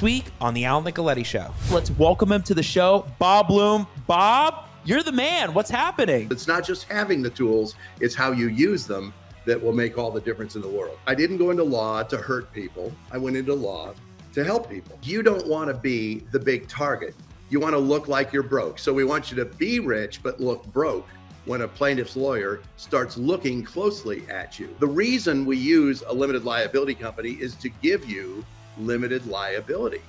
last week on the Al Nicoletti Show. Let's welcome him to the show, Bob Bloom. Bob, you're the man. What's happening? It's not just having the tools, it's how you use them that will make all the difference in the world. I didn't go into law to hurt people, I went into law to help people. You don't want to be the big target. You want to look like you're broke. So we want you to be rich, but look broke when a plaintiff's lawyer starts looking closely at you. The reason we use a limited liability company is to give you limited liability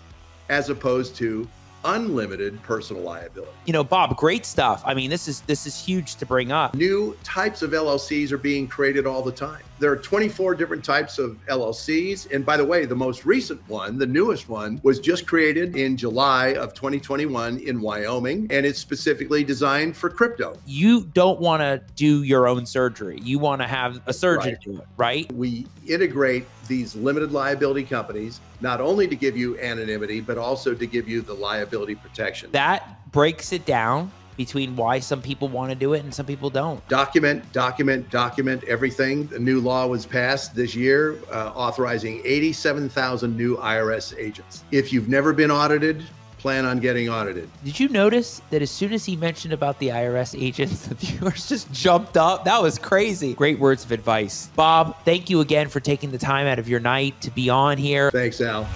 as opposed to unlimited personal liability. You know, Bob, great stuff. I mean, this is this is huge to bring up. New types of LLCs are being created all the time. There are 24 different types of LLCs, and by the way, the most recent one, the newest one, was just created in July of 2021 in Wyoming, and it's specifically designed for crypto. You don't want to do your own surgery. You want to have a surgeon right. do it, right? We integrate these limited liability companies not only to give you anonymity, but also to give you the liability protection. That breaks it down between why some people want to do it and some people don't. Document, document, document everything. The new law was passed this year, uh, authorizing 87,000 new IRS agents. If you've never been audited, plan on getting audited. Did you notice that as soon as he mentioned about the IRS agents, the viewers just jumped up? That was crazy. Great words of advice. Bob, thank you again for taking the time out of your night to be on here. Thanks, Al.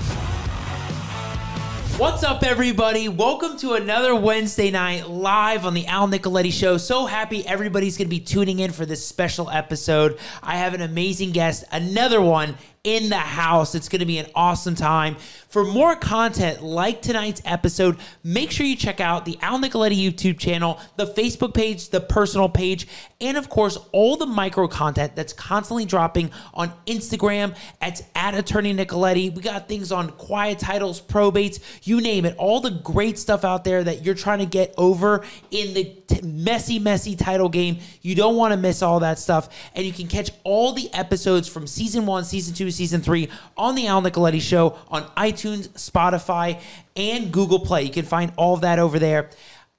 What's up, everybody? Welcome to another Wednesday night live on the Al Nicoletti Show. So happy everybody's going to be tuning in for this special episode. I have an amazing guest, another one in the house. It's going to be an awesome time. For more content like tonight's episode, make sure you check out the Al Nicoletti YouTube channel, the Facebook page, the personal page, and of course, all the micro content that's constantly dropping on Instagram at, at Attorney Nicoletti. We got things on quiet titles, probates, you name it, all the great stuff out there that you're trying to get over in the messy, messy title game. You don't want to miss all that stuff. And you can catch all the episodes from season one, season two, season three on the Al Nicoletti Show on iTunes, Spotify, and Google Play. You can find all of that over there.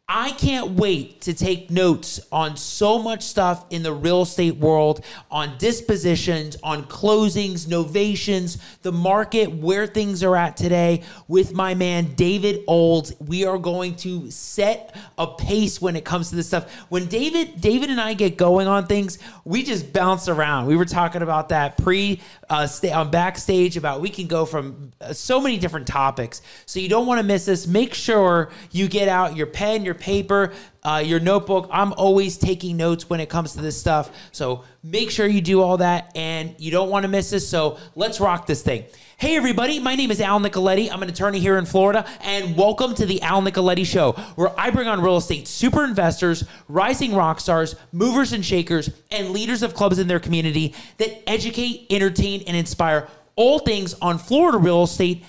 I can't wait to take notes on so much stuff in the real estate world, on dispositions, on closings, novations, the market, where things are at today with my man David Olds. We are going to set a pace when it comes to this stuff. When David, David and I get going on things, we just bounce around. We were talking about that pre uh, stay on backstage about we can go from uh, so many different topics. So you don't want to miss this. Make sure you get out your pen, your paper, uh, your notebook. I'm always taking notes when it comes to this stuff. So make sure you do all that and you don't want to miss this. So let's rock this thing. Hey, everybody, my name is Al Nicoletti. I'm an attorney here in Florida, and welcome to the Al Nicoletti Show, where I bring on real estate super investors, rising rock stars, movers and shakers, and leaders of clubs in their community that educate, entertain, and inspire all things on Florida real estate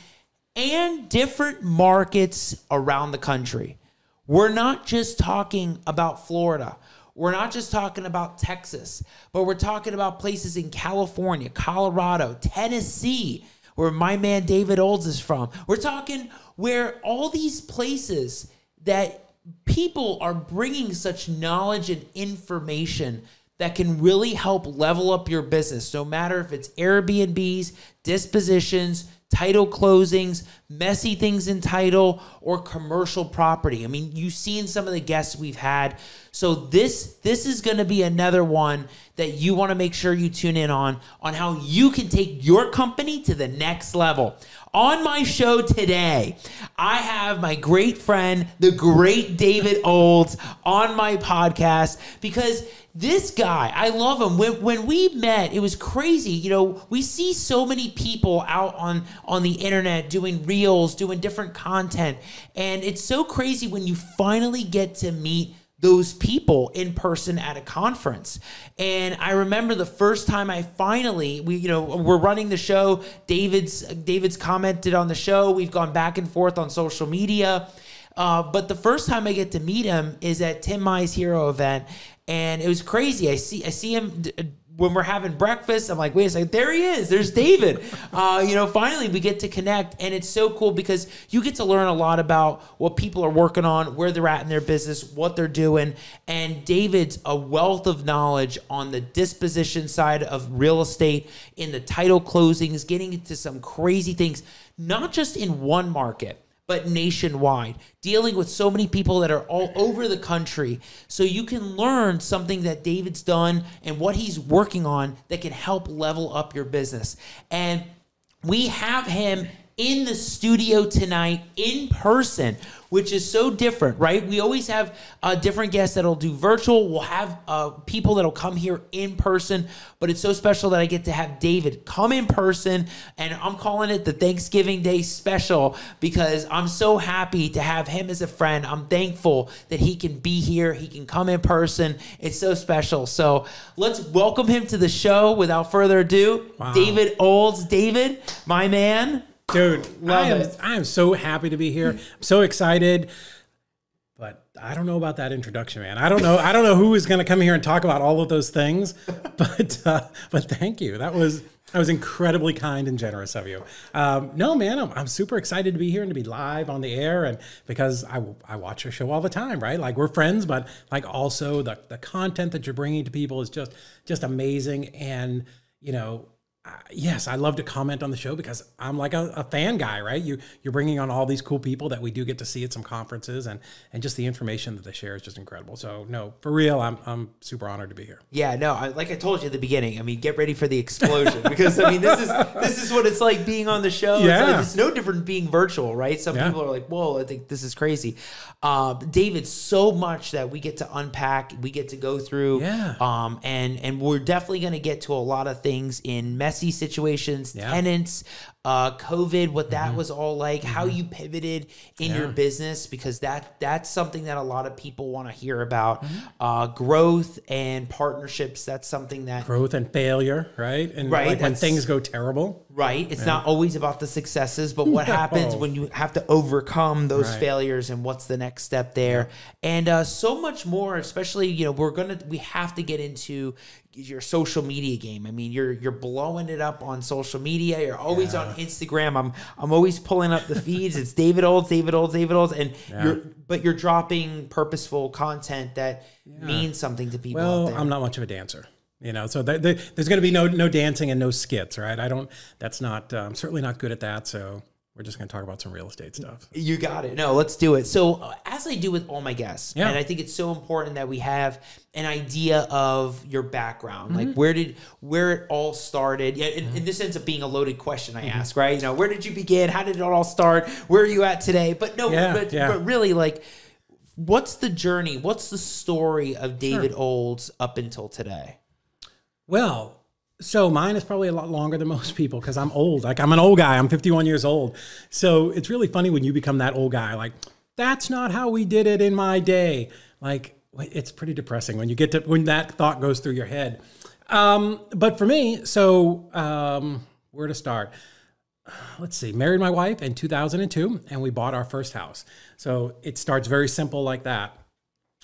and different markets around the country. We're not just talking about Florida. We're not just talking about Texas, but we're talking about places in California, Colorado, Tennessee, where my man David Olds is from. We're talking where all these places that people are bringing such knowledge and information that can really help level up your business, no matter if it's Airbnbs, dispositions, title closings, messy things in title, or commercial property. I mean, you've seen some of the guests we've had. So this this is going to be another one that you want to make sure you tune in on on how you can take your company to the next level. On my show today, I have my great friend, the great David Olds on my podcast because this guy, I love him. When, when we met, it was crazy. You know, we see so many people out on on the internet doing reels, doing different content, and it's so crazy when you finally get to meet those people in person at a conference. And I remember the first time I finally we you know we're running the show, David's David's commented on the show, we've gone back and forth on social media. Uh, but the first time I get to meet him is at Tim Mai's Hero event, and it was crazy. I see I see him d- when we're having breakfast, I'm like, wait a second, there he is. There's David. Uh, you know, finally we get to connect, and it's so cool because you get to learn a lot about what people are working on, where they're at in their business, what they're doing, and David's a wealth of knowledge on the disposition side of real estate, in the title closings, getting into some crazy things, not just in one market but nationwide, dealing with so many people that are all over the country. So you can learn something that David's done and what he's working on that can help level up your business. And we have him in the studio tonight in person which is so different, right? We always have uh, different guests that'll do virtual. We'll have uh, people that'll come here in person, but it's so special that I get to have David come in person, and I'm calling it the Thanksgiving Day special because I'm so happy to have him as a friend. I'm thankful that he can be here, he can come in person. It's so special. So let's welcome him to the show without further ado. Wow. David Olds. David, my man. Dude, I am, I am so happy to be here. I'm so excited. But I don't know about that introduction, man. I don't know. I don't know who is going to come here and talk about all of those things. But uh, but thank you. That was that was incredibly kind and generous of you. Um, no, man, I'm, I'm super excited to be here and to be live on the air, and because I I watch your show all the time, right? Like we're friends, but like also the the content that you're bringing to people is just just amazing, and you know yes, I love to comment on the show because I'm like a, a, fan guy, right? You you're bringing on all these cool people that we do get to see at some conferences, and and just the information that they share is just incredible. So no, for real, I'm I'm super honored to be here. Yeah, no, I, like I told you at the beginning. I mean, get ready for the explosion because I mean this is this is what it's like being on the show. Yeah, it's, like, it's no different being virtual, right? Some yeah. people are like, "Whoa, I think this is crazy." Uh, David, so much that we get to unpack, we get to go through, yeah. Um, and and we're definitely going to get to a lot of things in messy situations, yeah. tenants, uh, COVID, what that mm-hmm. was all like, mm-hmm. how you pivoted in yeah. your business, because that that's something that a lot of people want to hear about. Mm-hmm. Uh, growth and partnerships. That's something that growth and failure, right? And right, like when things go terrible, right? It's yeah. not always about the successes, but what no. happens when you have to overcome those right. failures and what's the next step there, and uh, so much more. Especially, you know, we're gonna we have to get into your social media game. I mean, you're you're blowing it up on social media. You're always yeah. on Instagram. I'm I'm always pulling up the feeds. it's David Olds, David Olds, David Olds, and yeah. you're but you're dropping purposeful content that yeah. means something to people. Well, I'm not much of a dancer. You know, so there's going to be no no dancing and no skits, right? I don't. That's not. Uh, I'm certainly not good at that. So we're just going to talk about some real estate stuff. You got it. No, let's do it. So, uh, as I do with all my guests, yeah. and I think it's so important that we have an idea of your background, mm-hmm. like where did where it all started. Yeah, in, mm-hmm. in this ends up being a loaded question I mm-hmm. ask, right? You know, where did you begin? How did it all start? Where are you at today? But no, yeah, but, but really, like, what's the journey? What's the story of David sure. Olds up until today? Well, so mine is probably a lot longer than most people because I'm old. Like I'm an old guy. I'm 51 years old. So it's really funny when you become that old guy. Like that's not how we did it in my day. Like it's pretty depressing when you get to when that thought goes through your head. Um, but for me, so um, where to start? Let's see. Married my wife in 2002, and we bought our first house. So it starts very simple like that.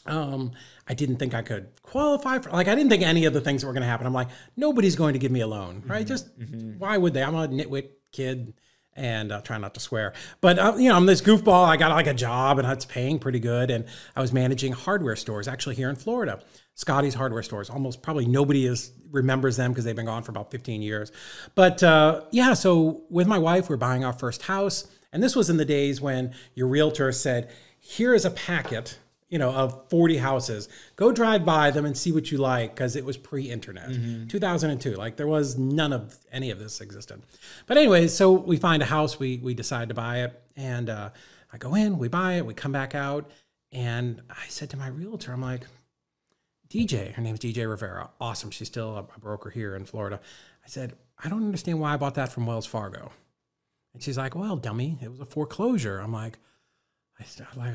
Um, I didn't think I could qualify for like I didn't think any of the things that were going to happen. I'm like nobody's going to give me a loan, right? Mm-hmm. Just mm-hmm. why would they? I'm a nitwit kid and uh, try not to swear. But uh, you know, I'm this goofball. I got like a job and it's paying pretty good, and I was managing hardware stores actually here in Florida. Scotty's hardware stores. Almost probably nobody is remembers them because they've been gone for about 15 years. But uh, yeah, so with my wife, we're buying our first house, and this was in the days when your realtor said, "Here is a packet." You know, of 40 houses. Go drive by them and see what you like because it was pre-internet. Mm-hmm. 2002. Like there was none of any of this existed. But anyways, so we find a house, we we decide to buy it and uh, I go in, we buy it, we come back out and I said to my realtor, I'm like, DJ, her name's DJ Rivera. Awesome. She's still a, broker here in Florida. I said, I don't understand why I bought that from Wells Fargo. And she's like, well, dummy, it was a foreclosure. I'm like, I like,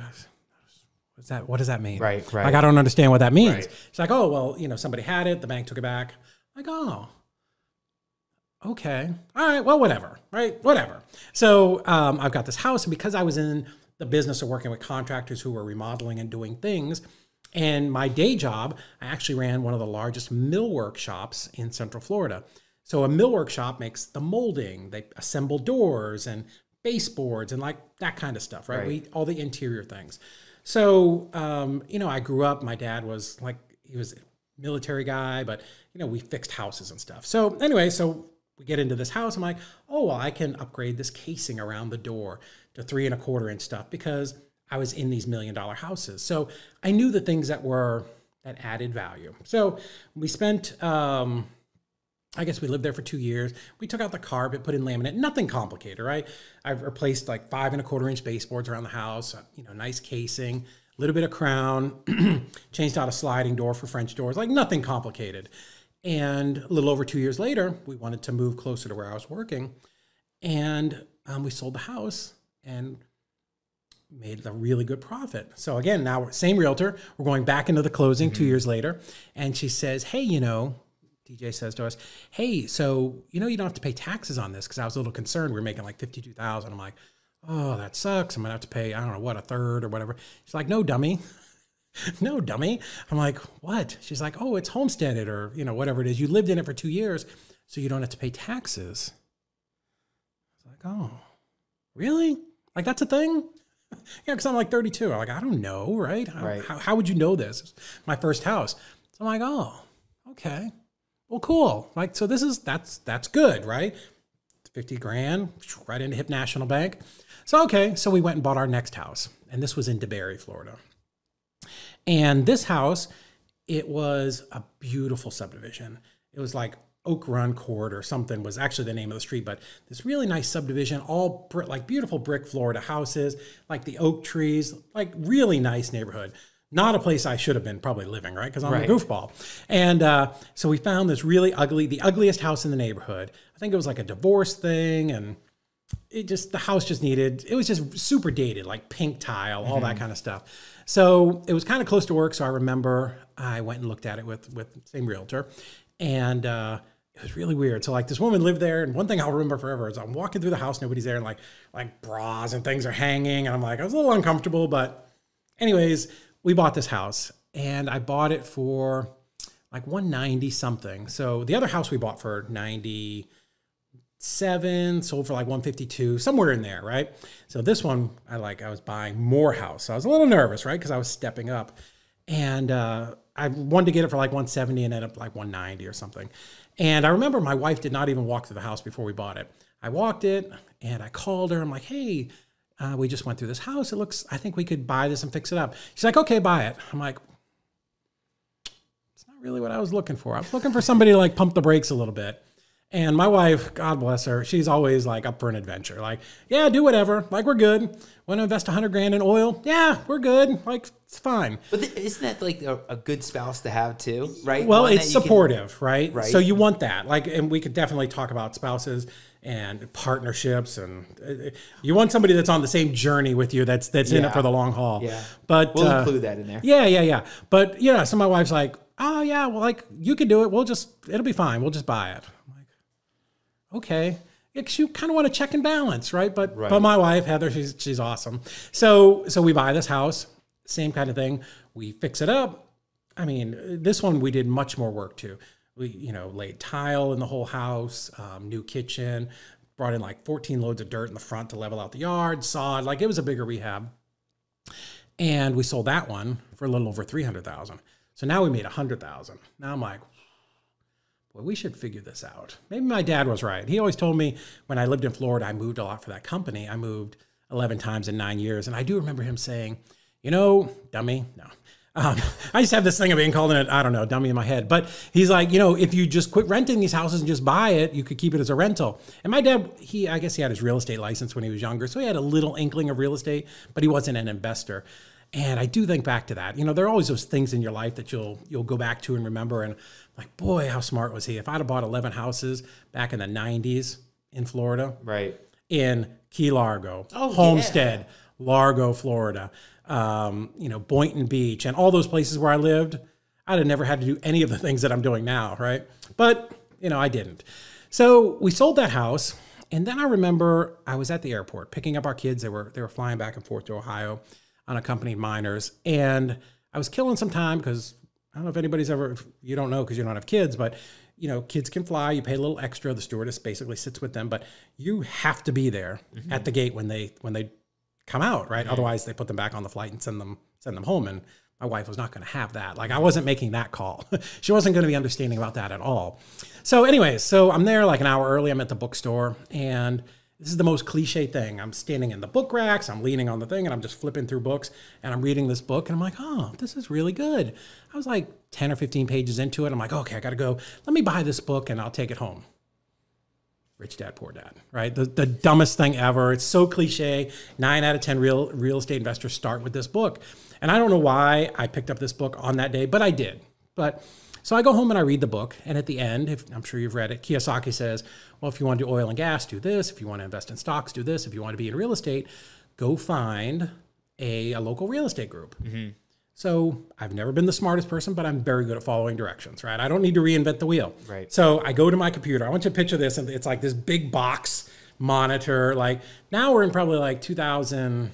What's that? What does that mean? Right, right. Like I don't understand what that means. Right. It's like, oh well, you know, somebody had it, the bank took it back. Like, oh, okay, all right, well, whatever, right, whatever. So um, I've got this house, and because I was in the business of working with contractors who were remodeling and doing things, And my day job, I actually ran one of the largest millwork shops in Central Florida. So a mill workshop makes the molding, they assemble doors and baseboards and like that kind of stuff, right? Right. We all the interior things. So um, you know, I grew up. My dad was like he was a military guy, but you know, we fixed houses and stuff. So anyway, so we get into this house. I'm like, oh well, I can upgrade this casing around the door to three and a quarter inch stuff because I was in these million dollar houses. So I knew the things that were that added value. So we spent. Um, I guess we lived there for two years. We took out the carpet, put in laminate, nothing complicated, right? I've replaced like five and a quarter inch baseboards around the house, uh, you know, nice casing, a little bit of crown, changed out a sliding door for French doors, like nothing complicated. And a little over two years later, we wanted to move closer to where I was working. And um, we sold the house and made a really good profit. So again, now same realtor, we're going back into the closing two years later. And she says, Hey, you know, DJ says to us, "Hey, so you know you don't have to pay taxes on this because I was a little concerned. We are making like fifty-two thousand. I'm like, oh, that sucks. I'm gonna have to pay I don't know what a third or whatever. She's like, no, dummy, no, dummy. I'm like, what? She's like, oh, it's homesteaded or you know whatever it is. You lived in it for two years, so you don't have to pay taxes. I was like, oh, really? Like that's a thing? yeah, because I'm like 32. I'm like, I don't know, right? How, Right. How, how would you know this? It's my first house. So I'm like, oh, okay. Well, cool. Like, so this is that's that's good, right? 50 grand right into Hip National Bank. So okay, so we went and bought our next house, and this was in DeBary, Florida. And this house, it was a beautiful subdivision. It was like Oak Run Court or something was actually the name of the street, but this really nice subdivision, all like beautiful brick Florida houses, like the oak trees, like really nice neighborhood. Not a place I should have been probably living, right? Because I'm Right. a goofball. And uh, so we found this really ugly, the ugliest house in the neighborhood. I think it was like a divorce thing, and it just the house just needed it was just super dated like pink tile all that kind of stuff so it was kind of close to work so i remember i went and looked at it with with same realtor and uh it was really weird so like this woman lived there and one thing i'll remember forever is i'm walking through the house nobody's there and like like bras and things are hanging and i'm like i was a little uncomfortable but anyways we bought this house and i bought it for like 190 something so the other house we bought for 97 sold for like 152, somewhere in there, right? So this one, I like, I was buying more house. So I was a little nervous, right? Because I was stepping up. And uh, I wanted to get it for like 170 and ended up like 190 or something. And I remember my wife did not even walk through the house before we bought it. I walked it and I called her. I'm like, hey, uh, we just went through this house. It looks, I think we could buy this and fix it up. She's like, okay, buy it. I'm like, it's not really what I was looking for. I was looking for somebody to like pump the brakes a little bit. And my wife, God bless her, she's always like up for an adventure. Like, yeah, do whatever. Like, we're good. Want to invest 100 grand in oil? Yeah, we're good. Like, it's fine. But isn't that like a, a good spouse to have too, right? Well, One it's you can- supportive, right? Right. So you want that. Like, and we could definitely talk about spouses and partnerships, and uh, you want somebody that's on the same journey with you. That's that's in it for the long haul. Yeah. But we'll uh, include that in there. Yeah, yeah, yeah. But yeah, so my wife's like, oh yeah, well, like you can do it. We'll just it'll be fine. We'll just buy it. I'm like, okay. Yeah, 'cause you kind of want to check and balance, right? But Right. but my wife Heather, she's she's awesome. So so we buy this house, same kind of thing. We fix it up. I mean, this one we did much more work to. We you know laid tile in the whole house, um, new kitchen, brought in like 14 loads of dirt in the front to level out the yard, sod. Like it was a bigger rehab and we sold that one for a little over 300,000. So now we made 100,000. Now I'm like, boy, we should figure this out. Maybe my dad was right. He always told me when I lived in Florida, I moved a lot for that company. I moved 11 times in nine years. And I do remember him saying, you know, dummy, no. Um, I just have this thing of being called it, I don't know, dummy in my head. But he's like, you know, if you just quit renting these houses and just buy it, you could keep it as a rental. And my dad, he, I guess he had his real estate license when he was younger. So he had a little inkling of real estate, but he wasn't an investor. And I do think back to that. You know, there are always those things in your life that you'll you'll go back to and remember. And like, boy, how smart was he? If I'd have bought 11 houses back in the 90s in Florida, Right. in Key Largo, Oh, Homestead, Largo, Florida, um, you know, Boynton Beach, and all those places where I lived, I'd have never had to do any of the things that I'm doing now, right? But, you know, I didn't. So we sold that house. And then I remember I was at the airport picking up our kids. They were they were flying back and forth to Ohio on a company of miners. And I was killing some time because I don't know if anybody's ever, if you don't know because you don't have kids, but you know, kids can fly. You pay a little extra. The stewardess basically sits with them, but you have to be there at the gate when they when they come out, right? Mm-hmm. Otherwise, they put them back on the flight and send them send them home. And my wife was not going to have that. Like I wasn't making that call. she wasn't going to be understanding about that at all. So, anyways, so I'm there like an hour early. I'm at the bookstore, and this is the most cliche thing. I'm standing in the book racks. I'm leaning on the thing, and I'm just flipping through books, and I'm reading this book, and I'm like, oh, this is really good. I was like 10 or 15 pages into it. I'm like, okay, I got to go. Let me buy this book, and I'll take it home. Rich Dad Poor Dad, right? The, the dumbest thing ever. It's so cliche. Nine out of 10 real, real estate investors start with this book. And I don't know why I picked up this book on that day, but I did. But so I go home and I read the book. And at the end, if, I'm sure you've read it, Kiyosaki says, well, if you want to do oil and gas, do this. If you want to invest in stocks, do this. If you want to be in real estate, go find a, a local real estate group. Mm-hmm. So I've never been the smartest person, but I'm very good at following directions, right? I don't need to reinvent the wheel. Right. So I go to my computer. I want you to picture this, and it's like this big box monitor. Like now we're in probably like 2004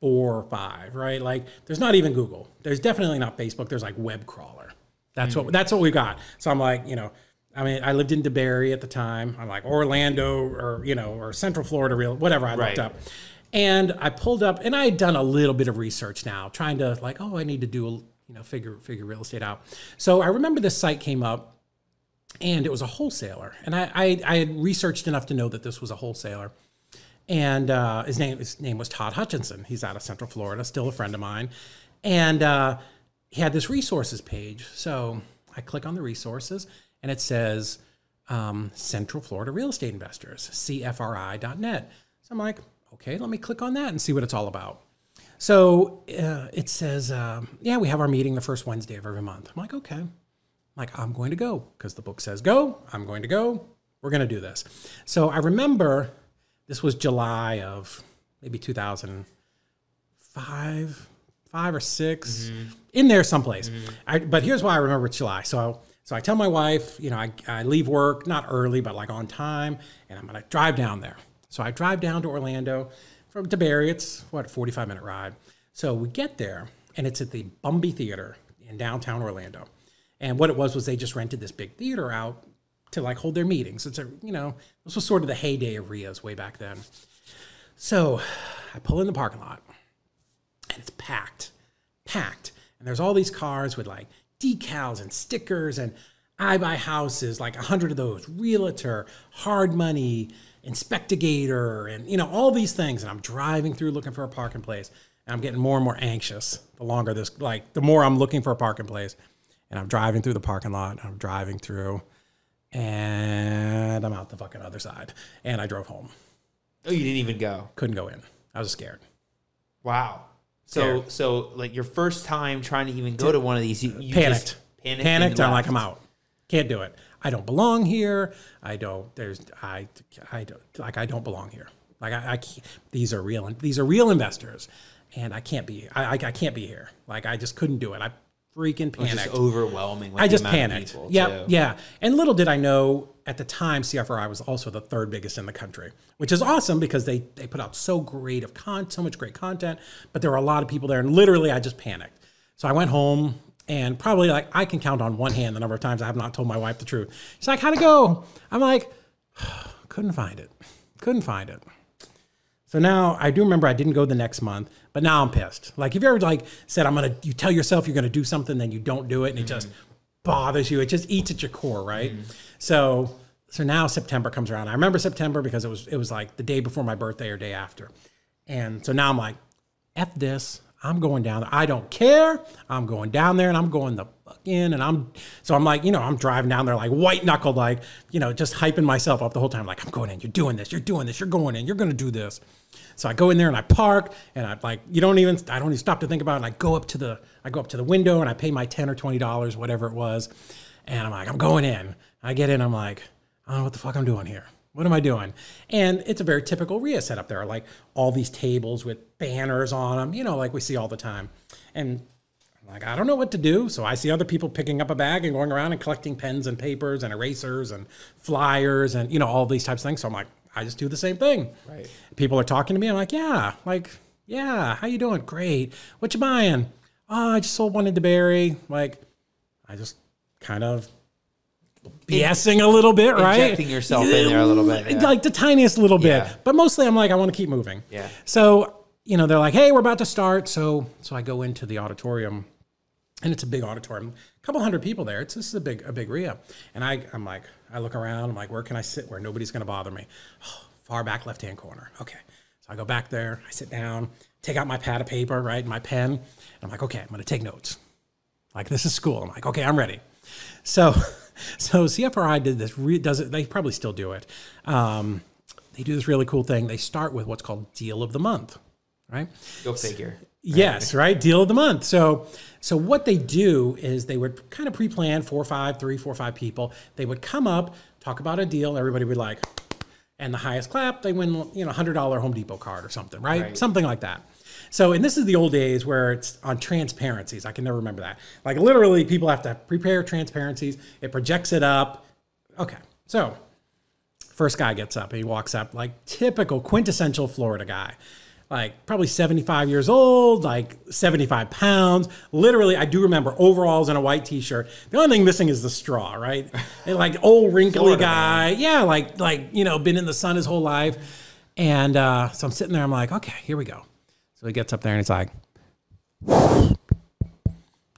or five, right? Like there's not even Google. There's definitely not Facebook. There's like web crawler. That's what hmm. that's what we got. So I'm like, you know, I mean, I lived in DeBary at the time. I'm like Orlando or you know or Central Florida, real whatever I looked up. And I pulled up, and I had done a little bit of research now, trying to like, oh, I need to do a you know figure figure real estate out. So I remember this site came up, and it was a wholesaler, and I I, I had researched enough to know that this was a wholesaler. And uh, his name his name was Todd Hutchinson. He's out of Central Florida, still a friend of mine, and uh, he had this resources page. So I click on the resources, and it says um, Central Florida Real Estate Investors, CFRI.net. So I'm like, okay, let me click on that and see what it's all about. So uh, it says, um, yeah, we have our meeting the first Wednesday of every month. I'm like, okay. I'm like, I'm going to go because the book says go. I'm going to go. We're going to do this. So I remember this was July of maybe 2005, five or 6 in there someplace. I, but here's why I remember it's July. So so I tell my wife, you know, I, I leave work not early, but like on time, and I'm gonna drive down there. So I drive down to Orlando from DeBary. It's what 45 minute ride. So we get there, and it's at the Bumby Theater in downtown Orlando. And what it was was they just rented this big theater out to like hold their meetings. It's a you know this was sort of the heyday of RIAs way back then. So I pull in the parking lot, and it's packed, packed. And there's all these cars with like decals and stickers and I buy houses, like a hundred of those, realtor, hard money, inspectigator, and you know, all these things. And I'm driving through looking for a parking place. And I'm getting more and more anxious the longer this like the more I'm looking for a parking place. And I'm driving through the parking lot. I'm driving through and I'm out the fucking other side. And I drove home. Oh, you didn't even go. Couldn't go in. I was scared. Wow. So so like your first time trying to even go to one of these, you, you panicked. panicked. Panicked. and I'm like. I'm out. Can't do it. I don't belong here. I don't. There's. I. I don't. Like I don't belong here. Like I. I these are real. These are real investors, and I can't be. I. I, I can't be here. Like I just couldn't do it. I freaking It was panicked. just overwhelming. Like I just panicked. Yeah, yeah. And little did I know at the time, CFRI was also the third biggest in the country, which is awesome because they they put out so great of con, so much great content. But there were a lot of people there, and literally, I just panicked. So I went home, and probably like I can count on one hand the number of times I have not told my wife the truth. She's like, "How'd it go?" I'm like, "Couldn't find it. Couldn't find it." So now I do remember I didn't go the next month, but now I'm pissed. Like if you ever like said I'm gonna, you tell yourself you're gonna do something, then you don't do it, and it just bothers you. It just eats at your core, right? Mm-hmm. So so now September comes around. I remember September because it was it was like the day before my birthday or day after, and so now I'm like, f this. I'm going down there. I don't care. I'm going down there and I'm going the fuck in. And I'm, so I'm like, you know, I'm driving down there like white knuckled, like, you know, just hyping myself up the whole time. Like, I'm going in. You're doing this. You're doing this. You're going in. You're going to do this. So I go in there and I park and I'm like, you don't even, I don't even stop to think about it. And I go up to the, I go up to the window and I pay my 10 or $20, whatever it was. And I'm like, I'm going in. I get in. I'm like, I don't know what the fuck I'm doing here. What am I doing? And it's a very typical RIA setup. There are like all these tables with banners on them, you know, like we see all the time. And I'm like, I don't know what to do. So I see other people picking up a bag and going around and collecting pens and papers and erasers and flyers and, you know, all these types of things. So I'm like, I just do the same thing. Right. People are talking to me. I'm like, yeah, like, yeah, how you doing? Great. What you buying? oh, I just sold one in DeBary. Like, I just kind of BSing a little bit, right? Injecting yourself in there a little bit, yeah. Like the tiniest little bit. Yeah. But mostly I'm like, I want to keep moving. Yeah. So, you know, they're like, hey, we're about to start. So so I go into the auditorium and it's a big auditorium, a couple hundred people there. It's this is a big, a big RIA. And I I'm like, I look around, I'm like, where can I sit where nobody's gonna bother me? Oh, far back left hand corner. Okay. So I go back there, I sit down, take out my pad of paper, right, my pen, and I'm like, okay, I'm gonna take notes. Like this is school. I'm like, okay, I'm ready. So, so CFRI did this. Re- does it? They probably still do it. Um, they do this really cool thing. They start with what's called Deal of the Month, right? Go figure. Yes, right. Deal of the month. So, so what they do is they would kind of pre-plan four, five, three, four, five people. They would come up, talk about a deal. Everybody would like, and the highest clap, they win, you know, hundred dollar Home Depot card or something, right? Right. Something like that. So, and this is the old days where it's on transparencies. I can never remember that. Like literally, people have to prepare transparencies. It projects it up. Okay, so First guy gets up and he walks up like typical quintessential Florida guy. Like probably 75 years old, like 75 pounds. Literally, I do remember overalls and a white t-shirt. The only thing missing is the straw, right? And like old wrinkly Florida guy. Yeah, like like you know, been in the sun his whole life. And uh, so I'm sitting there, I'm like, okay, here we go. So he gets up there and he's like,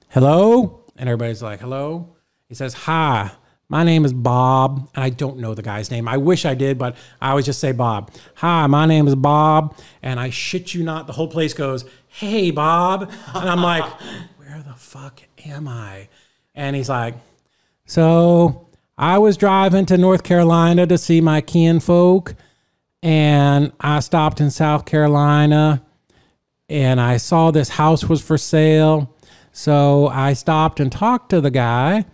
hello? And everybody's like, hello? He says, hi, my name is Bob. And I don't know the guy's name. I wish I did, but I always just say Bob. Hi, my name is Bob. And I shit you not, the whole place goes, hey, Bob. And I'm like, where the fuck am I? And he's like, so I was driving to North Carolina to see my kinfolk. And I stopped in South Carolina and I saw this house was for sale. So I stopped and talked to the guy,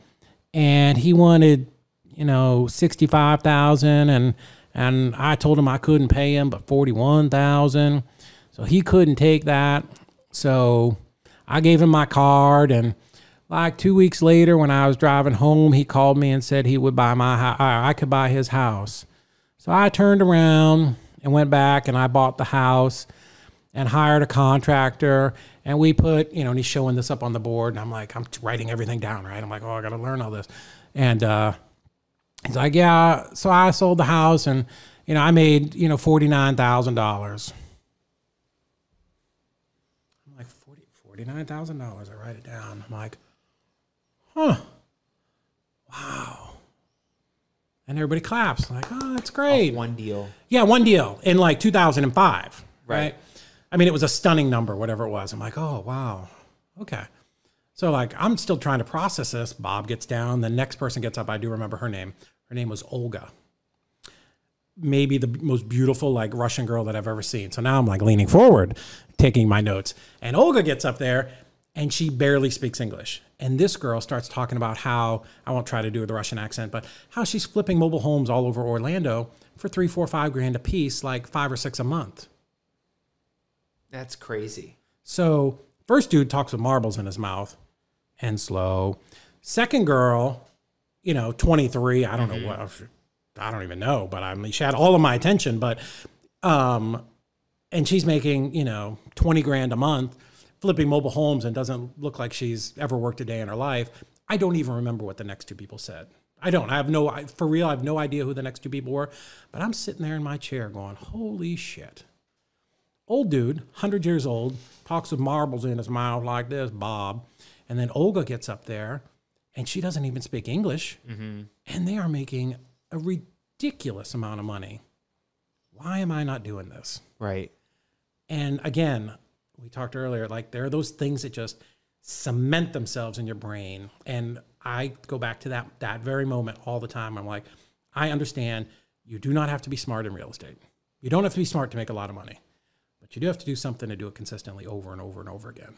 and he wanted, you know, sixty five thousand, and and I told him I couldn't pay him but forty one thousand, so he couldn't take that. So I gave him my card, and like two weeks later, when I was driving home, he called me and said he would buy my. I could buy his house. So I turned around and went back, and I bought the house and hired a contractor and we put you know and he's showing this up on the board and i'm like i'm writing everything down right i'm like oh i gotta learn all this and uh, he's like yeah so i sold the house and you know i made you know $49000 i'm like 40, $49000 i write it down i'm like huh wow and everybody claps like oh that's great One deal. yeah, one deal in like 2005. Right. Right. I mean, it was a stunning number, whatever it was. I'm like, oh, wow. Okay. So, like, I'm still trying to process this. Bob gets down. The next person gets up. I do remember her name. Her name was Olga. Maybe the most beautiful, like, Russian girl that I've ever seen. So now I'm like leaning forward, taking my notes. And Olga gets up there and she barely speaks English. And this girl starts talking about how, I won't try to do the Russian accent, but how she's flipping mobile homes all over Orlando for three, four, five grand a piece, like five or six a month. That's crazy. So first dude talks with marbles in his mouth and slow. Second girl, you know, 23, I don't know what I don't even know, but I mean she had all of my attention, but um and she's making, you know, 20 grand a month flipping mobile homes and doesn't look like she's ever worked a day in her life. I don't even remember what the next two people said. I don't. I have no I- for real, I have no idea who the next two people were, but I'm sitting there in my chair going, "Holy shit." Old dude, 100 years old, talks with marbles in his mouth like this, Bob. And then Olga gets up there and she doesn't even speak English. Mm-hmm. And they are making a ridiculous amount of money. Why am I not doing this? Right. And again, we talked earlier, like there are those things that just cement themselves in your brain. And I go back to that that very moment all the time. I'm like, I understand you do not have to be smart in real estate. You don't have to be smart to make a lot of money. You do have to do something to do it consistently over and over and over again.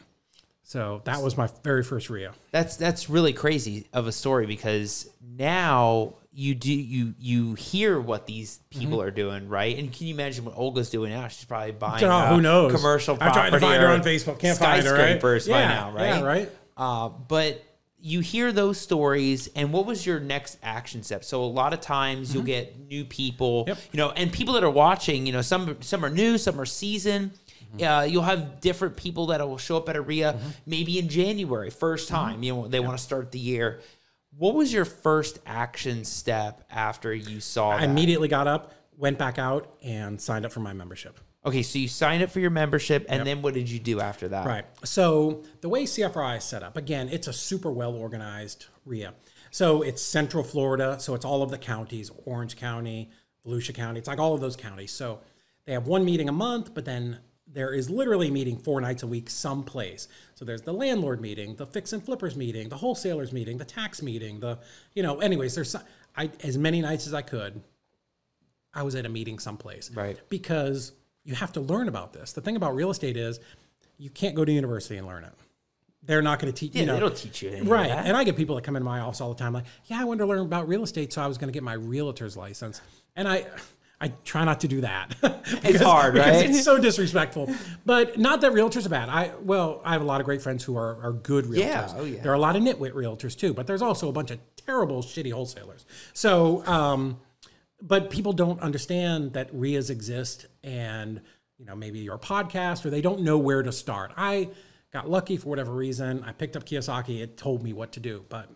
So that was my very first RIA. That's that's really crazy of a story because now you do you you hear what these people are doing, right? And can you imagine what Olga's doing now? She's probably buying Oh, who knows? commercial I'm trying to find her on Facebook. Can't find her, right? by Yeah, now, right? yeah, right. Uh, but you hear those stories, and what was your next action step? So a lot of times you'll get new people, Mm-hmm. Yep. you know, and people that are watching, you know, some some are new, some are seasoned. Uh, you'll have different people that will show up at a RIA maybe in January, 1st time. You know, they want to start the year. What was your first action step after you saw I that? immediately got up, went back out, and signed up for my membership. Okay, so you signed up for your membership, and then what did you do after that? Right. So the way CFRI is set up, again, it's a super well organized RIA. So it's Central Florida, so it's all of the counties, Orange County, Volusia County. It's like all of those counties. So they have one meeting a month, but then there is literally a meeting four nights a week someplace. So there's the landlord meeting, the fix and flippers meeting, the wholesalers meeting, the tax meeting, the you know, anyways, there's I as many nights as I could. I was at a meeting someplace. Right. Because you have to learn about this. The thing about real estate is you can't go to university and learn it. They're not going to teach Yeah, you know. they don't teach you any of Right. And I get people that come into my office all the time like, "Yeah, I wanted to learn about real estate, so I was going to get my realtor's license." And I I try not to do that. Because- hard, because right? It's so disrespectful. But not that realtors are bad. I well, I have a lot of great friends who are, are good realtors. Yeah, oh, yeah. There are a lot of nitwit realtors too, but there's also a bunch of terrible, shitty wholesalers. So um, but people don't understand that RIAs exist and you know maybe your podcast or they don't know where to start. I got lucky for whatever reason. I picked up Kiyosaki. It told me what to do. But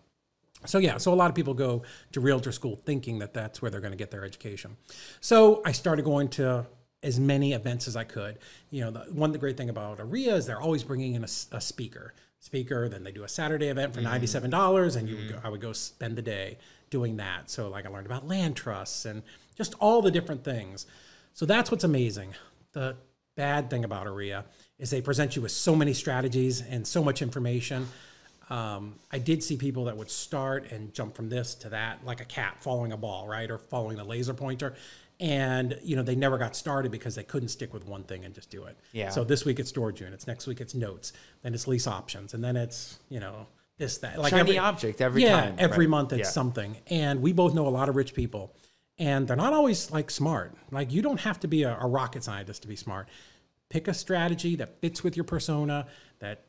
so yeah, so a lot of people go to realtor school thinking that that's where they're going to get their education. So I started going to as many events as I could. You know, the one the great thing about a RIA is they're always bringing in a speaker. Speaker, then they do a Saturday event for mm-hmm. ninety seven dollars, and you would go, mm-hmm. I would go spend the day doing that. So like I learned about land trusts and just all the different things. So that's what's amazing. The bad thing about RIA is they present you with so many strategies and so much information. Um, I did see people that would start and jump from this to that, like a cat following a ball, right, or following a laser pointer, and you know they never got started because they couldn't stick with one thing and just do it. Yeah. So this week it's storage units, next week it's notes, then it's lease options, and then it's you know this that like Shiny every object every yeah, time. every right? month it's Yeah. something. And we both know a lot of rich people, and they're not always like smart. Like you don't have to be a, a rocket scientist to be smart. Pick a strategy that fits with your persona that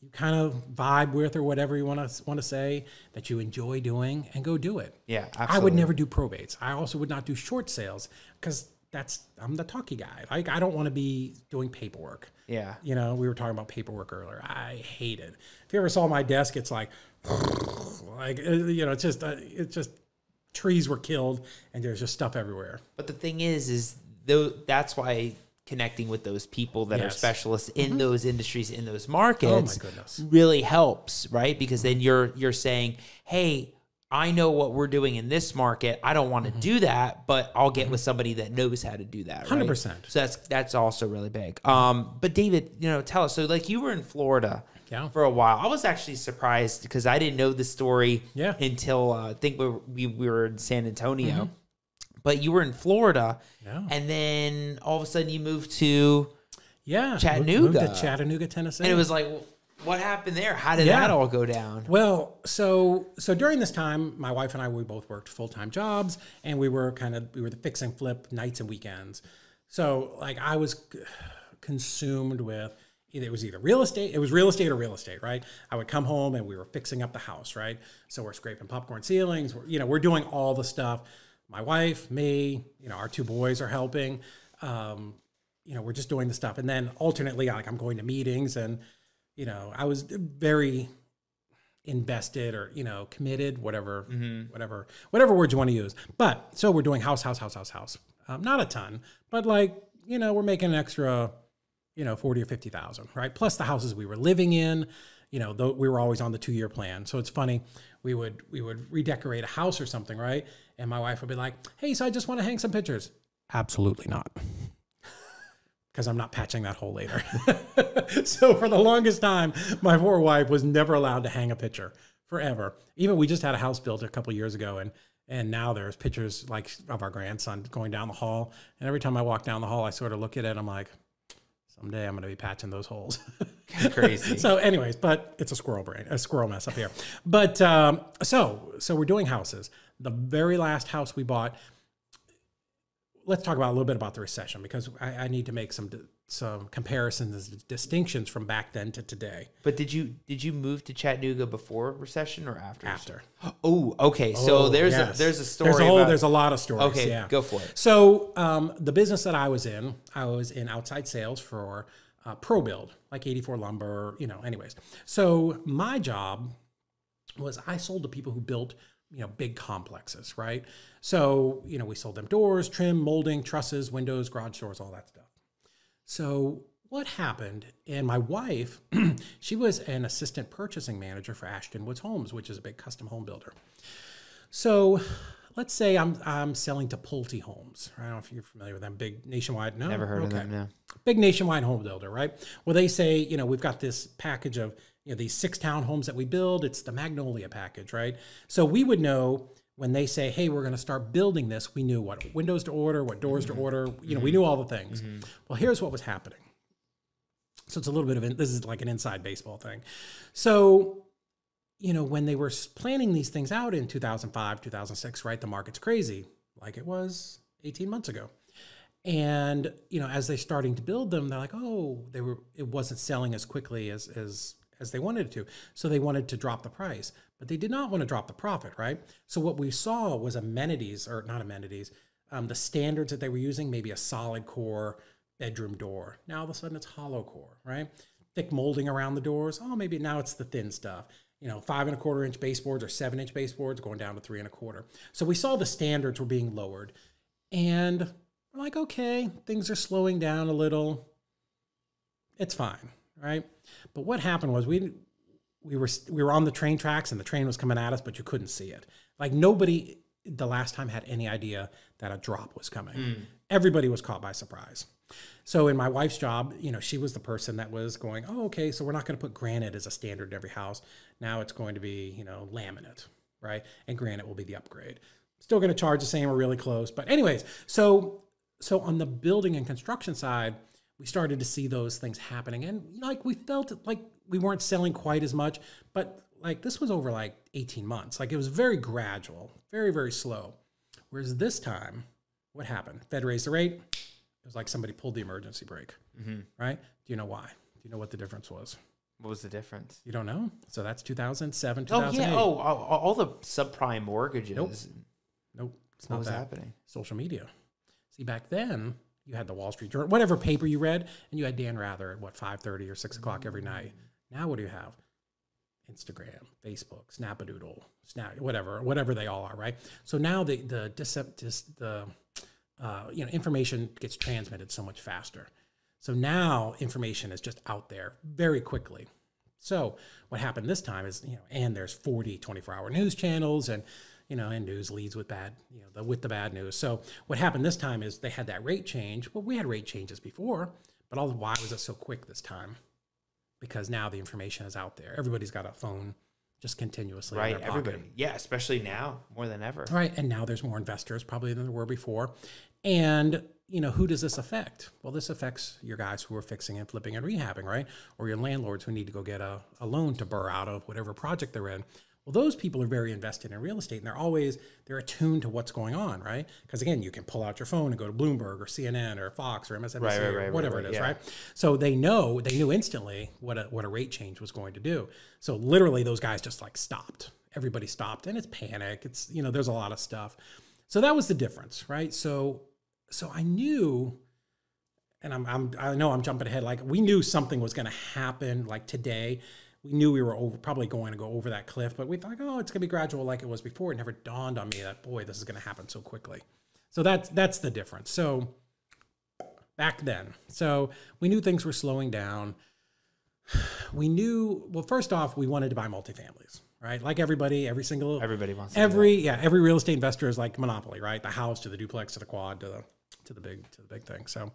you kind of vibe with or whatever you want to want to say that you enjoy doing and go do it. Yeah, I would never do probates. I also would not do short sales because that's I'm the talky guy. Like I don't want to be doing paperwork. Yeah. You know, we were talking about paperwork earlier. I hate it. If you ever saw my desk, it's like, like uh, you know, it's just uh, it's just trees were killed and there's just stuff everywhere. But the thing is, is though that's why connecting with those people that are Yes. Mm-hmm. specialists in those industries in those markets goodness. really helps, right? Because then you're you're saying, hey. I know what we're doing in this market. I don't want to Mm-hmm. do that, but I'll get with somebody that knows how to do that. right? 100%. So that's that's also really big. Um, but David, you know, tell us. So like you were in Florida Yeah. for a while. I was actually surprised because I didn't know the story Yeah. until uh, I think we were, we, we were in San Antonio. But you were in Florida, Yeah. and then all of a sudden you moved to, Yeah, Chattanooga. moved to Chattanooga, Tennessee. and it was like, what happened there? How did Yeah. that all go down? Well, so so during this time, my wife and I we both worked full time jobs, and we were kind of we were the fix and flip nights and weekends. So like I was consumed with it was either real estate, it was real estate or real estate, right? I would come home and we were fixing up the house, right? So we're scraping popcorn ceilings, we're, you know, we're doing all the stuff. My wife, me, you know, our two boys are helping. Um, you know, we're just doing the stuff, and then alternately, like I'm going to meetings and you know, I was very invested or you know committed, whatever, whatever, whatever words you want to use. But so we're doing house, house, house, house, house. Um, not a ton, but like you know, we're making an extra, you know, forty or fifty thousand, right? Plus the houses we were living in. You know, though we were always on the two year plan. So it's funny. We would we would redecorate a house or something, right? And my wife would be like, "Hey, so I just want to hang some pictures." Absolutely not because I'm not patching that hole later. so for the longest time, my poor wife was never allowed to hang a picture forever. Even we just had a house built a couple years ago, and and now there's pictures like of our grandson going down the hall. And every time I walk down the hall, I sort of look at it. I'm like, someday I'm going to be patching those holes. Crazy. so, anyways, but it's a squirrel brain, a squirrel mess up here. But um, so, so we're doing houses. The very last house we bought. Let's talk about a little bit about the recession because I, I need to make some some comparisons, and distinctions from back then to today. But did you did you move to Chattanooga before recession or after? After, Oh, okay. So Oh, there's yes. a there's a story. There's a whole. about- There's a lot of stories. okay, yeah. go for it. So um, the business that I was in, I was in outside sales for uh, ProBuild, like 84 lumber, you know, anyways. So my job was I sold to people who built, you know, big complexes, right? So, you know, we sold them doors, trim, molding, trusses, windows, garage doors, all that stuff. So what happened, and my wife, she was an assistant purchasing manager for Ashton Woods Homes, which is a big custom home builder. So let's say I'm I'm selling to Pulte Homes. I don't know if you're familiar with them, big nationwide. No, Never heard of them. No. big nationwide home builder, right? Well, they say, you know, we've got this package of, you know, these six townhomes that we build. It's the Magnolia package, right? So we would know when they say, hey, we're going to start building this, we knew what windows to order, what doors to mm-hmm. order. You know, we knew all the things. Mm-hmm. Well, here's what was happening. So it's a little bit of, an, this is like an inside baseball thing. So you know, when they were planning these things out in 2005, 2006, right? The market's crazy, like it was 18 months ago. And, you know, as they're starting to build them, they're like, oh, they were, it wasn't selling as quickly as, as, as they wanted to. So they wanted to drop the price, but they did not want to drop the profit, right? So what we saw was amenities, or not amenities, um, the standards that they were using, maybe a solid core bedroom door. Now all of a sudden it's hollow core, right? Thick molding around the doors. Oh, maybe now it's the thin stuff. You know, five and a quarter inch baseboards or seven inch baseboards going down to three and a quarter. So we saw the standards were being lowered. And we're like, okay, things are slowing down a little. It's fine, right? But what happened was we we were we were on the train tracks and the train was coming at us, but you couldn't see it. Like nobody the last time had any idea that a drop was coming. Hmm. Everybody was caught by surprise. So in my wife's job, you know, she was the person that was going, "Oh, okay, so we're not going to put granite as a standard in every house. Now it's going to be, you know, laminate, right? And granite will be the upgrade. Still going to charge the same or really close, but anyways, so so on the building and construction side, we started to see those things happening and like we felt like we weren't selling quite as much, but like this was over like 18 months. Like it was very gradual, very very slow. Whereas this time, what happened? Fed raised the rate. It was like somebody pulled the emergency brake, mm-hmm. right? Do you know why? Do you know what the difference was? What was the difference? You don't know? So that's 2007, 2008. Oh yeah. Oh, all, all the subprime mortgages. Nope. Nope, it's What not was that. happening? Social media. See, back then you had the Wall Street Journal, whatever paper you read, and you had Dan Rather at what 5:30 or 6 o'clock every night. Now what do you have? Instagram, Facebook, Snapadoodle, Snap, whatever, whatever they all are, right? So now the the dis, the uh, you know information gets transmitted so much faster. So now information is just out there very quickly. So what happened this time is, you know, and there's 40 24-hour news channels and you know, and news leads with bad, you know, the, with the bad news. So what happened this time is they had that rate change. Well, we had rate changes before, but all why was it so quick this time? Because now the information is out there. Everybody's got a phone just continuously. in Right. Everybody. Yeah. Especially now more than ever. Right. And now there's more investors probably than there were before. And, you know, who does this affect? Well, this affects your guys who are fixing and flipping and rehabbing, right? Or your landlords who need to go get a, a loan to burr out of whatever project they're in. Well, those people are very invested in real estate and they're always they're attuned to what's going on, right? Because again, you can pull out your phone and go to Bloomberg or CNN or Fox or MSNBC Right, right, or right, whatever it is, yeah. right? So they know they knew instantly what a what a rate change was going to do. So literally those guys just like stopped. Everybody stopped and it's panic. It's you know, there's a lot of stuff. So that was the difference, right? So so I knew and I'm, I'm I know I'm jumping ahead like we knew something was going to happen like today. We knew we were over, probably going to go over that cliff, but we thought, oh, it's going to be gradual like it was before. It never dawned on me that boy, this is going to happen so quickly. So that's that's the difference. So back then. So we knew things were slowing down. We knew, well, first off, we wanted to buy multifamilies, right? Like everybody, every single, Everybody wants to every, yeah, every real estate investor is like monopoly, right? The house to the duplex to the quad to the, to the big, to the big thing. So,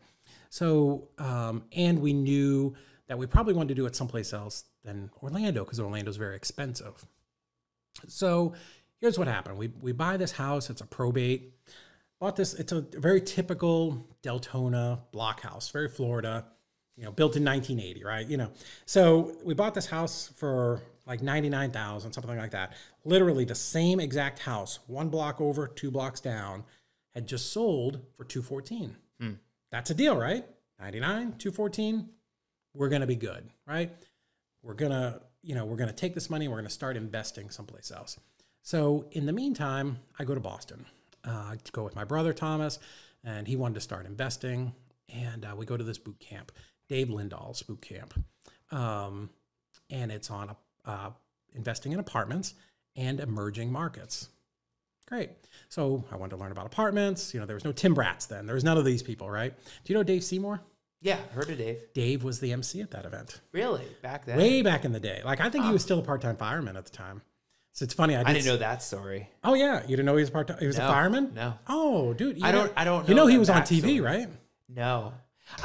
so, um, and we knew that we probably wanted to do it someplace else than Orlando because Orlando's very expensive. So here's what happened. We, we buy this house. It's a probate. Bought this. It's a very typical Deltona block house, very Florida, you know, built in 1980, right? You know, so we bought this house for like 99,000, something like that. Literally the same exact house, one block over, two blocks down, had just sold for 214. Hmm. That's a deal, right? 99, 214. We're going to be good, right? We're going to, you know, we're going to take this money and we're going to start investing someplace else. So in the meantime, I go to Boston uh, to go with my brother Thomas, and he wanted to start investing. And uh, we go to this boot camp. Dave Lindahl's boot camp, um, and it's on uh, investing in apartments and emerging markets. Great. So I wanted to learn about apartments. You know, there was no Tim Bratz then. There was none of these people, right? Do you know Dave Seymour? Yeah, heard of Dave. Dave was the MC at that event. Really? Back then? Way back in the day. Like I think he was oh. still a part-time fireman at the time. So it's funny. I, I did didn't know that story. Oh yeah, you didn't know he was part time. He was No, a fireman. no. Oh, dude. you I don't- I don't You know know he was on. TV, right? No.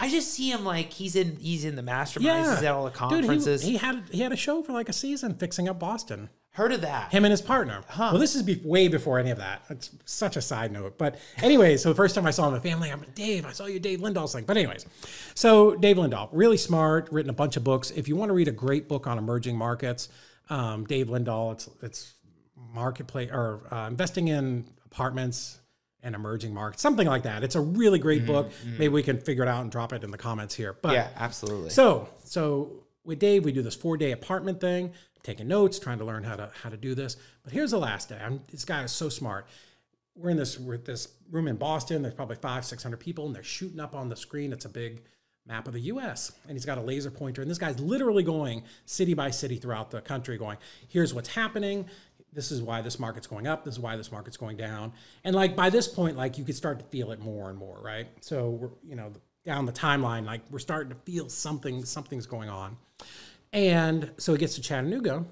I just see him like he's in he's in the masterminds, Yeah. he's at all the Dude, conferences. he, he had he had a show for like a season fixing up Boston. Heard of that. Him and his partner. Huh. Well, this is be- way before any of that. It's such a side note. But anyway, so the first time I saw him in the family, I'm like, Dave, I saw you Dave Lindahl's thing. But anyways, so Dave Lindahl, really smart, written a bunch of books. If you want to read a great book on emerging markets, um, Dave Lindahl, it's it's marketplace or uh, investing in apartments and emerging markets, something like that. It's a really great book. Maybe we can figure it out and drop it in the comments here. But yeah, absolutely. so, so with Dave, we do this four day apartment thing, taking notes, trying to learn how to how to do this. But here's the last day. I'm, this guy is so smart. We're in this we're this room in Boston. There's probably five, six hundred people, and they're shooting up on the screen. It's a big map of the U.S. and he's got a laser pointer, and this guy's literally going city by city throughout the country, going, "Here's what's happening." This is why this market's going up. This is why this market's going down. And like by this point, like you could start to feel it more and more, right? So we're, you know, down the timeline, like we're starting to feel something, something's going on. And so he gets to Chattanooga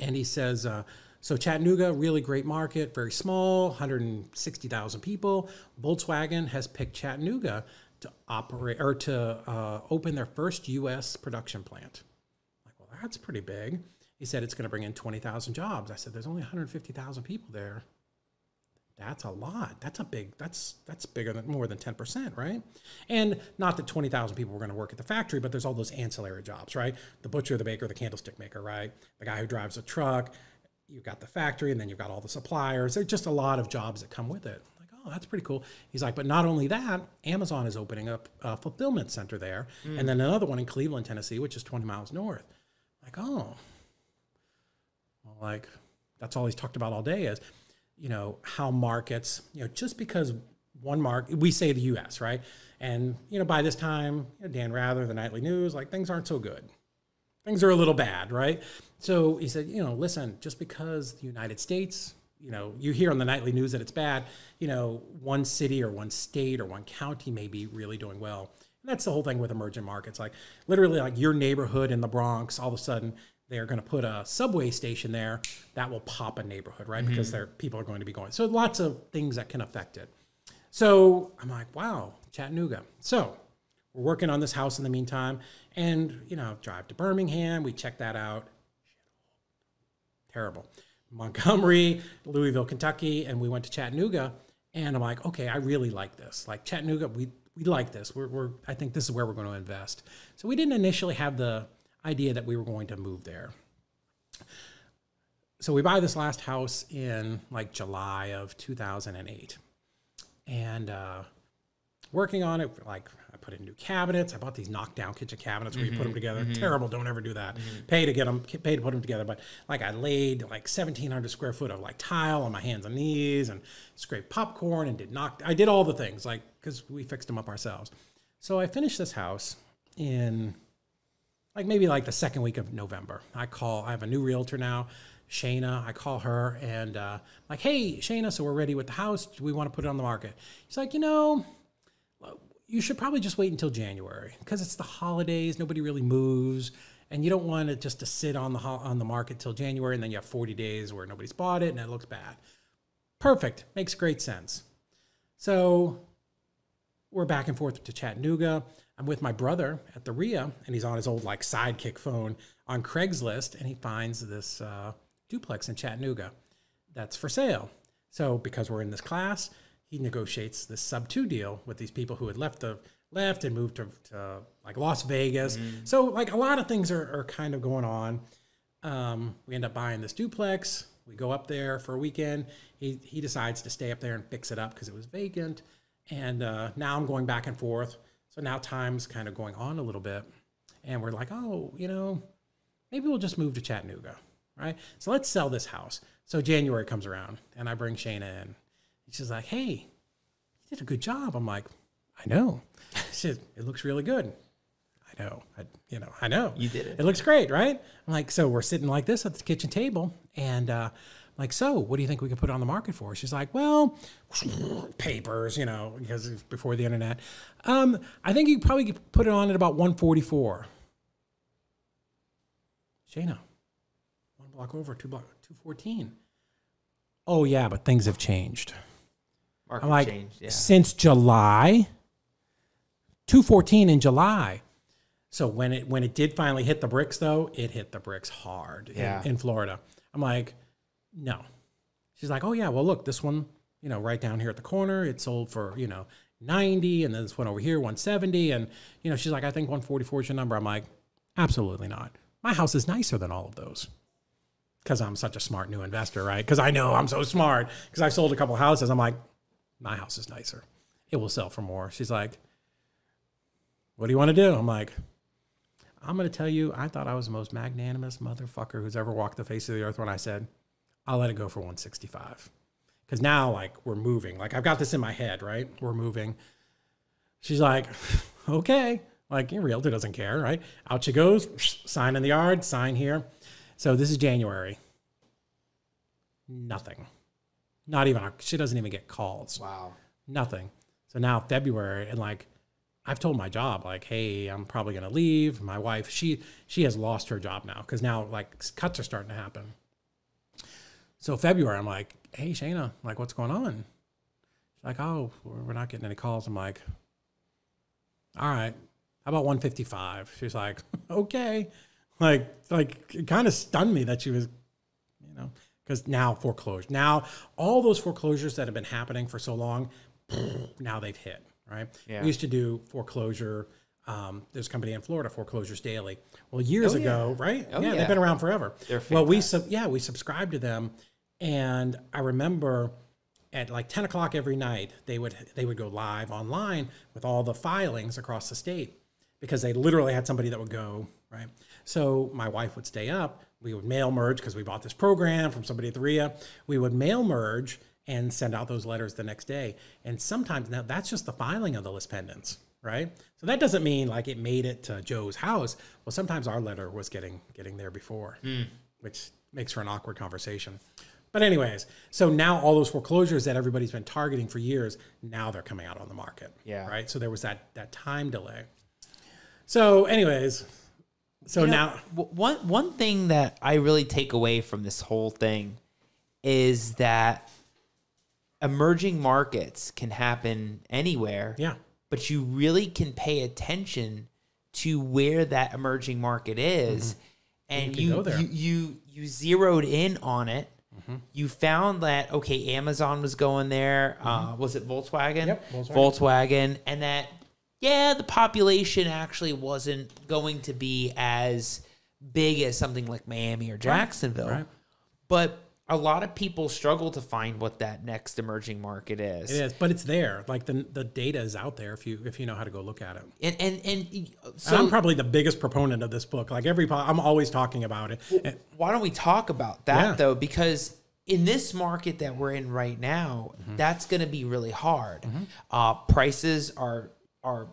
and he says, uh, so Chattanooga, really great market, very small, 160,000 people. Volkswagen has picked Chattanooga to operate or to uh, open their first U.S. production plant. Like, well, that's pretty big. He said it's going to bring in 20,000 jobs. I said, there's only 150,000 people there. That's a lot. That's a big. That's that's bigger than more than ten percent, right? And not that twenty thousand people were going to work at the factory, but there's all those ancillary jobs, right? The butcher, the baker, the candlestick maker, right? The guy who drives a truck. You've got the factory, and then you've got all the suppliers. There's just a lot of jobs that come with it. Like, oh, that's pretty cool. He's like, but not only that, Amazon is opening up a fulfillment center there, and then another one in Cleveland, Tennessee, which is twenty miles north. Like, oh, well, like that's all he's talked about all day is, you know, how markets, you know, just because one mark we say the U.S. right, and you know, by this time, you know, Dan Rather, the Nightly News, like things aren't so good. Things are a little bad, right? So he said, you know, listen, just because the United States, you know, you hear on the nightly news that it's bad, you know, one city or one state or one county may be really doing well. And that's the whole thing with emerging markets. Like literally, like your neighborhood in the Bronx, all of a sudden they're going to put a subway station there that will pop a neighborhood, right? Mm-hmm. Because there people are going to be going. So lots of things that can affect it. So I'm like, wow, Chattanooga. So we're working on this house in the meantime, and you know, drive to Birmingham. We check that out. Terrible. Montgomery, Louisville, Kentucky, and we went to Chattanooga. And I'm like, okay, I really like this. Like Chattanooga, we we like this. We're, we're I think this is where we're going to invest. So we didn't initially have the idea that we were going to move there. So we buy this last house in like July of 2008, and uh, working on it. Like I put in new cabinets. I bought these knockdown kitchen cabinets where you put mm-hmm. them together. Mm-hmm. Terrible. Don't ever do that. Mm-hmm. Pay to get them. Pay to put them together. But like I laid like 1,700 square foot of like tile on my hands and knees and scraped popcorn and did knock. I did all the things like because we fixed them up ourselves. So I finished this house in like maybe like the second week of November. I call. I have a new realtor now. Shayna, I call her and uh, like, hey, Shayna, so we're ready with the house. Do we want to put it on the market? She's like, you know, you should probably just wait until January because it's the holidays. Nobody really moves, and you don't want it just to sit on the on the market till January, and then you have 40 days where nobody's bought it and it looks bad. Perfect, makes great sense. So we're back and forth to Chattanooga. I'm with my brother at the RIA, and he's on his old like sidekick phone on Craigslist, and he finds this uh, duplex in Chattanooga that's for sale. So because we're in this class, he negotiates this sub two deal with these people who had left the left and moved to, to like Las Vegas. So like a lot of things are, are kind of going on. Um, we end up buying this duplex. We go up there for a weekend. He he decides to stay up there and fix it up because it was vacant. And uh, now I'm going back and forth. So now time's kind of going on a little bit, and we're like, oh, you know, maybe we'll just move to Chattanooga, right? So let's sell this house. So January comes around, and I bring Shayna in. She's like, hey, you did a good job. I'm like, I know. She said, it looks really good. I know, I, you know, I know. You did it. It looks great, right? I'm like, so we're sitting like this at the kitchen table, and uh, like, so what do you think we could put on the market for? She's like, well, papers, you know, because it's before the internet. Um, I think you probably could put it on at about 144. Shayna, one block over, two block, 214. Oh yeah, but things have changed. Market I'm like, changed. Yeah. since July, 214 in July. So when it when it did finally hit the bricks, though, it hit the bricks hard in- in, Florida. I'm like, no. She's like, oh yeah, well look, this one, you know, right down here at the corner, it sold for you know 90, and then this one over here 170, and you know, she's like, I think 144 is your number. I'm like, absolutely not. My house is nicer than all of those because I'm such a smart new investor, right? Because I know I'm so smart. Because I've sold a couple houses. I'm like, my house is nicer. It will sell for more. She's like, what do you want to do? I'm like, I'm going to tell you, I thought I was the most magnanimous motherfucker who's ever walked the face of the earth when I said, I'll let it go for 165. Because now, like, we're moving. Like, I've got this in my head, right? We're moving. She's like, okay. Like, your realtor doesn't care, right? Out she goes, sign in the yard, sign here. So this is January. Nothing. Not even, she doesn't even get calls. Wow. Nothing. So now February, and like, I've told my job, like, hey, I'm probably gonna leave. My wife, she she has lost her job now because now like cuts are starting to happen. So February, I'm like, hey, Shayna, like, what's going on? She's like, oh, we're not getting any calls. I'm like, all right, how about 155? She's like, okay, like, like it kind of stunned me that she was, you know, because now foreclosure, now all those foreclosures that have been happening for so long, now they've hit, right? Yeah. We used to do foreclosure. Um, there's a company in Florida, Foreclosures Daily. Well, years Oh, yeah. ago, right? Oh, yeah, yeah. they've been around forever. They're well, we sub- yeah we subscribed to them, and I remember at like 10 o'clock every night they would they would go live online with all the filings across the state because they literally had somebody that would go right? So my wife would stay up. We would mail merge because we bought this program from somebody at the RIA. We would mail merge and send out those letters the next day. And sometimes now that's just the filing of the lis pendens right? So that doesn't mean like it made it to joe's house. Well sometimes our letter was getting getting there before hmm. which makes for an awkward conversation but anyways, so now all those foreclosures that everybody's been targeting for years, now they're coming out on the market. Yeah. Right. So there was that that time delay. So, anyways, so You know, now one one thing that I really take away from this whole thing is that emerging markets can happen anywhere. yeah, But you really can pay attention to where that emerging market is, mm-hmm. and you you, you you zeroed in on it. You found that okay, Amazon was going there. Uh, was it Volkswagen? Yep, Volkswagen. Volkswagen, and that yeah, the population actually wasn't going to be as big as something like Miami or Jacksonville. right. But a lot of people struggle to find what that next emerging market is. it is, but it's there. Like the the data is out there if you if you know how to go look at it. And and and so And I'm probably the biggest proponent of this book. Like every, I'm always talking about it. And- why don't we talk about that Yeah. though? Because in this market that we're in right now, Mm-hmm. that's going to be really hard. Uh, prices are are.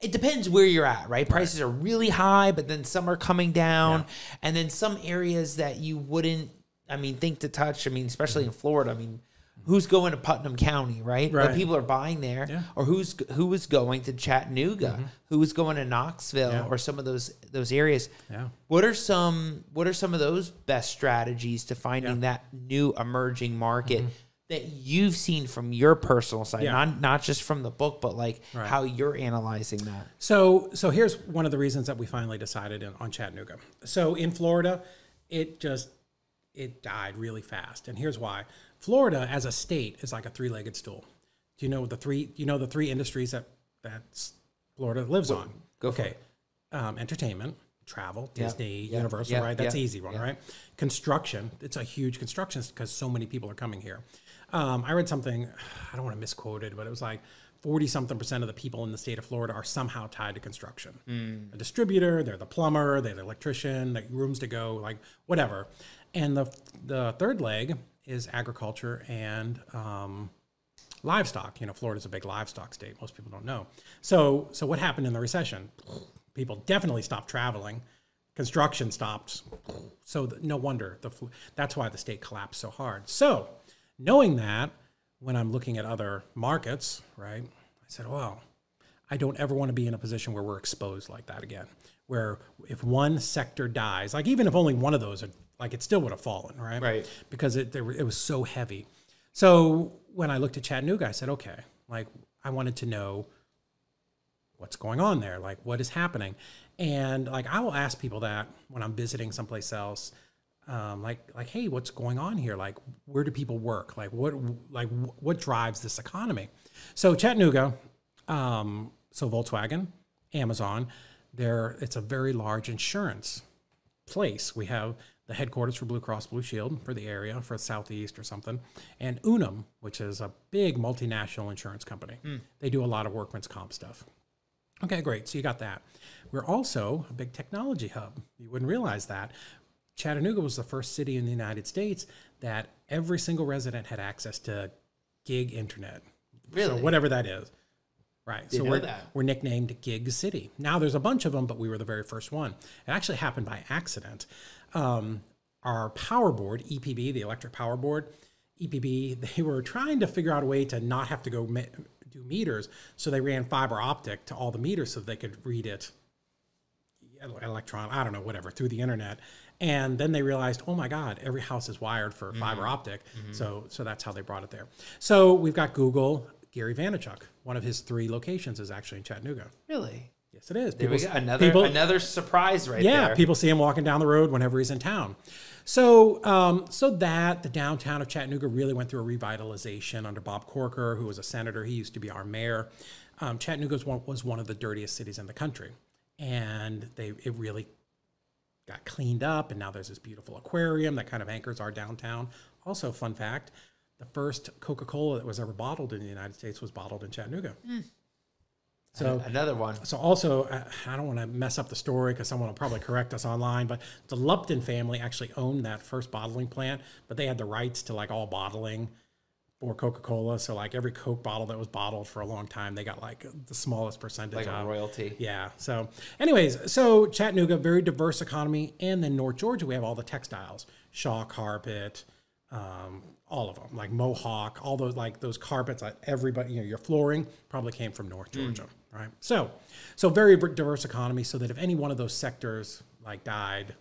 It depends where you're at, right? Prices are really high, but then some are coming down, and then some areas that you wouldn't. I mean, think to touch. I mean, especially in Florida. I mean, who's going to Putnam County, right? Right. people are buying there, Yeah. or who's who is going to Chattanooga, who is going to Knoxville, Yeah. or some of those those areas. Yeah. What are some what are some of those best strategies to finding that new emerging market that you've seen from your personal side, Mm-hmm. Yeah. not not just from the book, but like Right. how you're analyzing that? So, so here's one of the reasons that we finally decided in, on Chattanooga. So in Florida, it just it died really fast, and here's why. Florida, as a state, is like a three-legged stool. Do you know the three? You know the three industries that that Florida lives on? go for okay, um, entertainment, travel, Disney, yeah, Universal, yeah, right? That's yeah, easy one, right? Construction. It's a huge construction because so many people are coming here. Um, I read something. I don't want to misquote it, but it was like. 40 something percent of the people in the state of Florida are somehow tied to construction. Hmm. A distributor, they're the plumber, they're the electrician, like rooms to go, like whatever. And the the third leg is agriculture and um, livestock. You know, Florida's a big livestock state. Most people don't know. So so what happened in the recession? people definitely stopped traveling. Construction stopped. So no wonder the that's why the state collapsed so hard. So knowing that, when I'm looking at other markets, right, I said, well, I don't ever want to be in a position where we're exposed like that again. Where if one sector dies, like even if only one of those, are, like it still would have fallen, right? Right. Because it were- it was so heavy. So when I looked at Chattanooga, I said, okay, like I wanted to know what's going on there, like what is happening, and like I will ask people that when I'm visiting someplace else, um, like like hey, what's going on here? Like where do people work? Like what like what drives this economy? So Chattanooga, um, so Volkswagen, Amazon, there it's a very large insurance place. We have the headquarters for Blue Cross Blue Shield for the area, for Southeast or something, and Unum, which is a big multinational insurance company. Hmm. They do a lot of workman's comp stuff. Okay, great. So you got that. We're also a big technology hub. You wouldn't realize that. Chattanooga was the first city in the United States that every single resident had access to gig internet. So Really? whatever that is. Right. so Didn't know we're, that. we're nicknamed Gig City. Now there's a bunch of them, but we were the very first one. It actually happened by accident. Um, our power board, EPB, the electric power board, EPB, they were trying to figure out a way to not have to go me- do meters. So they ran fiber optic to all the meters so they could read it electron, I don't know, whatever, through the internet. And then they realized, oh my God, every house is wired for fiber optic. So so that's how they brought it there. So we've got Google, Gary Vaynerchuk. One of his three locations is actually in Chattanooga. Really? Yes, it is. There People- go. Another people- another surprise right yeah, there. people see him walking down the road whenever he's in town. So, um, so that the downtown of Chattanooga really went through a revitalization under Bob Corker, who was a senator. He used to be our mayor. Um, Chattanooga was one, was one of the dirtiest cities in the country, and they it really got cleaned up. And now there's this beautiful aquarium that kind of anchors our downtown. Also, fun fact: the first Coca-Cola that was ever bottled in the United States was bottled in Chattanooga. So Another one. so also, I, don't want to mess up the story because someone will probably correct us online, but the Lupton family actually owned that first bottling plant, but they had the rights to like all bottling for Coca-Cola. So like every Coke bottle that was bottled for a long time, they got like the smallest percentage Like a of. royalty. Yeah. So, anyways, so Chattanooga, very diverse economy, and then North Georgia, we have all the textiles, Shaw Carpet, um, all of them, like Mohawk, all those like those carpets. Like everybody, you know, your flooring probably came from North Georgia, right? So, so very diverse economy. So that if any one of those sectors like died,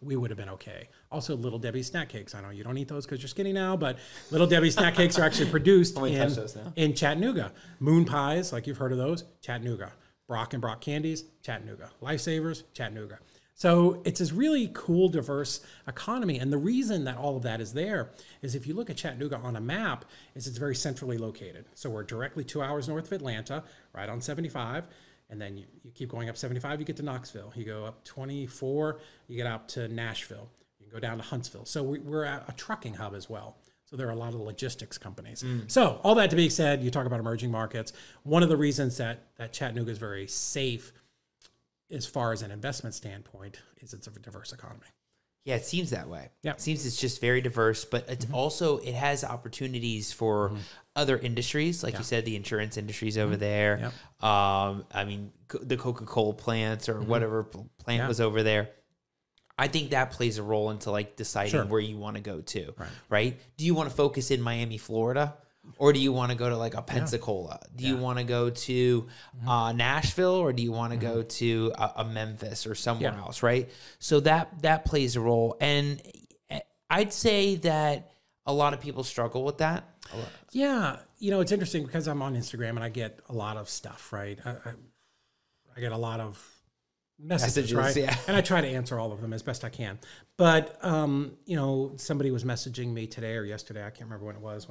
we would have been okay. Also, Little Debbie snack cakes. I know you don't eat those because you're skinny now, but Little Debbie snack cakes are actually produced in, touch those now. in Chattanooga. Moon pies, like you've heard of those, Chattanooga. Brock and Brock candies, Chattanooga. Lifesavers, Chattanooga. So it's this really cool, diverse economy. And the reason that all of that is there is if you look at Chattanooga on a map, is it's very centrally located. So we're directly two hours north of Atlanta, right on 75. And then you, you keep going up 75, you get to Knoxville. You go up 24, you get up to Nashville. You can go down to Huntsville. So we, we're at a trucking hub as well. So there are a lot of logistics companies. Mm. So all that to be said, you talk about emerging markets. One of the reasons that that Chattanooga is very safe, as far as an investment standpoint, is it's a diverse economy. Yeah, it seems that way. Yeah. Mm-hmm. It seems it's just very diverse, but it's also it has opportunities for other industries, like you said, the insurance industries over Mm-hmm. there. Um, I mean, the Coca Cola plants or whatever plant Mm-hmm. Yeah. was over there. I think that plays a role into like deciding Sure. where you want to go to. Right. Do you want to focus in Miami, Florida? Or do you want to go to like a Pensacola? Do you want to go to Mm-hmm. uh, Nashville, or do you want to go to a, a Memphis or somewhere Yeah. else? Right. So that that plays a role, and eh, I'd say that a lot of people struggle with that. Yeah, you know, it's interesting because I'm on Instagram and I get a lot of stuff, right? I, I, I get a lot of messages, Messages, right? yeah. And I try to answer all of them as best I can. But um, you know, somebody was messaging me today or yesterday, I can't remember when it was.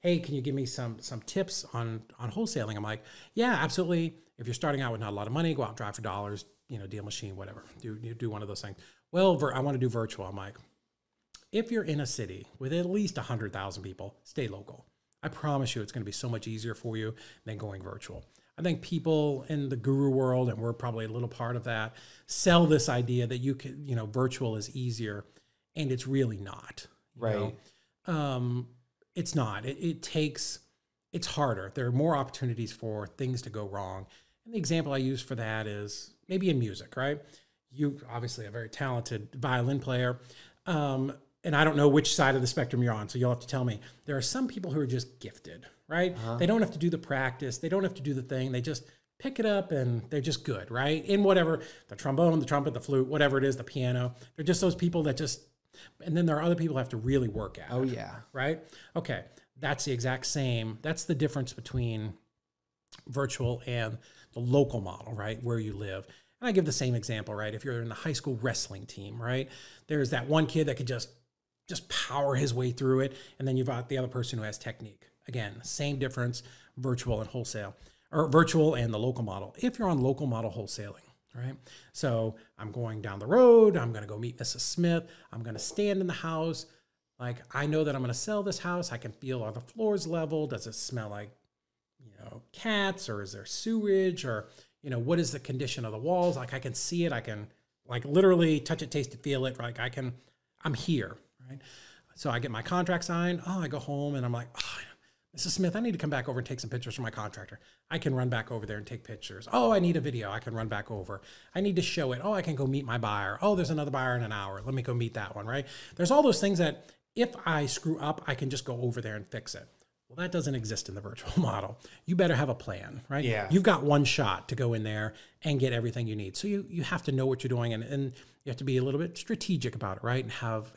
Hey, can you give me some some tips on on wholesaling? I'm like, yeah, absolutely. If you're starting out with not a lot of money, go out and drive for dollars, you know, DealMachine, whatever. Do you do one of those things. Well, I want to do virtual. I'm like, if you're in a city with at least 100,000 people, stay local. I promise you it's going to be so much easier for you than going virtual. I think people in the guru world, and we're probably a little part of that, sell this idea that you can, you know, virtual is easier, and it's really not. Right. know? Um, it's not. It, it takes, it's harder. There are more opportunities for things to go wrong. And the example I use for that is maybe in music, right? You obviously a very talented violin player. Um, and I don't know which side of the spectrum you're on, so you'll have to tell me. There are some people who are just gifted, right? They don't have to do the practice, they don't have to do the thing. They just pick it up and they're just good, right? In whatever the trombone, the trumpet, the flute, whatever it is, the piano. They're just those people that just, and then there are other people who have to really work at Oh it, yeah. right? Okay, that's the exact same. That's the difference between virtual and the local model, right? Where you live. And I give the same example, right? If you're in the high school wrestling team, right? There's that one kid that could just just power his way through it, and then you've got the other person who has technique. Again, same difference, virtual and wholesale, or virtual and the local model. If you're on local model wholesaling, right? So I'm going down the road, I'm gonna go meet Mrs. Smith, I'm gonna stand in the house. Like I know that I'm gonna sell this house. I can feel are the floors level? Does it smell like you know cats or is there sewage or you know what is the condition of the walls like i can see it i can like literally touch it taste it feel it like i can i'm here right so i get my contract signed oh i go home and i'm like oh, mrs smith i need to come back over and take some pictures for my contractor i can run back over there and take pictures oh i need a video i can run back over i need to show it oh i can go meet my buyer oh there's another buyer in an hour let me go meet that one right there's all those things that if i screw up i can just go over there and fix it well, that doesn't exist in the virtual model. You better have a plan, right? Yeah. You've got one shot to go in there and get everything you need. So you you have to know what you're doing and, and you have to be a little bit strategic about it, right? And have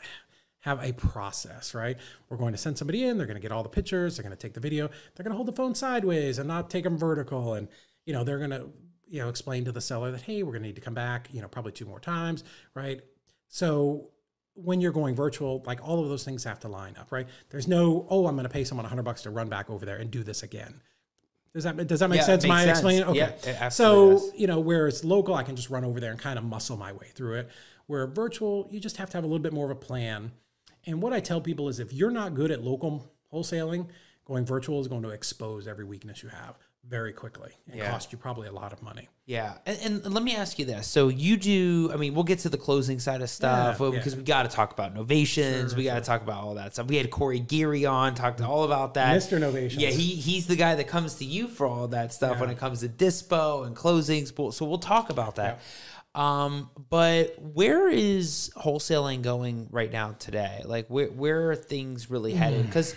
have a process, right? We're going to send somebody in, they're going to get all the pictures, they're going to take the video, they're going to hold the phone sideways and not take them vertical and you know, they're going to you know, explain to the seller that hey, we're going to need to come back, you know, probably two more times, right? So when you're going virtual, like all of those things have to line up, right? There's no, oh, I'm going to pay someone 100 bucks to run back over there and do this again. Does that does that make Yeah, sense? Am I explaining? Okay. Yeah, so does. you know, where it's local, I can just run over there and kind of muscle my way through it. Where virtual, you just have to have a little bit more of a plan. And what I tell people is, if you're not good at local wholesaling, going virtual is going to expose every weakness you have very quickly and Yeah. cost you probably a lot of money. Yeah, and, and let me ask you this: so you do? I mean, we'll get to the closing side of stuff Yeah, well, yeah. because we got to talk about novations. we got to talk about all that stuff. We had Corey Geary on, talked mm-hmm. all about that. Mr. Novations. Yeah, he he's the guy that comes to you for all that stuff when it comes to dispo and closings. So we'll talk about that. Um, but where is wholesaling going right now today? Like, where where are things really Mm. headed? Because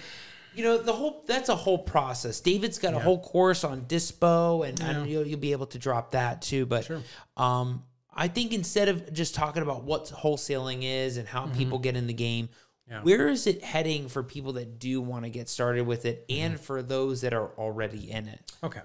you know the whole that's a whole process. David's got a whole course on dispo, and, and you'll, you'll be able to drop that too. But um, I think instead of just talking about what wholesaling is and how people get in the game. Yeah. where is it heading for people that do want to get started with it, Mm-hmm. and for those that are already in it? Okay.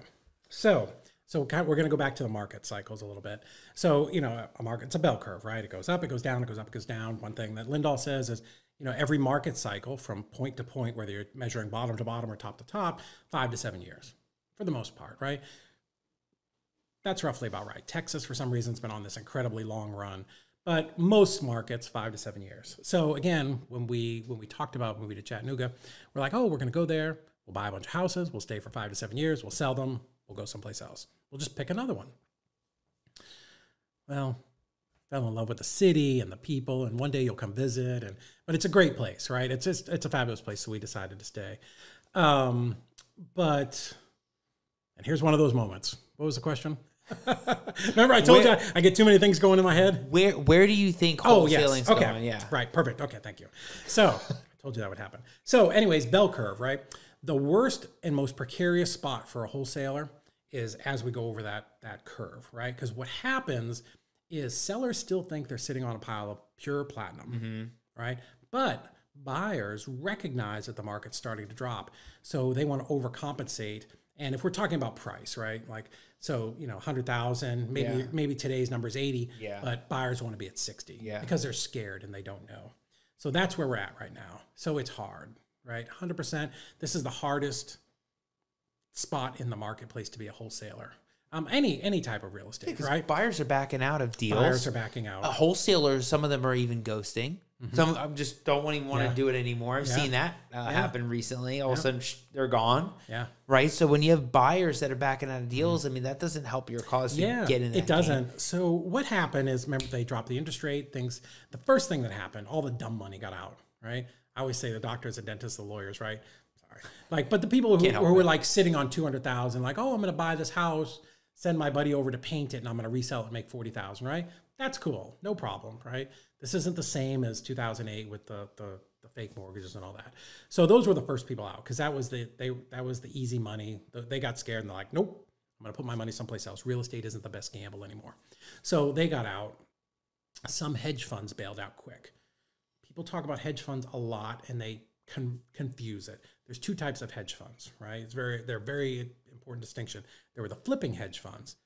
So, so we're going to go back to the market cycles a little bit. So, you know, a market, it's a bell curve, right? It goes up, it goes down, it goes up, it goes down. One thing that Lindahl says is, you know, every market cycle from point to point, whether you're measuring bottom to bottom or top to top, five to seven years for the most part, right? That's roughly about right. Texas, for some reason, has been on this incredibly long run, but most markets five to seven years. So again, when we when we talked about moving to Chattanooga, we're like, oh, we're going to go there. We'll buy a bunch of houses. We'll stay for five to seven years. We'll sell them. We'll go someplace else. We'll just pick another one. Well, fell in love with the city and the people, and one day you'll come visit. And but it's a great place, right? It's just it's a fabulous place. So we decided to stay. Um, but and here's one of those moments. What was the question? Remember, I told Where- you I, I get too many things going in my head. Where where do you think Oh, yes. Okay. going? Yeah. Right. Perfect. Okay. Thank you. So, I told you that would happen. So, anyways, bell curve, right? The worst and most precarious spot for a wholesaler is as we go over that that curve, right? Because what happens is sellers still think they're sitting on a pile of pure platinum, mm-hmm. right? But buyers recognize that the market's starting to drop, so they want to overcompensate. And if we're talking about price, right? Like, so you know, hundred thousand, maybe Yeah. maybe today's number is eighty, Yeah. but buyers want to be at 60 Yeah. because they're scared and they don't know. So that's where we're at right now. So it's hard, right? 100%. This is the hardest spot in the marketplace to be a wholesaler. Um, any any type of real estate, right? Buyers are backing out of deals. Buyers are backing out. Uh, wholesalers, some of them are even ghosting. Some I just don't even want Mm-hmm. Yeah. to do it anymore. I've Yeah. seen that uh, happen recently. All of a sudden, sh- they're gone. yeah. Right. So when you have buyers that are backing out of deals, I mean, that doesn't help your cause to Mm-hmm. Yeah, get in. It doesn't. So what happened is, remember they dropped the interest rate. Things. The first thing that happened, all the dumb money got out. Right. I always say the doctors, the dentists, the lawyers. Right. Like, but the people who, who were like sitting on two hundred thousand, like, oh, I'm going to buy this house. send my buddy over to paint it and I'm going to resell it and make 40,000, right? That's cool. No problem, right? This isn't the same as 2008 with the, the, the fake mortgages and all that. So those were the first people out because that was the, they, that was the easy money. They got scared and they're like, nope, I'm going to put my money someplace else. Real estate isn't the best gamble anymore. So they got out. Some hedge funds bailed out quick. People talk about hedge funds a lot and they con- confuse it. There's two types of hedge funds, right? It's very they're very important distinction. There were the flipping hedge funds,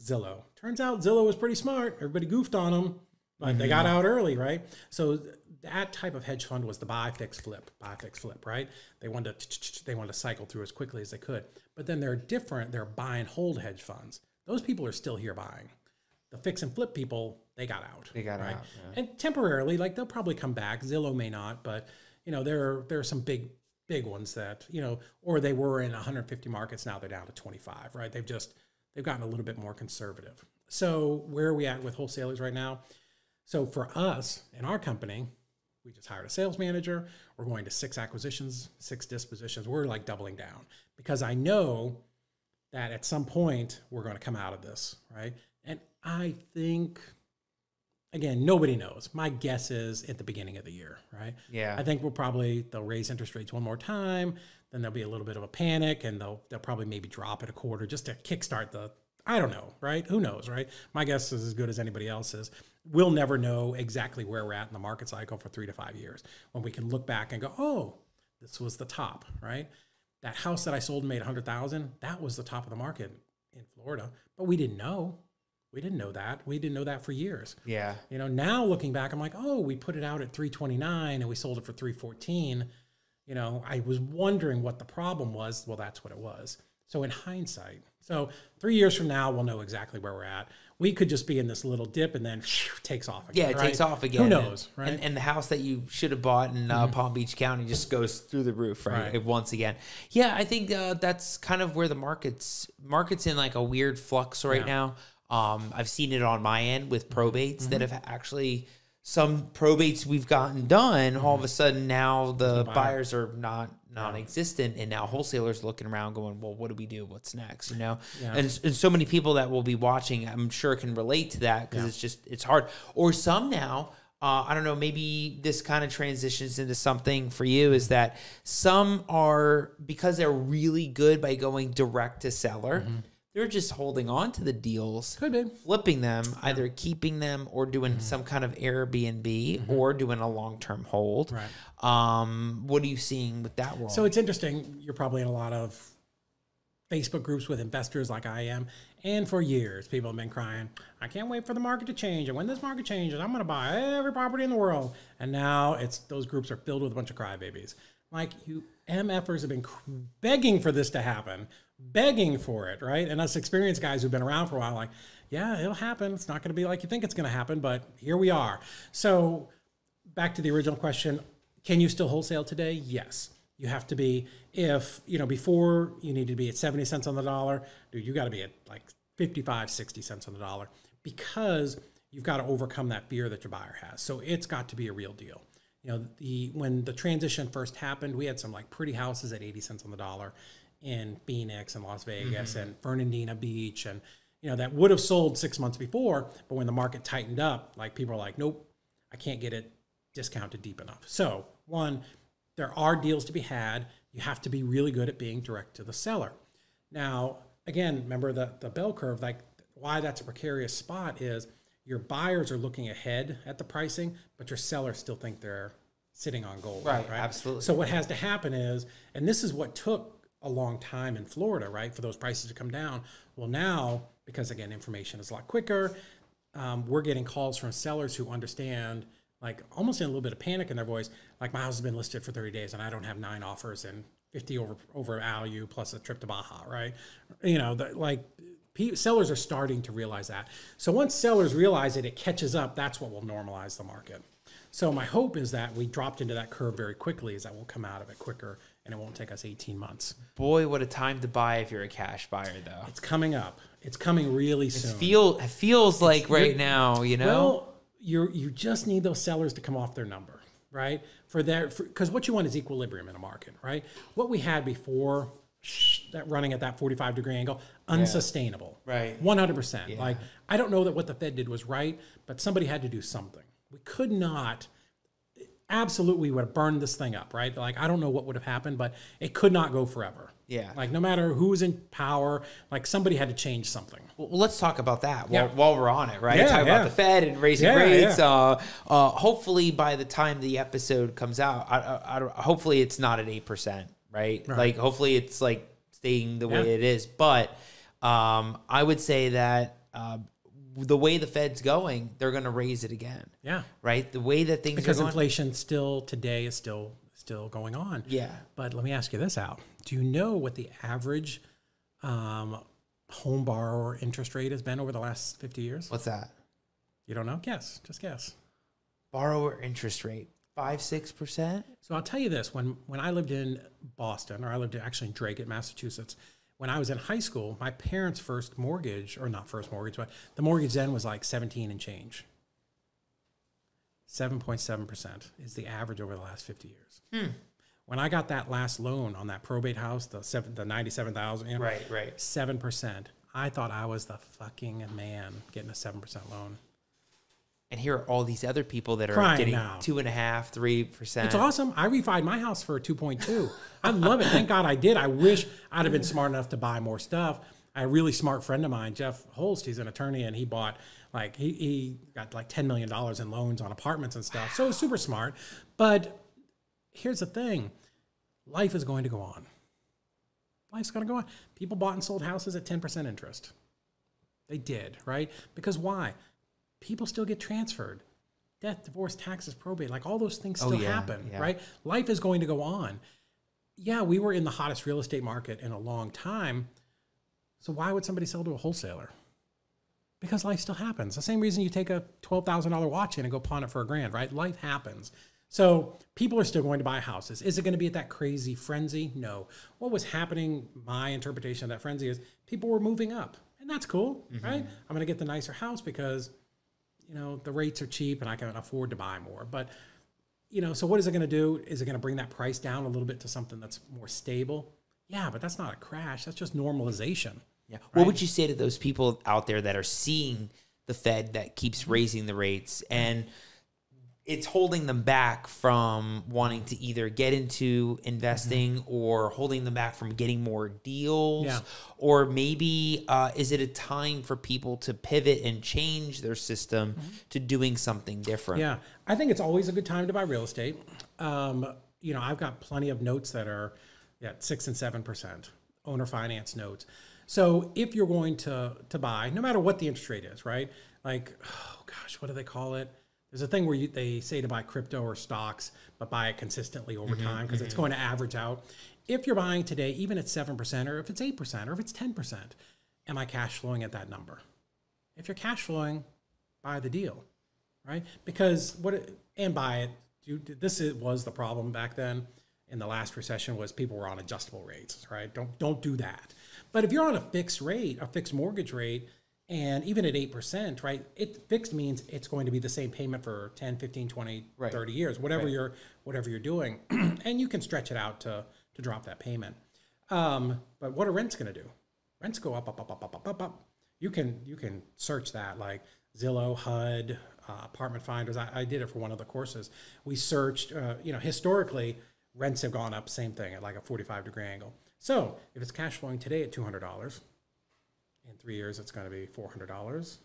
Zillow. Turns out Zillow was pretty smart. Everybody goofed on them, but mm-hmm. they got out early, right? So that type of hedge fund was the buy, fix, flip, buy, fix, flip, right? They wanted to they wanted to cycle through as quickly as they could. But then there are different. They're buy and hold hedge funds. Those people are still here buying. The fix and flip people, they got out. They got right? out, yeah. and temporarily. Like they'll probably come back. Zillow may not, but you know there are, there are some big big ones that you know, or they were in 150 markets. Now they're down to 25. Right? They've just they've gotten a little bit more conservative. So where are we at with wholesalers right now? So for us in our company, we just hired a sales manager. We're going to six acquisitions, six dispositions. We're like doubling down because I know that at some point we're going to come out of this, right? And I think again, nobody knows. My guess is at the beginning of the year, right? Yeah. I think we'll probably they'll raise interest rates one more time. Then there'll be a little bit of a panic, and they'll they'll probably maybe drop it a quarter just to kickstart the. I don't know, right? Who knows, right? My guess is as good as anybody else's. We'll never know exactly where we're at in the market cycle for three to five years when we can look back and go, oh, this was the top, right? That house that I sold and made a hundred thousand, that was the top of the market in Florida, but we didn't know we didn't know that. We didn't know that for years. Yeah. You know, now looking back, I'm like, oh, we put it out at 329 and we sold it for 314. You know, I was wondering what the problem was. Well, that's what it was. So in hindsight, so three years from now, we'll know exactly where we're at. We could just be in this little dip and then takes off again. Yeah, it right? takes off again. Who knows, and, right? And, and, the house that you should have bought in uh, mm-hmm. Palm Beach County just goes through the roof, right? right. Once again, yeah, I think uh, that's kind of where the market's market's in like a weird flux right yeah. now. Um, I've seen it on my end with probates mm-hmm. that have actually some probates we've gotten done. All of a sudden now the buyer. buyers are not non-existent, and now wholesalers looking around going, "Well, what do we do? What's next?" You know, yeah. and, and so many people that will be watching, I'm sure, can relate to that because yeah. it's just it's hard. Or some now. Uh, I don't know, maybe this kind of transitions into something for you is that some are because they're really good by going direct to seller. Mm-hmm they're just holding on to the deals, Could be. flipping them, either keeping them or doing mm-hmm. some kind of Airbnb mm-hmm. or doing a long term hold. Right. Um, what are you seeing with that world? So it's interesting. You're probably in a lot of Facebook groups with investors like I am. And for years, people have been crying, I can't wait for the market to change. And when this market changes, I'm going to buy every property in the world. And now it's those groups are filled with a bunch of crybabies. Like you MFers have been begging for this to happen begging for it, right? And us experienced guys who've been around for a while, like, yeah, it'll happen. It's not going to be like you think it's going to happen, but here we are. So, back to the original question can you still wholesale today? Yes. You have to be, if, you know, before you need to be at 70 cents on the dollar, dude, you got to be at like 55, 60 cents on the dollar because you've got to overcome that fear that your buyer has. So, it's got to be a real deal. You know, the when the transition first happened, we had some like pretty houses at 80 cents on the dollar in Phoenix and Las Vegas mm-hmm. and Fernandina Beach and you know that would have sold six months before, but when the market tightened up, like people are like, nope, I can't get it discounted deep enough. So one, there are deals to be had. You have to be really good at being direct to the seller. Now, again, remember the the bell curve. Like why that's a precarious spot is your buyers are looking ahead at the pricing, but your sellers still think they're sitting on gold. Right, right? absolutely. So what has to happen is, and this is what took a long time in Florida, right, for those prices to come down. Well, now, because again, information is a lot quicker, um, we're getting calls from sellers who understand, like almost in a little bit of panic in their voice, like my house has been listed for 30 days and I don't have nine offers and 50 over over value plus a trip to Baja, right? You know, the, like sellers are starting to realize that. So once sellers realize it, it catches up. That's what will normalize the market. So my hope is that we dropped into that curve very quickly, is that we'll come out of it quicker and it won't take us 18 months. Boy, what a time to buy if you're a cash buyer, though. It's coming up. It's coming really soon. It feel it feels like it's, right now, you know. Well, you you just need those sellers to come off their number, right? For their because what you want is equilibrium in a market, right? What we had before that running at that 45 degree angle unsustainable. Right. 100%. Like I don't know that what the Fed did was right, but somebody had to do something. We could not absolutely would have burned this thing up, right? Like I don't know what would have happened, but it could not go forever. Yeah. Like no matter who's in power, like somebody had to change something. Well, let's talk about that while, Yeah. while we're on it, right? Yeah, talk yeah. about the Fed and raising rates. Uh, uh, hopefully, by the time the episode comes out, I, I, I don't, hopefully it's not at eight percent, right? Like, hopefully it's like staying the way it is. But um, I would say that uh, the way the Fed's going, they're going to raise it again, Yeah. right? The way that things Because are going, inflation still today is still still going on. yeah. But let me ask you this out. Do you know what the average um, home borrower interest rate has been over the last 50 years? What's that? You don't know? Guess. Just guess. Borrower interest rate five six percent. So I'll tell you this: when when I lived in Boston, or I lived actually in Dracut, Massachusetts, when I was in high school, my parents' first mortgage, or not first mortgage, but the mortgage then was like seventeen and change. Seven point seven percent is the average over the last fifty years. Hmm. When I got that last loan on that probate house, the seven, the ninety seven thousand, Right, right. seven percent. I thought I was the fucking man getting a seven percent loan. And here are all these other people that are Crying getting now. two and a half, three percent. It's awesome. I refied my house for a 2.2. I love it. Thank God I did. I wish I'd have been smart enough to buy more stuff. A really smart friend of mine, Jeff Holst, he's an attorney, and he bought like he, he got like $10 million in loans on apartments and stuff. So super smart. But here's the thing life is going to go on. Life's going to go on. People bought and sold houses at 10% interest. They did, right? Because why? People still get transferred. Death, divorce, taxes, probate, like all those things Oh, still yeah, happen, yeah. right? Life is going to go on. Yeah, we were in the hottest real estate market in a long time. So why would somebody sell to a wholesaler? Because life still happens. The same reason you take a $12,000 watch in and go pawn it for a grand, right? Life happens. So people are still going to buy houses. Is it going to be at that crazy frenzy? No. What was happening, my interpretation of that frenzy is people were moving up. And that's cool, mm-hmm. right? I'm going to get the nicer house because, you know, the rates are cheap and I can afford to buy more. But, you know, so what is it going to do? Is it going to bring that price down a little bit to something that's more stable? Yeah, but that's not a crash. That's just normalization. Yeah. What would you say to those people out there that are seeing the Fed that keeps raising the rates and it's holding them back from wanting to either get into investing or holding them back from getting more deals? Yeah. Or maybe uh, is it a time for people to pivot and change their system to doing something different? Yeah, I think it's always a good time to buy real estate. Um, you know, I've got plenty of notes that are yeah six and seven percent owner finance notes. So if you're going to to buy, no matter what the interest rate is, right? Like, oh gosh, what do they call it? There's a thing where you, they say to buy crypto or stocks, but buy it consistently over mm-hmm, time because it's mm-hmm. going to average out. If you're buying today, even at seven percent, or if it's eight percent, or if it's ten percent, am I cash flowing at that number? If you're cash flowing, buy the deal right? Because what it, and buy it. You, this is, was the problem back then in the last recession was people were on adjustable rates, right? Don't don't do that. But if you're on a fixed rate, a fixed mortgage rate, and even at 8%, right? It fixed means it's going to be the same payment for 10, 15, 20, Right. 30 years, whatever you're whatever you're doing. and you can stretch it out to to drop that payment. Um, but what are rents going to do? Rents go up, up, up, up, up, up, up, up. You can you can search that like Zillow, HUD, uh, Apartment Finders. I, I did it for one of the courses. We searched, uh, you know, historically rents have gone up. Same thing at like a forty-five degree angle. So if it's cash flowing today at two hundred dollars, in three years it's going to be four hundred dollars.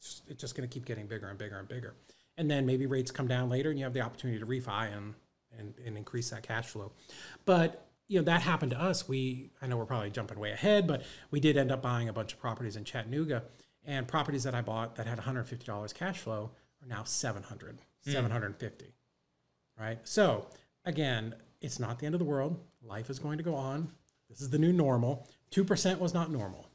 It's, it's just going to keep getting bigger and bigger and bigger. And then maybe rates come down later, and you have the opportunity to refi and and, and increase that cash flow. But you know that happened to us. We I know we're probably jumping way ahead, but we did end up buying a bunch of properties in Chattanooga, and properties that I bought that had $150 cash flow are now 700, hmm. 750. Right. So again, it's not the end of the world. Life is going to go on. This is the new normal. Two percent was not normal.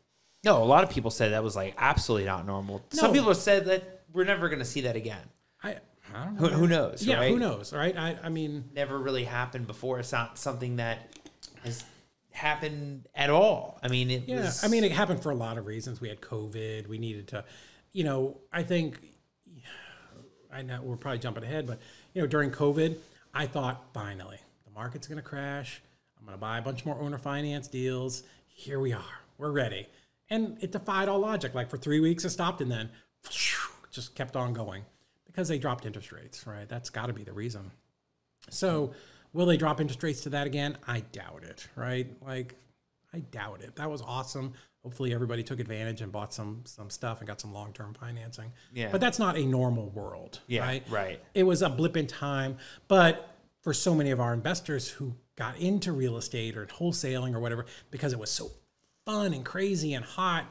No, a lot of people said that was like absolutely not normal. Some people have said that we're never going to see that again. I I don't know. Who, who knows? Yeah, right? who knows, right? I I mean, Never really happened before. It's not something that has happened at all. I mean, it Yeah, was. I mean, it happened for a lot of reasons. We had COVID. We needed to, you know, I think, I know we're probably jumping ahead, but you know, during COVID, I thought finally the market's going to crash. I'm going to buy a bunch more owner finance deals. Here we are. We're ready. And it defied all logic. Like for three weeks, it stopped and then just kept on going because they dropped interest rates, right? That's got to be the reason. So, will they drop interest rates to that again? I doubt it, right? Like, I doubt it. That was awesome. Hopefully, everybody took advantage and bought some some stuff and got some long term financing. Yeah. But that's not a normal world, Yeah, right? right. It was a blip in time, but for so many of our investors who got into real estate or wholesaling or whatever because it was so fun and crazy and hot,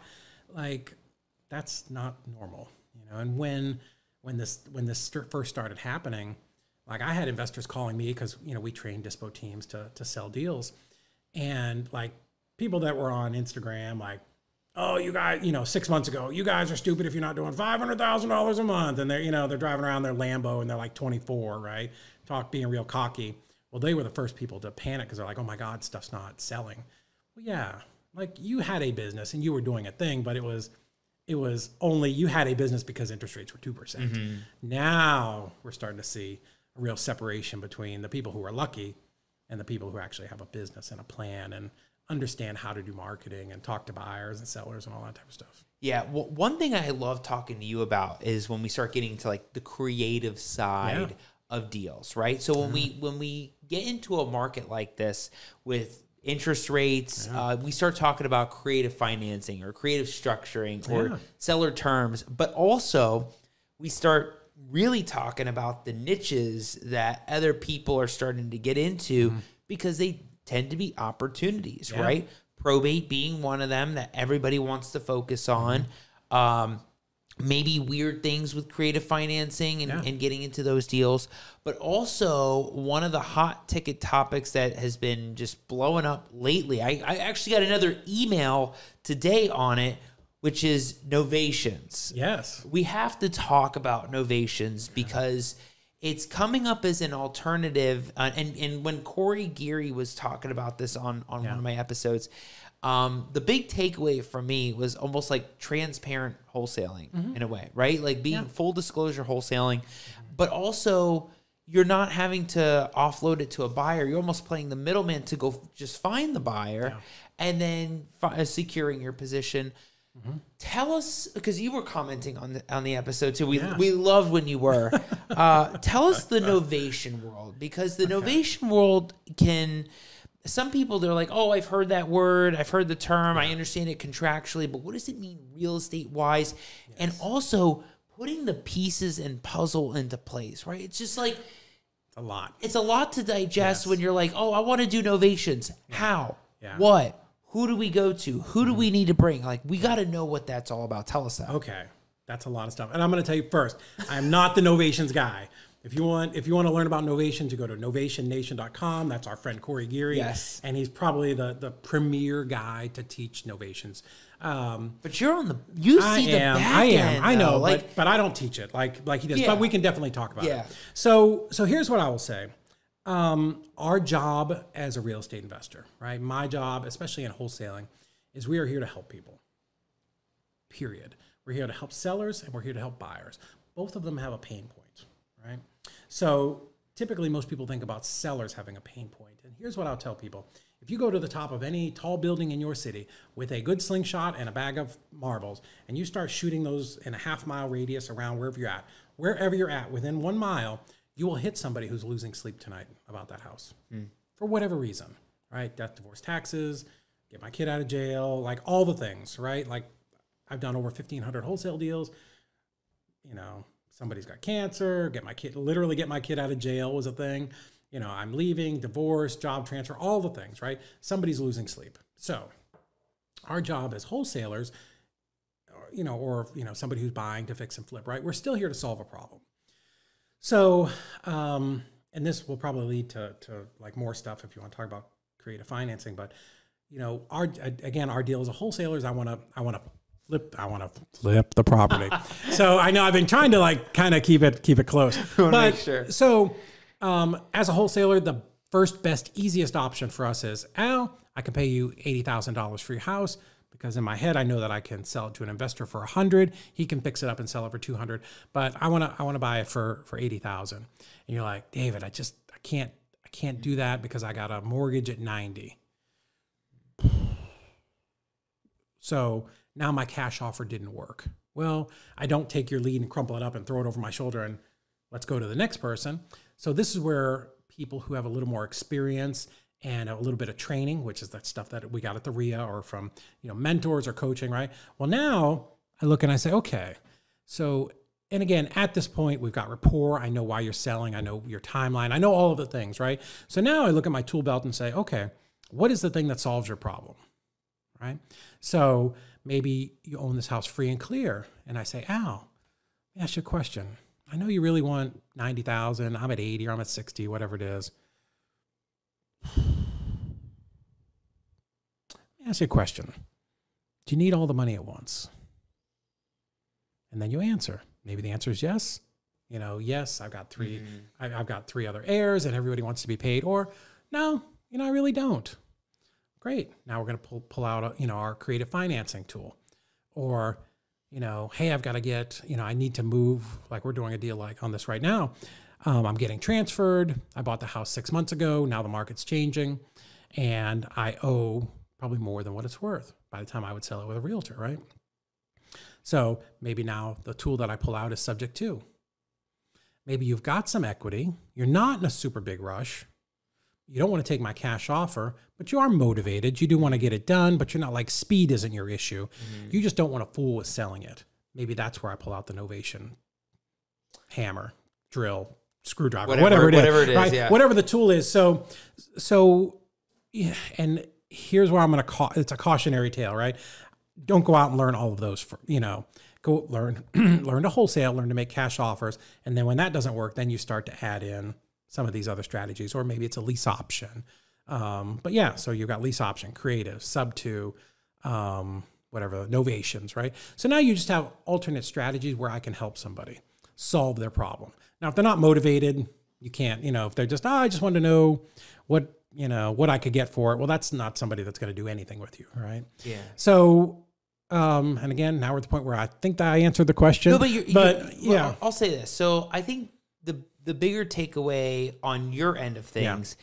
like that's not normal, you know. And when when this when this st- first started happening, like I had investors calling me because you know we train dispo teams to to sell deals, and like people that were on Instagram, like, oh, you guys, you know, six months ago, you guys are stupid if you're not doing five hundred thousand dollars a month, and they're you know they're driving around their Lambo and they're like twenty four, right? Talk being real cocky. Well, they were the first people to panic because they're like, oh my god, stuff's not selling. Well, yeah, like you had a business and you were doing a thing, but it was it was only you had a business because interest rates were 2%. percent mm-hmm. Now we're starting to see a real separation between the people who are lucky and the people who actually have a business and a plan and understand how to do marketing and talk to buyers and sellers and all that type of stuff. Yeah, well, one thing I love talking to you about is when we start getting to like the creative side of deals, right? So when we when we get into a market like this with interest rates, uh, we start talking about creative financing or creative structuring or Yeah. seller terms, but also we start really talking about the niches that other people are starting to get into because they tend to be opportunities, right? Probate being one of them that everybody wants to focus on. Um, maybe weird things with creative financing and, Yeah. and getting into those deals, but also one of the hot ticket topics that has been just blowing up lately. I, I actually got another email today on it, which is novations Yes. we have to talk about novations because it's coming up as an alternative. Uh, and and when Corey Geary was talking about this on on one of my episodes, um, the big takeaway for me was almost like transparent wholesaling in a way, right? Like being full disclosure wholesaling, but also you're not having to offload it to a buyer. You're almost playing the middleman to go just find the buyer and then fi- uh, securing your position. Tell us because you were commenting on the on the episode too. We Yeah. we loved when you were. uh, tell us the novation world because the novation world can. Some people they're like, oh, I've heard that word, I've heard the term, I understand it contractually, but what does it mean real estate wise? And also putting the pieces and puzzle into place, right? It's just like A lot. it's a lot to digest when you're like, oh, I want to do novations. How? Yeah. What? Who do we go to? Who do we mm-hmm. need to bring? Like, we got to know what that's all about. Tell us that. Okay, that's a lot of stuff. And I'm going to tell you first, I'm not the novations guy. If you want, if you want to learn about novations, you go to novationnation.com. That's our friend Corey Geary. Yes. and he's probably the the premier guy to teach novations. Um, But you're on the, you I see the am, back I am, end, I know, though. but Like, but I don't teach it like like he does. Yeah. But we can definitely talk about Yeah. it. So so here's what I will say. Um, our job as a real estate investor, right? My job, especially in wholesaling, is we are here to help people. Period. We're here to help sellers and we're here to help buyers. Both of them have a pain point? So typically, most people think about sellers having a pain point. And here's what I'll tell people if you go to the top of any tall building in your city with a good slingshot and a bag of marbles, and you start shooting those in a half mile radius around wherever you're at, wherever you're at, within one mile, you will hit somebody who's losing sleep tonight about that house hmm. for whatever reason, right? Death, divorce, taxes, get my kid out of jail, like all the things, right? Like I've done over 1,500 wholesale deals. You know, somebody's got cancer, get my kid, literally get my kid out of jail was a thing. You know, I'm leaving, divorce, job transfer, all the things, right? Somebody's losing sleep. So our job as wholesalers, you know, or, you know, somebody who's buying to fix and flip, right? We're still here to solve a problem. So, um, and this will probably lead to, to like more stuff if you want to talk about creative financing. But you know, our again, our deal as a wholesalers, I want to, I want to flip, I want to flip the property. so I know I've been trying to like kind of keep it, keep it close. but sure. so, um, as a wholesaler, the first, best, easiest option for us is, Al, I can pay you eighty thousand dollars for your house because in my head I know that I can sell it to an investor for a hundred. He can fix it up and sell it for two hundred. But I want to, I want to buy it for for eighty thousand. And you're like, David, I just, I can't, I can't do that because I got a mortgage at 90. So now my cash offer didn't work. Well, I don't take your lead and crumple it up and throw it over my shoulder and let's go to the next person. So this is where people who have a little more experience and a little bit of training, which is that stuff that we got at the RIA or from you know mentors or coaching, right? Well, now I look and I say, okay, so and again, at this point, we've got rapport. I know why you're selling. I know your timeline. I know all of the things, right? So now I look at my tool belt and say, okay, what is the thing that solves your problem, right? So maybe you own this house free and clear, and I say, Al, let me ask you a question. I know you really want ninety thousand. I'm at eighty, or I'm at sixty, whatever it is. Let me ask you a question. Do you need all the money at once? And then you answer. Maybe the answer is yes. You know, yes, I've got 3 Mm-hmm. I, I've got three other heirs, and everybody wants to be paid. Or no, you know, I really don't. Great. Now we're going to pull pull out, a, you know, our creative financing tool. Or, you know, hey, I've got to get, you know, I need to move. Like we're doing a deal like on this right now. Um, I'm getting transferred. I bought the house six months ago. Now the market's changing, and I owe probably more than what it's worth by the time I would sell it with a realtor, right? So maybe now the tool that I pull out is subject to. Maybe you've got some equity. You're not in a super big rush. You don't want to take my cash offer, but you are motivated. You do want to get it done, but you're not like speed isn't your issue. Mm-hmm. You just don't want to fool with selling it. Maybe that's where I pull out the Novation hammer, drill, screwdriver, Whatever- whatever, it is, whatever it is, right? yeah. Whatever the tool is. So, so, yeah, and here's where I'm going to call. It's a cautionary tale, right? Don't go out and learn all of those. For, you know, go learn, learn to wholesale, learn to make cash offers, and then when that doesn't work, then you start to add in some of these other strategies, or maybe it's a lease option. Um, but yeah, so you've got lease option, creative, sub two, um, whatever, novations, right? So now you just have alternate strategies where I can help somebody solve their problem. Now, if they're not motivated, you can't, you know, if they're just, oh, I just want to know what, you know, what I could get for it. Well, that's not somebody that's going to do anything with you, right? Yeah. So, um, and again, now we're at the point where I think that I answered the question. No, but you're, but you're- yeah, well, I'll say this. So I think the bigger takeaway on your end of Yeah. things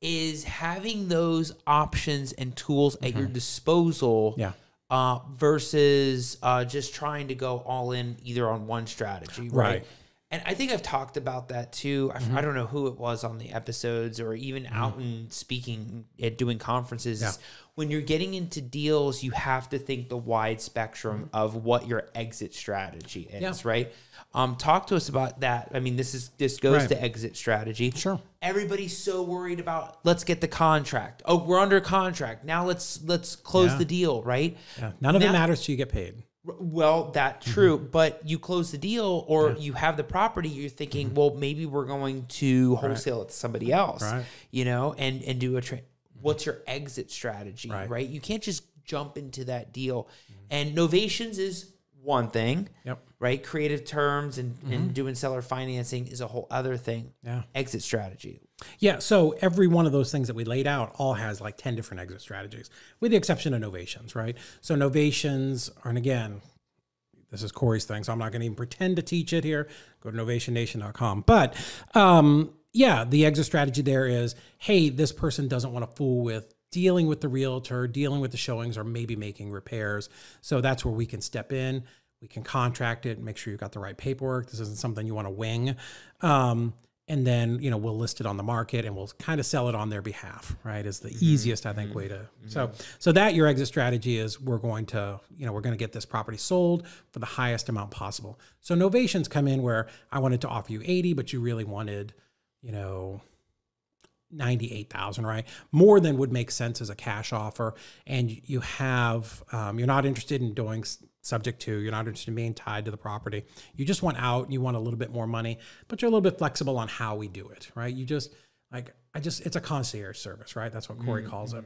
is having those options and tools at your disposal. Mm-hmm. yeah, Uh, versus uh, just trying to go all in either on one strategy, right? Right. And I think I've talked about that too. I, Mm-hmm. I don't know who it was on the episodes or even out and speaking at doing conferences. Yeah. When you're getting into deals, you have to think the wide spectrum of what your exit strategy is, Mm-hmm. Yeah. right? Um, talk to us about that. I mean, this is this goes Right. to exit strategy. Sure. Everybody's so worried about let's get the contract. Oh, we're under contract. Now let's let's close Yeah. the deal, right? yeah. None of Now- it matters till you get paid. Well, that true, mm-hmm. but you close the deal or you have the property, you're thinking, mm-hmm. well, maybe we're going to wholesale it to somebody else. Right. you know, and and do a trade. What's your exit strategy, right. Right. You can't just jump into that deal. Mm-hmm. And novations is one thing, Yep. right? Creative terms and, Mm-hmm. and doing seller financing is a whole other thing. Yeah. Exit strategy. Yeah, so every one of those things that we laid out all has like 10 different exit strategies, with the exception of novations, right? So novations are, and again, this is Corey's thing, so I'm not going to even pretend to teach it here. Go to novationnation.com. But um, yeah, the exit strategy there is hey, this person doesn't want to fool with dealing with the realtor, dealing with the showings, or maybe making repairs. So that's where we can step in. We can contract it, make sure you've got the right paperwork. This isn't something you want to wing. Um, and then you know we'll list it on the market and we'll kind of sell it on their behalf right is the mm-hmm. easiest i think mm-hmm. way to mm-hmm. so so that your exit strategy is we're going to you know we're going to get this property sold for the highest amount possible so novations come in where i wanted to offer you 80 but you really wanted you know 98,000, right? More than would make sense as a cash offer. And you have, um, you're not interested in doing subject to, you're not interested in being tied to the property. You just want out you want a little bit more money, but you're a little bit flexible on how we do it, right? You just, like, I just, it's a concierge service, right? That's what Corey calls it.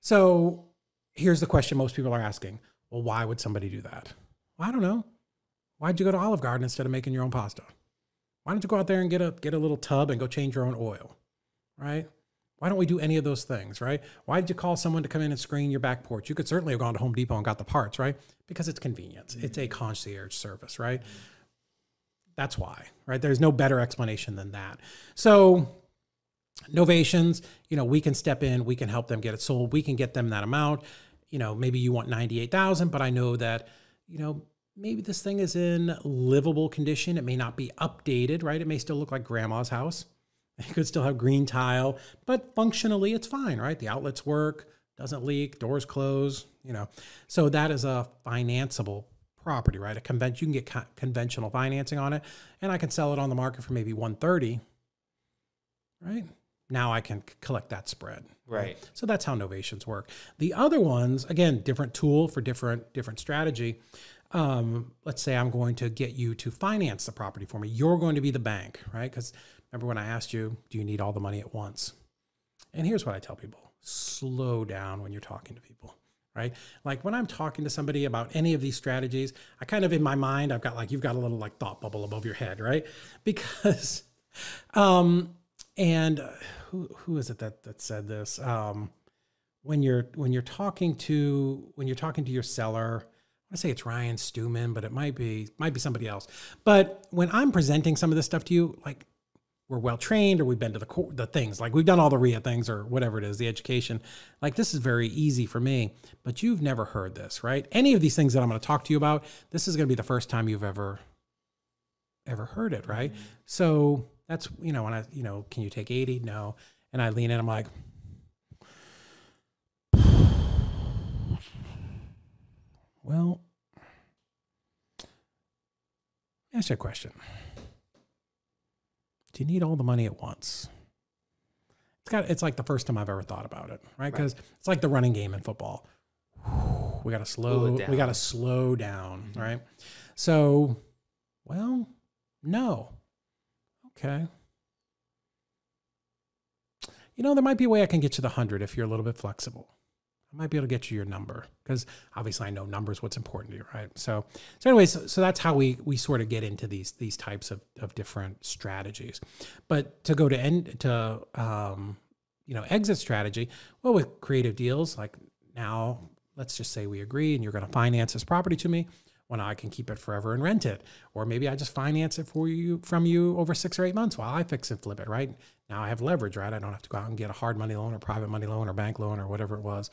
So here's the question most people are asking well, why would somebody do that? Well, I don't know. Why'd you go to Olive Garden instead of making your own pasta? Why don't you go out there and get a get a little tub and go change your own oil? Right? Why don't we do any of those things, right? Why did you call someone to come in and screen your back porch? You could certainly have gone to Home Depot and got the parts, right? Because it's convenience. It's a concierge service, right? That's why, right? There's no better explanation than that. So Novations, you know, we can step in, we can help them get it sold, we can get them that amount. You know, maybe you want 98,000, but I know that, you know, maybe this thing is in livable condition. It may not be updated, right? It may still look like grandma's house. It could still have green tile, but functionally it's fine, right? The outlets work, doesn't leak, doors close, you know. So that is a financeable property, right? A convention you can get co- conventional financing on it, and I can sell it on the market for maybe 130, right? Now I can collect that spread. Right. So that's how novations work. The other ones, again, different tool for different different strategy. Um, let's say I'm going to get you to finance the property for me. You're going to be the bank, right? Because remember when I asked you, do you need all the money at once? And here's what I tell people: slow down when you're talking to people. Right? Like when I'm talking to somebody about any of these strategies, I kind of in my mind, I've got like you've got a little like thought bubble above your head, right? Because um and uh, who who is it that that said this? Um, when you're when you're talking to when you're talking to your seller, I say it's Ryan Stewman, but it might be might be somebody else. But when I'm presenting some of this stuff to you, like we're well trained or we've been to the co- the things like we've done all the RIA things or whatever it is, the education. Like this is very easy for me, but you've never heard this, right? Any of these things that I'm going to talk to you about, this is going to be the first time you've ever ever heard it, right? Mm-hmm. So that's you know when I you know can you take 80? No, and I lean in, I'm like. Well, ask you a question. Do you need all the money at once? It's got it's like the first time I've ever thought about it, right? Because it's like the running game in football. We got to slow we got to slow down, right? So, well, no. Okay. You know, there might be a way I can get you the 100 if you're a little bit flexible. I might be able to get you your number because obviously I know numbers what's important to you, right? So, so anyways, so, so that's how we we sort of get into these these types of, of different strategies. But to go to end to um, you know exit strategy, well, with creative deals, like now let's just say we agree and you're going to finance this property to me. Now I can keep it forever and rent it, or maybe I just finance it for you from you over six or eight months while I fix and flip it. Right now, I have leverage. Right, I don't have to go out and get a hard money loan or private money loan or bank loan or whatever it was.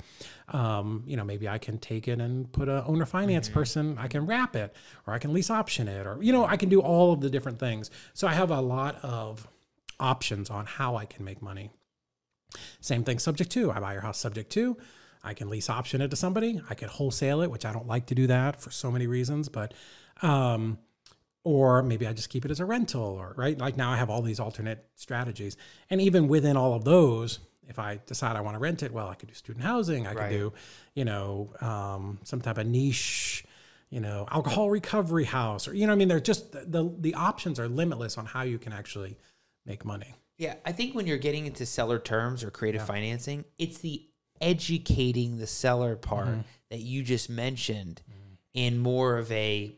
Um, you know, maybe I can take it and put a owner finance person. I can wrap it, or I can lease option it, or you know, I can do all of the different things. So I have a lot of options on how I can make money. Same thing, subject to. I buy your house subject to. I can lease option it to somebody. I could wholesale it, which I don't like to do that for so many reasons, but um, or maybe I just keep it as a rental or right. Like now I have all these alternate strategies. And even within all of those, if I decide I want to rent it, well, I could do student housing, I Right. could do, you know, um, some type of niche, you know, alcohol recovery house or you know, I mean, they're just the the options are limitless on how you can actually make money. Yeah, I think when you're getting into seller terms or creative financing, it's the educating the seller part Mm-hmm. that you just mentioned in more of a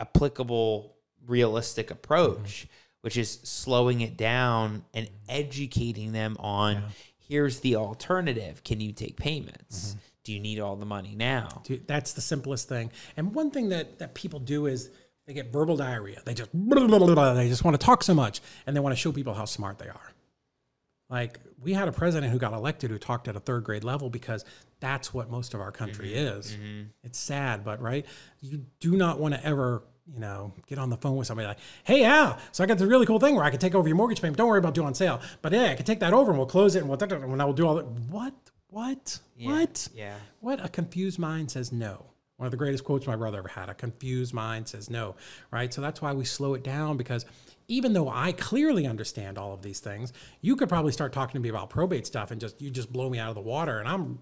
applicable realistic approach, Mm-hmm. which is slowing it down and educating them on here's the alternative. Can you take payments? Mm-hmm. Do you need all the money now? Dude, that's the simplest thing. And one thing that that people do is they get verbal diarrhea. They just they just want to talk so much and they want to show people how smart they are. Like we had a president who got elected who talked at a third grade level because that's what most of our country mm-hmm. is. Mm-hmm. It's sad, but right, you do not want to ever you know get on the phone with somebody like, "Hey Al, so I got this really cool thing where I can take over your mortgage payment. Don't worry about due on sale, but yeah, I can take that over and we'll close it and we'll and I will do all that." What? What? Yeah, What? Yeah. What? A confused mind says no. One of the greatest quotes my brother ever had. A confused mind says no, right? So that's why we slow it down because even though I clearly understand all of these things, you could probably start talking to me about probate stuff and just you just blow me out of the water. And I'm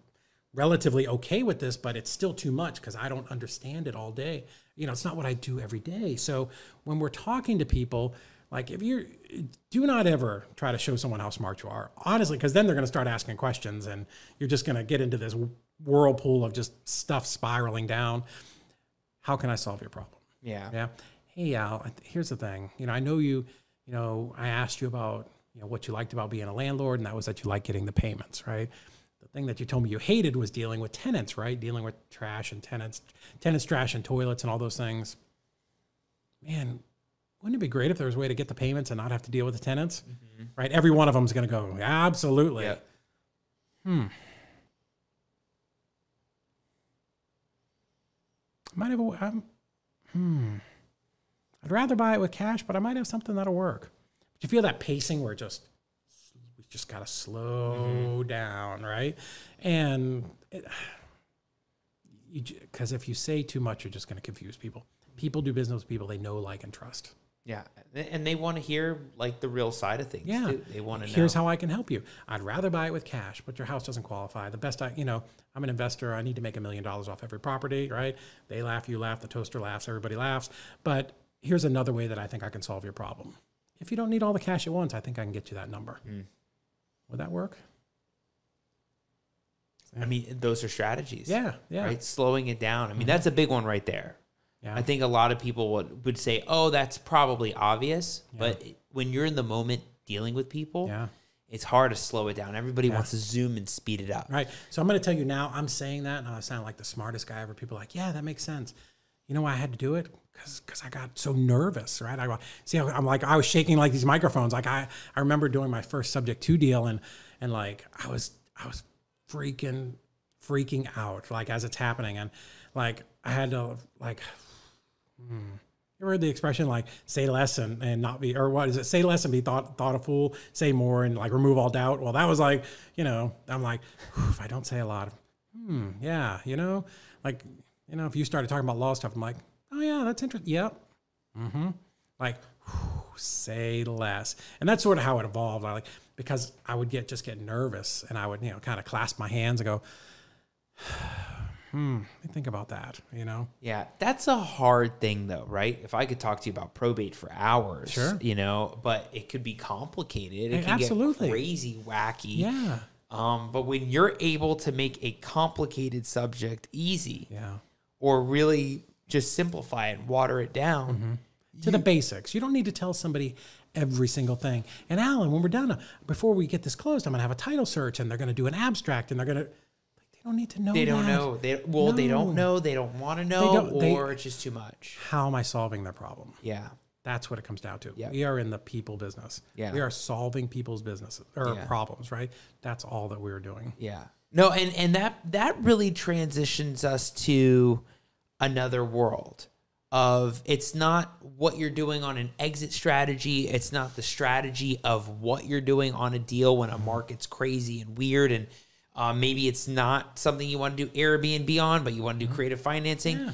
relatively okay with this, but it's still too much because I don't understand it all day. You know, it's not what I do every day. So when we're talking to people, like if you're, do not ever try to show someone how smart you are, honestly, because then they're going to start asking questions and you're just going to get into this whirlpool of just stuff spiraling down. How can I solve your problem? Yeah. Yeah. Hey, Al, here's the thing. You know, I know you, you know, I asked you about, you know, what you liked about being a landlord, and that was that you like getting the payments, right? The thing that you told me you hated was dealing with tenants, right? Dealing with trash and tenants, tenants, trash and toilets and all those things. Man, wouldn't it be great if there was a way to get the payments and not have to deal with the tenants? Right? Every one of them is going to go, absolutely. Yeah. I might have, a, um, hmm. I'd rather buy it with cash, but I might have something that'll work. But you feel that pacing where it just, we just got to slow mm-hmm. down, right? And because if you say too much, you're just going to confuse people. People do business with people they know, like, and trust. Yeah, and they want to hear like the real side of things. Yeah. too. they want to know. Here's how I can help you. I'd rather buy it with cash, but your house doesn't qualify. The best I, you know, I'm an investor. I need to make a million dollars off every property, right? They laugh, you laugh, the toaster laughs, everybody laughs. But here's another way that I think I can solve your problem. If you don't need all the cash at once, I think I can get you that number. Hmm. Would that work? I mean, those are strategies. Yeah, yeah, Right, slowing it down. I mean, that's a big one right there. yeah. I think a lot of people would, would say, "Oh, that's probably obvious," but when you're in the moment dealing with people, yeah. it's hard to slow it down. Everybody wants to zoom and speed it up. Right. So I'm going to tell you now, I'm saying that, and I sound like the smartest guy ever. People are like, yeah, that makes sense. You know why I had to do it? Because I got so nervous, right? I see. I'm like I was shaking like these microphones. Like I, I remember doing my first subject Two deal, and and like I was I was freaking freaking out like as it's happening, and like I had to like. hmm. You heard the expression like say less and, and not be or what is it say less and be thought thought a fool say more and like remove all doubt well that was like you know i'm like if i don't say a lot hmm yeah you know like you know if you started talking about law stuff i'm like oh yeah that's interesting yep mm-hmm like whew, say less and that's sort of how it evolved I like because i would get just get nervous and i would you know kind of clasp my hands and go hmm think about that you know Yeah, that's a hard thing though, right? If I could talk to you about probate for hours, Sure. you know, but it could be complicated. It Hey, can absolutely. get crazy, wacky. yeah Um, but when you're able to make a complicated subject easy, yeah or really just simplify it and water it down, Mm-hmm. to the basics. You don't need to tell somebody every single thing. And Alan, when we're done, uh, before we get this closed, I'm going to have a title search and they're going to do an abstract and they're going to, like, they don't need to know. they don't that. know. They well, they don't know. They don't want to know, don't- they- or it's just too much. How am I solving their problem? Yeah, That's what it comes down to. Yeah. We are in the people business. Yeah. We are solving people's businesses or Yeah. problems, right? That's all that we're doing. yeah. No, and and that that really transitions us to another world of it's not what you're doing on an exit strategy it's not the strategy of what you're doing on a deal when a market's crazy and weird and uh, maybe it's not something you want to do airbnb on but you want to do creative financing Yeah.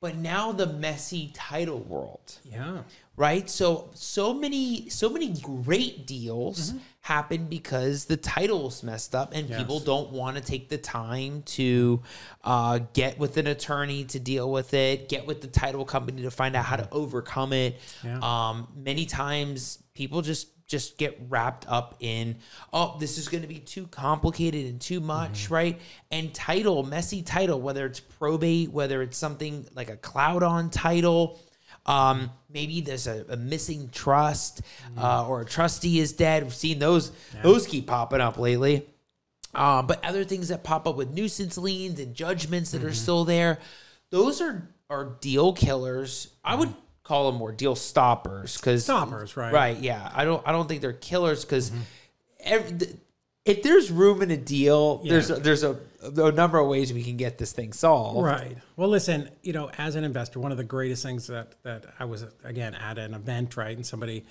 but now the messy title world Yeah. Right? So so many so many great deals happen because the title's messed up and Yes. people don't want to take the time to uh, get with an attorney to deal with it get with the title company to find out how to overcome it. Yeah. um, many times people just just get wrapped up in oh this is going to be too complicated and too much right? And title messy title whether it's probate whether it's something like a cloud on title um, maybe there's a, a missing trust uh, or a trustee is dead. We've seen those those keep popping up lately. Uh, but other things that pop up with nuisance liens and judgments that are still there, those are are deal killers. I would call them more deal stoppers because Stoppers, right. Right, yeah. I don't I don't think they're killers because if there's room in a deal, there's a, there's a, a number of ways we can get this thing solved. Right. Well, listen, you know, as an investor, one of the greatest things that that I was again at an event, right, and somebody,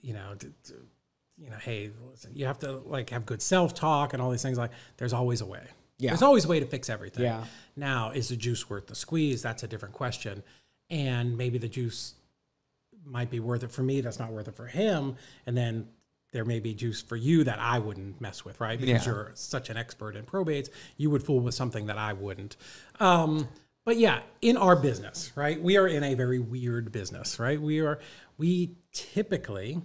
you know, you know, hey, listen, you have to like have good self talk and all these things. Like, there's always a way. Yeah. There's always a way to fix everything. Yeah. Now, is the juice worth the squeeze? That's a different question. And maybe the juice might be worth it for me. That's not worth it for him. And then there may be juice for you that I wouldn't mess with, right? Because Yeah. you're such an expert in probates, you would fool with something that I wouldn't. Um, but yeah, in our business, right? We are in a very weird business, right? We are, we typically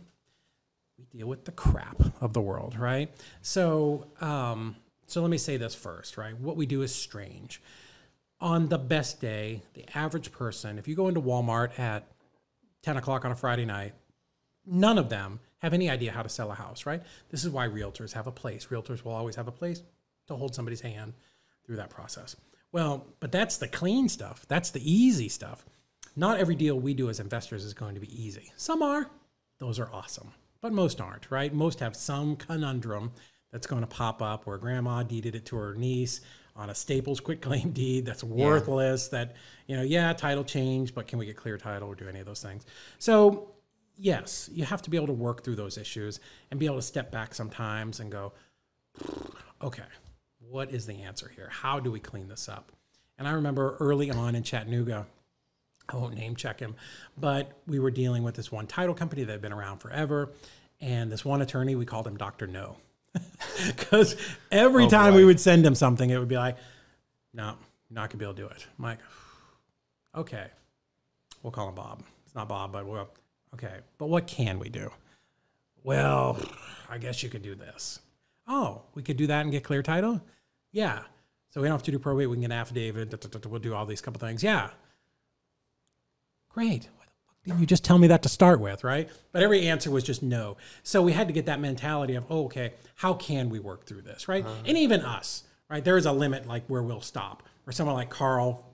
we deal with the crap of the world, right? So, um, so let me say this first, right? What we do is strange. On the best day, the average person, if you go into Walmart at 10 o'clock on a Friday night, none of them have any idea how to sell a house, right? This is why realtors have a place. Realtors will always have a place to hold somebody's hand through that process. Well, but that's the clean stuff. That's the easy stuff. not every deal we do as investors is going to be easy. Some are, those are awesome, but most aren't, right? Most have some conundrum that's going to pop up where grandma deeded it to her niece on a Staples quitclaim deed that's worthless. That you know, yeah, title change, but can we get clear title or do any of those things? So yes, you have to be able to work through those issues and be able to step back sometimes and go, okay, what is the answer here? How do we clean this up? And I remember early on in Chattanooga, I won't name check him, but we were dealing with this one title company that had been around forever. And this one attorney, we called him Dr. No. Because every Oh, time boy. we would send him something, it would be like, no, not gonna be able to do it. I'm like, okay, we'll call him Bob. It's not Bob, but we'll, okay, but what can we do? Well, I guess you could do this. Oh, we could do that and get clear title? Yeah. So we don't have to do probate. We can get an affidavit. da, da, da, We'll do all these couple things. Yeah. Great. Why the fuck didn't you just tell me that to start with, right? But every answer was just no. So we had to get that mentality of, oh, okay, how can we work through this, right? Uh-huh. And even us, right? There is a limit like where we'll stop. Or someone like Carl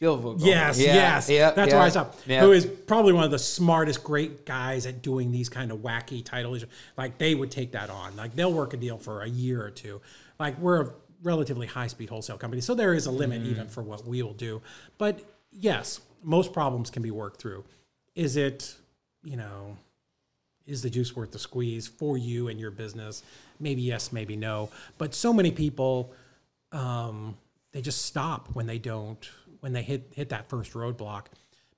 Spielvogel. Yes, Yeah, yes. yep, That's yep, where I stopped. Who is probably one of the smartest, great guys at doing these kind of wacky title issues. Like they would take that on. Like they'll work a deal for a year or two. Like we're a relatively high speed wholesale company. So there is a limit Mm. even for what we will do. But yes, most problems can be worked through. Is it, you know, is the juice worth the squeeze for you and your business? Maybe yes, maybe no. But so many people, um, they just stop when they don't when they hit hit that first roadblock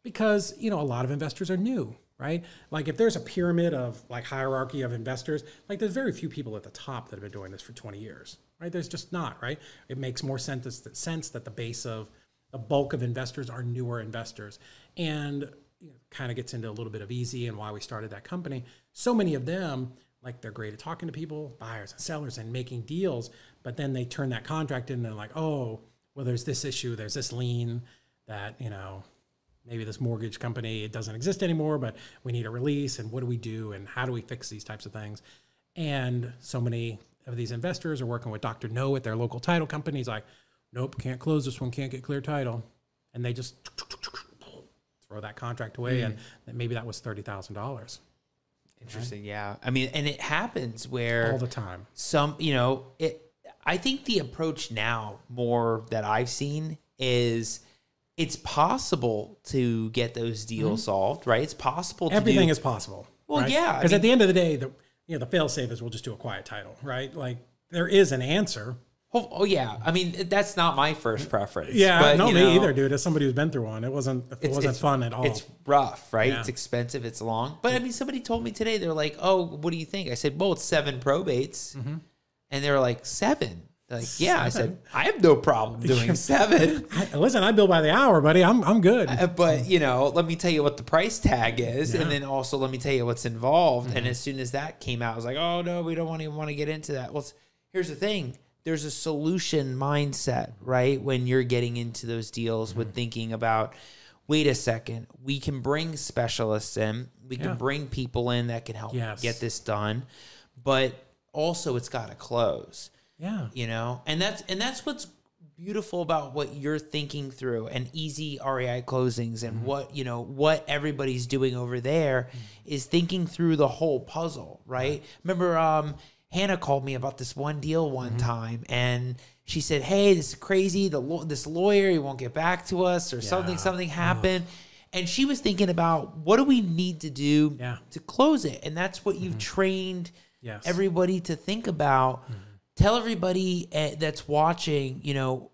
because you know a lot of investors are new right? Like if there's a pyramid of like hierarchy of investors like there's very few people at the top that have been doing this for 20 years right? There's just not right? It makes more sense that sense that the base of the bulk of investors are newer investors. And you know, kind of gets into a little bit of easy and why we started that company. So many of them like they're great at talking to people buyers and sellers and making deals but then they turn that contract in and they're like oh well there's this issue there's this lien that you know maybe this mortgage company it doesn't exist anymore but we need a release and what do we do and how do we fix these types of things and so many of these investors are working with dr no at their local title company. companies like nope can't close this one can't get clear title and they just throw that contract away hmm. and maybe that was $30000 Interesting. Yeah. I mean, and it happens where all the time some you know it i think the approach now more that i've seen is it's possible to get those deals solved right it's possible to Mm-hmm. everything do, is possible Well, yeah, I because mean- at the end of the day the you know the fail safe is we'll just do a quiet title right like there is an answer oh, oh yeah i mean that's not my first preference Yeah, but, no, you me know, either, dude. As somebody who's been through one, it wasn't it it's- wasn't it's- fun at all. it's rough right Yeah. it's expensive it's long but i mean somebody told me today they're like oh what do you think i said well it's seven probates Mm-hmm. And they were like seven They're like yeah i said i have no problem doing seven I- listen, I bill by the hour, buddy. I'm I'm good. Uh, but you know, let me tell you what the price tag is, and then also let me tell you what's involved. Mm-hmm. And as soon as that came out, I was like, oh no, we don't want to want to get into that. Well, here's the thing: there's a solution mindset, right? When you're getting into those deals Mm-hmm. with thinking about, wait a second, we can bring specialists in, we can bring people in that can help Yes. get this done, but also it's got to close. Yeah, you know? And that's and that's what's beautiful about what you're thinking through and easy rei closings and mm-hmm. what you know what everybody's doing over there mm. is thinking through the whole puzzle right? Remember um hannah called me about this one deal one mm-hmm. time and she said hey this is crazy. The this lawyer he won't get back to us or something Yeah. something happened. And she was thinking about what do we need to do Yeah. to close it? And that's what you've mm-hmm. trained Yes. everybody to think about mm-hmm. tell everybody uh, that's watching you know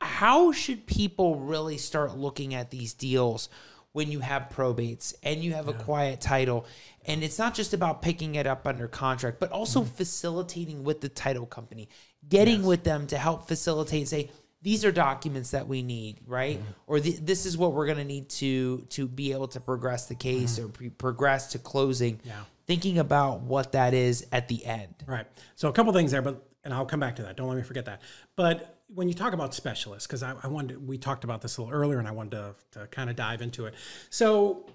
how should people really start looking at these deals when you have probates and you have a quiet title? And it's not just about picking it up under contract but also mm-hmm. facilitating with the title company getting with them to help facilitate say these are documents that we need right? Mm-hmm. Or th- this is what we're going to need to to be able to progress the case or pre- progress to closing. Yeah. Thinking about what that is at the end right. So a couple things there, but and I'll come back to that. Don't let me forget that. But when you talk about specialists, because I, I wanted we talked about this a little earlier, and I wanted to, to kind of dive into it. So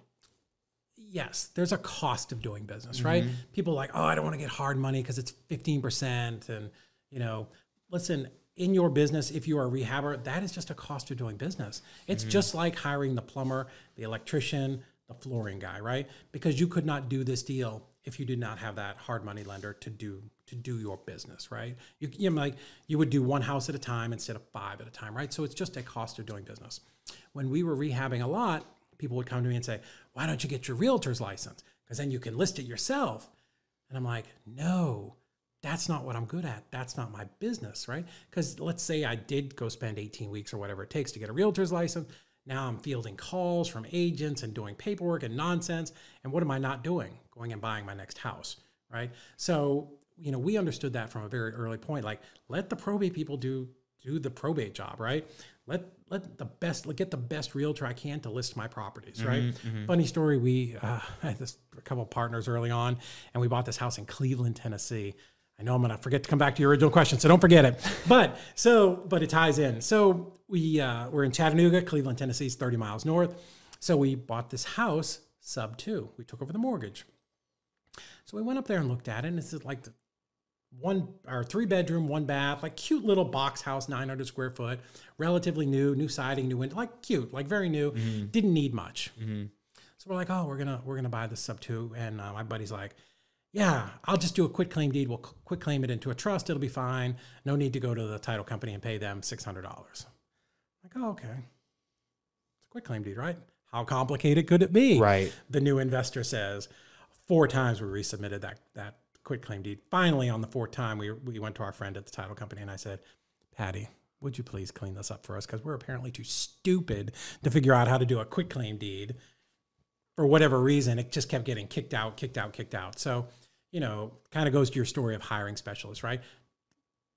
yes, there's a cost of doing business, right? Mm-hmm. People are like, oh, I don't want to get hard money because it's 15%. And, you know, listen, in your business, if you are a rehabber, that is just a cost of doing business. It's mm-hmm. just like hiring the plumber, the electrician, the flooring guy, right? Because you could not do this deal if you did not have that hard money lender to do to do your business, right? You, you know, like you would do one house at a time instead of five at a time, right? So it's just a cost of doing business. When we were rehabbing a lot, people would come to me and say, "Why don't you get your realtor's license? Because then you can list it yourself." And I'm like, "No, that's not what I'm good at. That's not my business, right? Because let's say I did go spend 18 weeks or whatever it takes to get a realtor's license. Now I'm fielding calls from agents and doing paperwork and nonsense. And what am I not doing? Going and buying my next house, right? So, you know, we understood that from a very early point. Like, let the probate people do do the probate job, right? Let let the best let get the best realtor I can to list my properties, right? Funny story. We uh, had this a couple of partners early on, and we bought this house in Cleveland, Tennessee. I know I'm gonna forget to come back to your original question, so don't forget it. But so, but it ties in. So we uh, we're in Chattanooga, Cleveland, Tennessee is 30 miles north. So we bought this house sub two. We took over the mortgage. So we went up there and looked at it, and it's like the one or three bedroom, one bath, like cute little box house, 900 square foot, relatively new, new siding, new window, like cute, like very new. Didn't need much. So we're like, oh, we're gonna we're gonna buy this sub two, and uh, my buddy's like, yeah, I'll just do a quitclaim deed. We'll quitclaim it into a trust. It'll be fine. No need to go to the title company and pay them six hundred dollars. Like, oh, okay, it's a quitclaim deed, right? How complicated could it be? Right. The new investor says. Four times we resubmitted that that quitclaim deed. Finally, on the fourth time, we we went to our friend at the title company and I said, Patty, would you please clean this up for us? Because we're apparently too stupid to figure out how to do a quitclaim deed for whatever reason, it just kept getting kicked out, kicked out, kicked out. So, you know, kind of goes to your story of hiring specialists, right?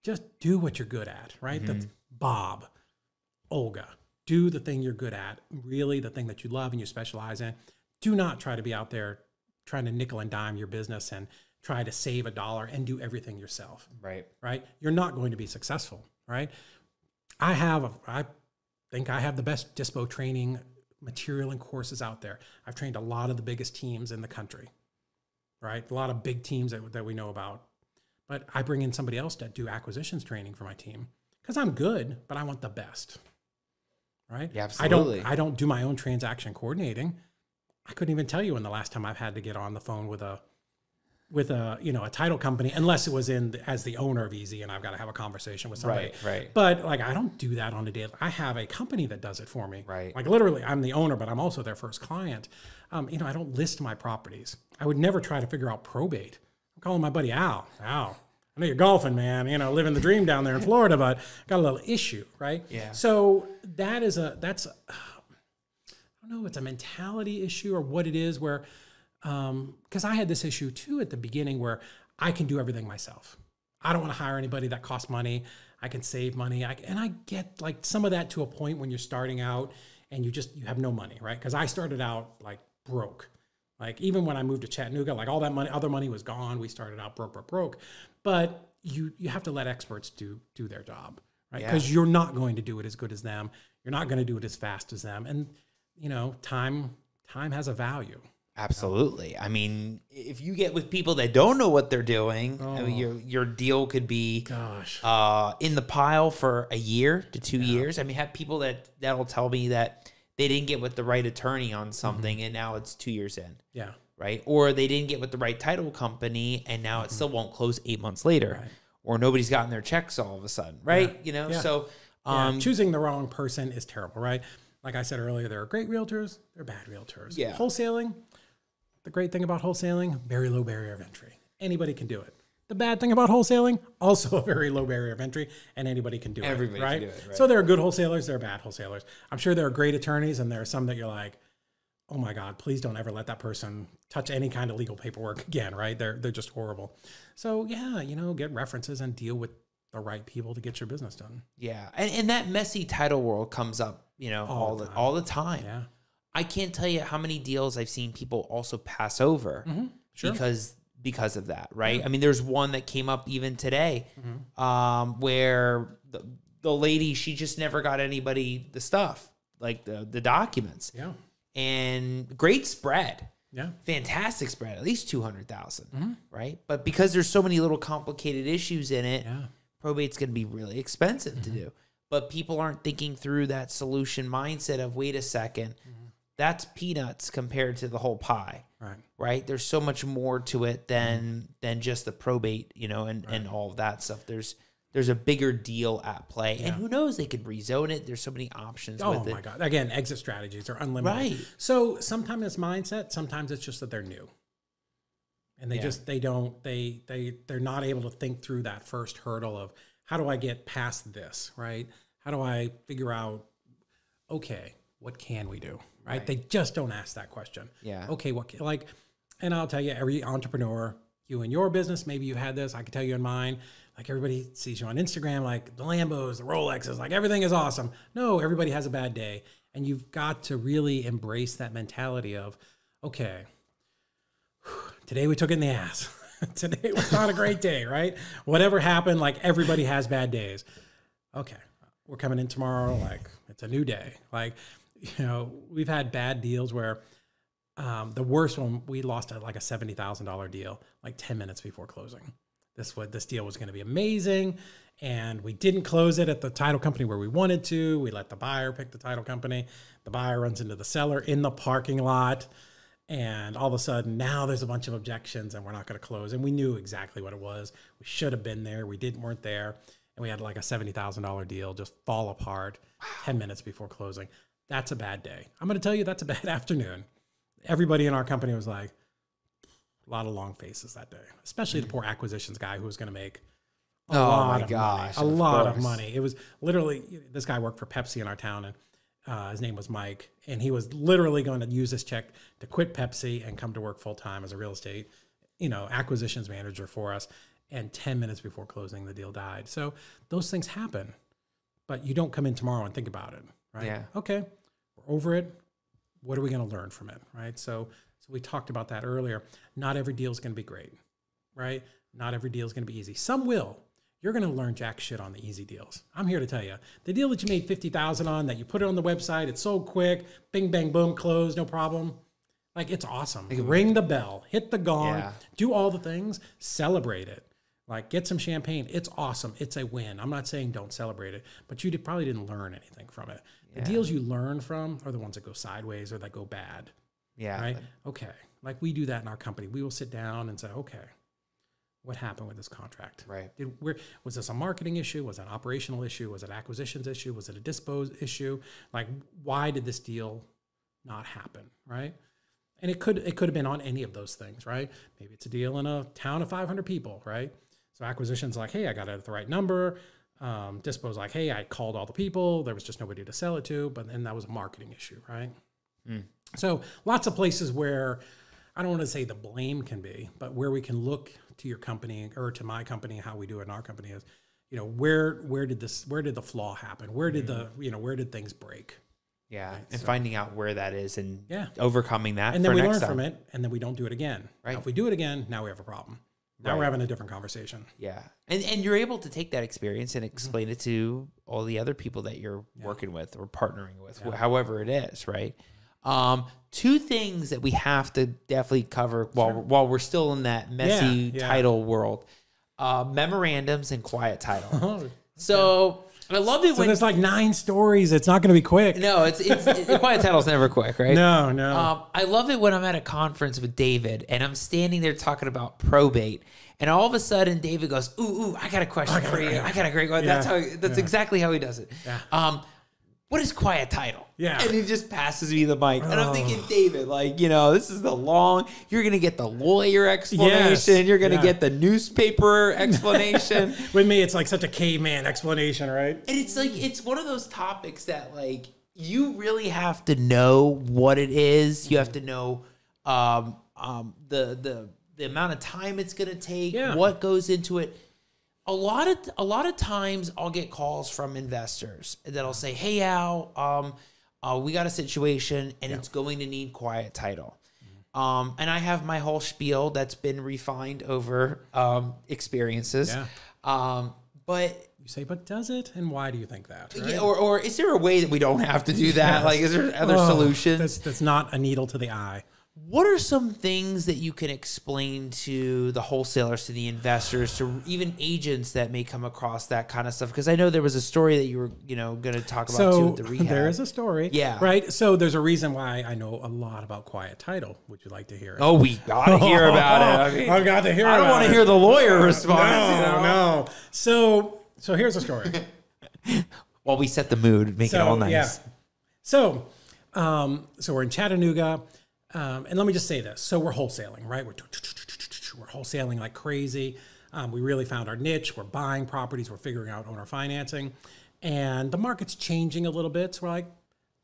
Just do what you're good at, right? Mm-hmm. That's Bob, Olga. Do the thing you're good at, really the thing that you love and you specialize in. Do not try to be out there trying to nickel and dime your business and try to save a dollar and do everything yourself Right. right? You're not going to be successful, right? I have, a, I think I have the best dispo training material and courses out there. I've trained a lot of the biggest teams in the country, right? A lot of big teams that, that we know about. But I bring in somebody else to do acquisitions training for my team because I'm good, but I want the best, right? Yeah, absolutely. I don't. I don't do my own transaction coordinating. I couldn't even tell you when the last time I've had to get on the phone with a with a you know a title company unless it was in the, as the owner of Easy and I've got to have a conversation with somebody. Right, right. But like I don't do that on a daily. I have a company that does it for me. Right. Like literally, I'm the owner, but I'm also their first client. Um, you know, I don't list my properties. I would never try to figure out probate. I'm calling my buddy Al. Al, I know you're golfing, man. You know, living the dream down there in Florida, but got a little issue, right? Yeah. So that is a that's I don't know, it's a mentality issue or what it is where Um, because I had this issue too at the beginning where I can do everything myself. I don't want to hire anybody that costs money. I can save money. I, and I get like some of that to a point when you're starting out and you just you have no money, right? Because I started out like broke. Like even when I moved to Chattanooga, like all that money, other money was gone. We started out broke, broke, broke. But you you have to let experts do do their job, right? Yeah. Because you're not going to do it as good as them. You're not going to do it as fast as them. And you know, time time has a value. Absolutely. I mean, if you get with people that don't know what they're doing, I mean, your your deal could be Gosh. uh, in the pile for a year to two years. I mean, have people that that'll tell me that they didn't get with the right attorney on something, and now it's two years in, Yeah. right? Or they didn't get with the right title company, and now it still won't close eight months later, or nobody's gotten their checks all of a sudden, right? You know, Yeah. so Yeah, um, choosing the wrong person is terrible, right? Like I said earlier, there are great realtors, there are bad realtors. Yeah. Wholesaling, the great thing about wholesaling, very low barrier of entry. Anybody can do it. The bad thing about wholesaling, also a very low barrier of entry, and anybody can do Everybody it. can Right? do it, right. So there are good wholesalers, there are bad wholesalers. I'm sure there are great attorneys, and there are some that you're like, oh my God, please don't ever let that person touch any kind of legal paperwork again, right? They're they're just horrible. So yeah, you know, get references and deal with the right people to get your business done. yeah, and, and that messy title world comes up, you know, all, the the time. all the time. Yeah. I can't tell you how many deals I've seen people also pass over Mm-hmm. Sure. because because of that, right? I mean, there's one that came up even today, Mm-hmm. um, where the, the lady she just never got anybody the stuff like the the documents Yeah. and great spread, Yeah. fantastic spread, at least two right? But because there's so many little complicated issues in it, Mm-hmm. Yeah. probate's going to be really expensive to do. But people aren't thinking through that solution mindset of wait a 2nd that's peanuts compared to the whole pie Right. right there's so much more to it than mm-hmm. than just the probate you know and and all of that stuff there's there's a bigger deal at play and who knows they could rezone it there's so many options Oh with it my god! Again, exit strategies are unlimited. Right. So sometimes it's mindset. Sometimes it's just that they're new, and they Yeah. just they don't they they they're not able to think through that first hurdle of how do I get past this right? How do I figure out? Okay, what can we do? Right? They just don't ask that question. Yeah. Okay, what can, like, and I'll tell you, every entrepreneur, you in your business, maybe you had this. I can tell you in mine. Like everybody sees you on Instagram, like the Lambos, the Rolexes, like everything is awesome. No, everybody has a bad day, and you've got to really embrace that mentality of, okay, today we took it in the ass. today was not a great day, right? Whatever happened, like everybody has bad days. Okay, we're coming in tomorrow. Like it's a new day. Like you know, we've had bad deals where um, the worst one we lost a, like a seventy thousand dollar deal like ten minutes before closing. This what this deal was going to be amazing, and we didn't close it at the title company where we wanted to. We let the buyer pick the title company. The buyer runs into the seller in the parking lot, and all of a sudden now there's a bunch of objections, and we're not going to close. And we knew exactly what it was. We should have been there. We didn't weren't there, and we had like a seventy thousand dollar deal just fall apart ten minutes before closing. That's a bad day. I'm going to tell you that's a bad afternoon everybody in our company was like a lot of long faces that day, especially the poor acquisitions guy who was going to make a Oh lot my of gosh, money, a of lot of money. It was literally this guy worked for Pepsi in our town, and uh, his name was Mike, and he was literally going to use this check to quit Pepsi and come to work full time as a real estate, you know, acquisitions manager for us. And ten minutes before closing, the deal died. So those things happen, but you don't come in tomorrow and think about it, right? Yeah. Okay, we're over it. What are we going to learn from it right? So so we talked about that earlier. Not every deal is going to be great right? Not every deal is going to be easy. Some will. You're going to learn jack shit on the easy deals. I'm here to tell you the deal that you made 50000 on that you put it on the website it's sold quick bing bang boom closed no problem. Like it's awesome. Ring the bell hit the gong Yeah. do all the things celebrate it. Like get some champagne. It's awesome. It's a win. I'm not saying don't celebrate it but you did, probably didn't learn anything from it the deals you learn from are the ones that go sideways or that go bad yeah. right? Okay. Like we do that in our company. We will sit down and say okay what happened with this contract? Right. did where was this a marketing issue? Was it an operational issue? Was it an acquisitions issue? Was it a dispo issue? Like why did this deal not happen? Right? And it could it could have been on any of those things right? Maybe it's a deal in a town of 500 people right? So acquisitions like hey i got it at the right number um, dispo like hey i called all the people there was just nobody to sell it to but then that was a marketing issue right so lots of places where I don't want to say the blame can be, but where we can look to your company or to my company, how we do it in our company is, you know, where where did this where did the flaw happen? Where did the you know where did things break? yeah and finding out where that is and Yeah. overcoming that And then we learn time. from it, and then we don't do it again. Now, Right. if we do it again, now we have a problem. Now we're having a different conversation. Yeah. And and you're able to take that experience and explain it to all the other people that you're working with or partnering with, wh- however it is, right? Um, two things that we have to definitely cover while while we're still in that messy Yeah, yeah. title world. Uh, memorandums and quiet title. Oh, So I love it so when there's like nine stories. It's not going to be quick. no, it's it's it, quiet title's never quick, right? No, no. Um, I love it when I'm at a conference with David and I'm standing there talking about probate, and all of a sudden David goes, "Ooh, ooh, I got a question for you. I got a great one." That's how. That's yeah. exactly how he does it. Yeah. Um, what is quiet title? Yeah. And he just passes me the mic, and I'm Oh. thinking, David, like you know, this is the long. You're gonna get the lawyer explanation. You're gonna yeah. get the newspaper explanation. With me, it's like such a caveman explanation, right? And it's like it's one of those topics that like you really have to know what it is. You have to know um, um, the the the amount of time it's going to take, Yeah. what goes into it. A lot of a lot of times, I'll get calls from investors that'll say, "Hey Al, um, uh, we got a situation, and it's going to need quiet title." Um, and I have my whole spiel that's been refined over um, experiences. Yeah. Um, but You say, but does it? And why do you think that? Right? yeah, or, or is there a way that we don't have to do that? Yes. Like, is there other Oh, solutions? That's, that's not a needle to the eye. What are some things that you can explain to the wholesalers, to the investors, to even agents that may come across that kind of stuff? Because I know there was a story that you were, you know, going to talk about too So with the rehab. there is a story. Yeah. Right. So there's a reason why I know a lot about quiet title. Would you like to hear it? oh, we gotta hear about it. I mean, I've got to hear I don't want to hear the lawyer response. No, you know? no. So so here's the story. While we set the mood, make it all nice. Yeah. So, um, so we're in Chattanooga, um, and let me just say this: so we're wholesaling, right? We're we're wholesaling like crazy. Um, we really found our niche. We're buying properties. We're figuring out owner financing, and the market's changing a little bit. So we're like,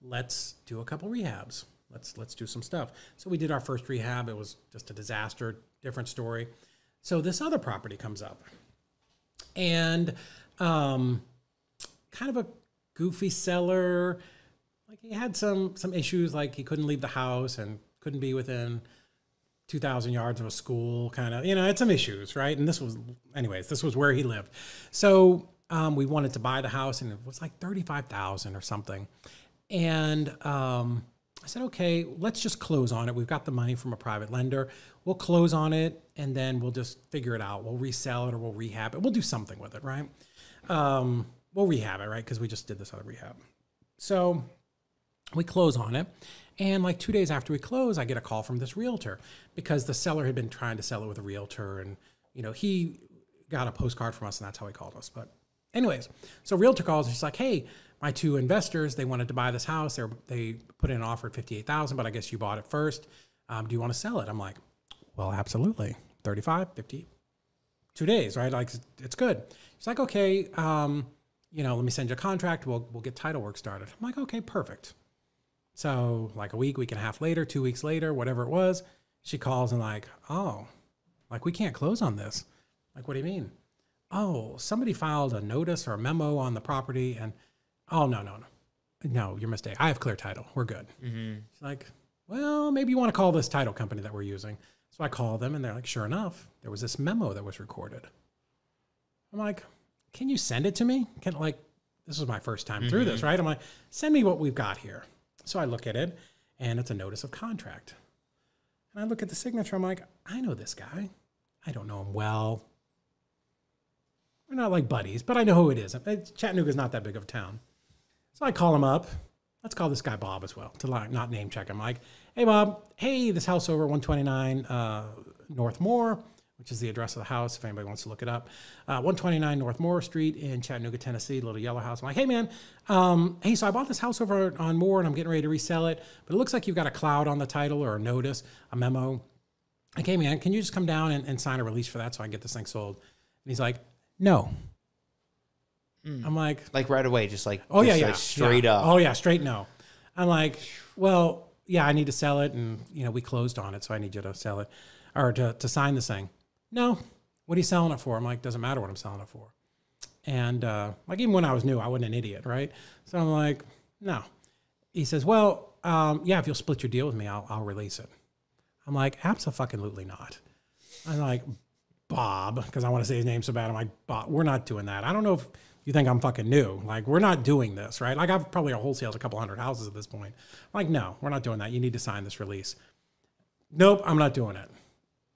let's do a couple rehabs. Let's let's do some stuff. So we did our first rehab. It was just a disaster. Different story. So this other property comes up, and um, kind of a goofy seller. Like he had some some issues, like he couldn't leave the house and couldn't be within two thousand yards of a school. Kind of, you know, had some issues, right? And this was, anyways, this was where he lived. So um, we wanted to buy the house, and it was like thirty five thousand or something. And um, I said, okay, let's just close on it. We've got the money from a private lender. We'll close on it, and then we'll just figure it out. We'll resell it or we'll rehab it. We'll do something with it, right? um, we'll rehab it, right? Because we just did this other rehab. So we close on it. And like two days after we close, I get a call from this realtor because the seller had been trying to sell it with a realtor. And, you know, he got a postcard from us and that's how he called us. But, anyways, so realtor calls and she's like, hey, my two investors, they wanted to buy this house. They they put in an offer at 58000 but I guess you bought it first. Um, do you want to sell it? I'm like, well, absolutely. 35, 50, two days, right? Like it's good. She's like, okay, um, you know, let me send you a contract. We'll we'll get title work started. I'm like, okay, perfect. So like a week, week and a half later, two weeks later, whatever it was, she calls and like, oh, like we can't close on this. Like, what do you mean? Oh, somebody filed a notice or a memo on the property, and oh no no no, no, your mistake. I have clear title. We're good. Mm-hmm. She's like, well, maybe you want to call this title company that we're using. So I call them and they're like, sure enough, there was this memo that was recorded. I'm like, can you send it to me? Can like, this was my first time through this, mm-hmm. right? I'm like, send me what we've got here. So I look at it and it's a notice of contract. And I look at the signature. I'm like, I know this guy. I don't know him well. We're not like buddies, but I know who it is. Chattanooga's not that big of a town. So I call him up. Let's call this guy Bob as well to not name check him. Like, hey Bob, hey, this house over 129 uh, North Moore, which is the address of the house if anybody wants to look it up. Uh, 129 North Moore Street in Chattanooga, Tennessee, little yellow house. I'm like, hey man, um, hey, so I bought this house over on Moore and I'm getting ready to resell it, but it looks like you've got a cloud on the title or a notice, a memo. Like, hey man, can you just come down and, and sign a release for that so I can get this thing sold? And he's like, no. I'm like, Like right away, just like Oh yeah, just, yeah, like, straight yeah. up. Oh yeah, straight no. I'm like, well, yeah, I need to sell it, and you know, we closed on it, so I need you to sell it or to, to sign this thing. No, what are you selling it for? I'm like, doesn't matter what I'm selling it for. And uh, like even when I was new, I wasn't an idiot, right? So I'm like, no. He says, well, um, yeah, if you'll split your deal with me, I'll, I'll release it. I'm like, absolutely not. I'm like, Bob, because I want to say his name so bad. I'm like, Bob, we're not doing that. I don't know if you think I'm fucking new. Like, we're not doing this, right? Like, I've probably wholesaled a couple hundred houses at this point. I'm like, no, we're not doing that. You need to sign this release. Nope, I'm not doing it.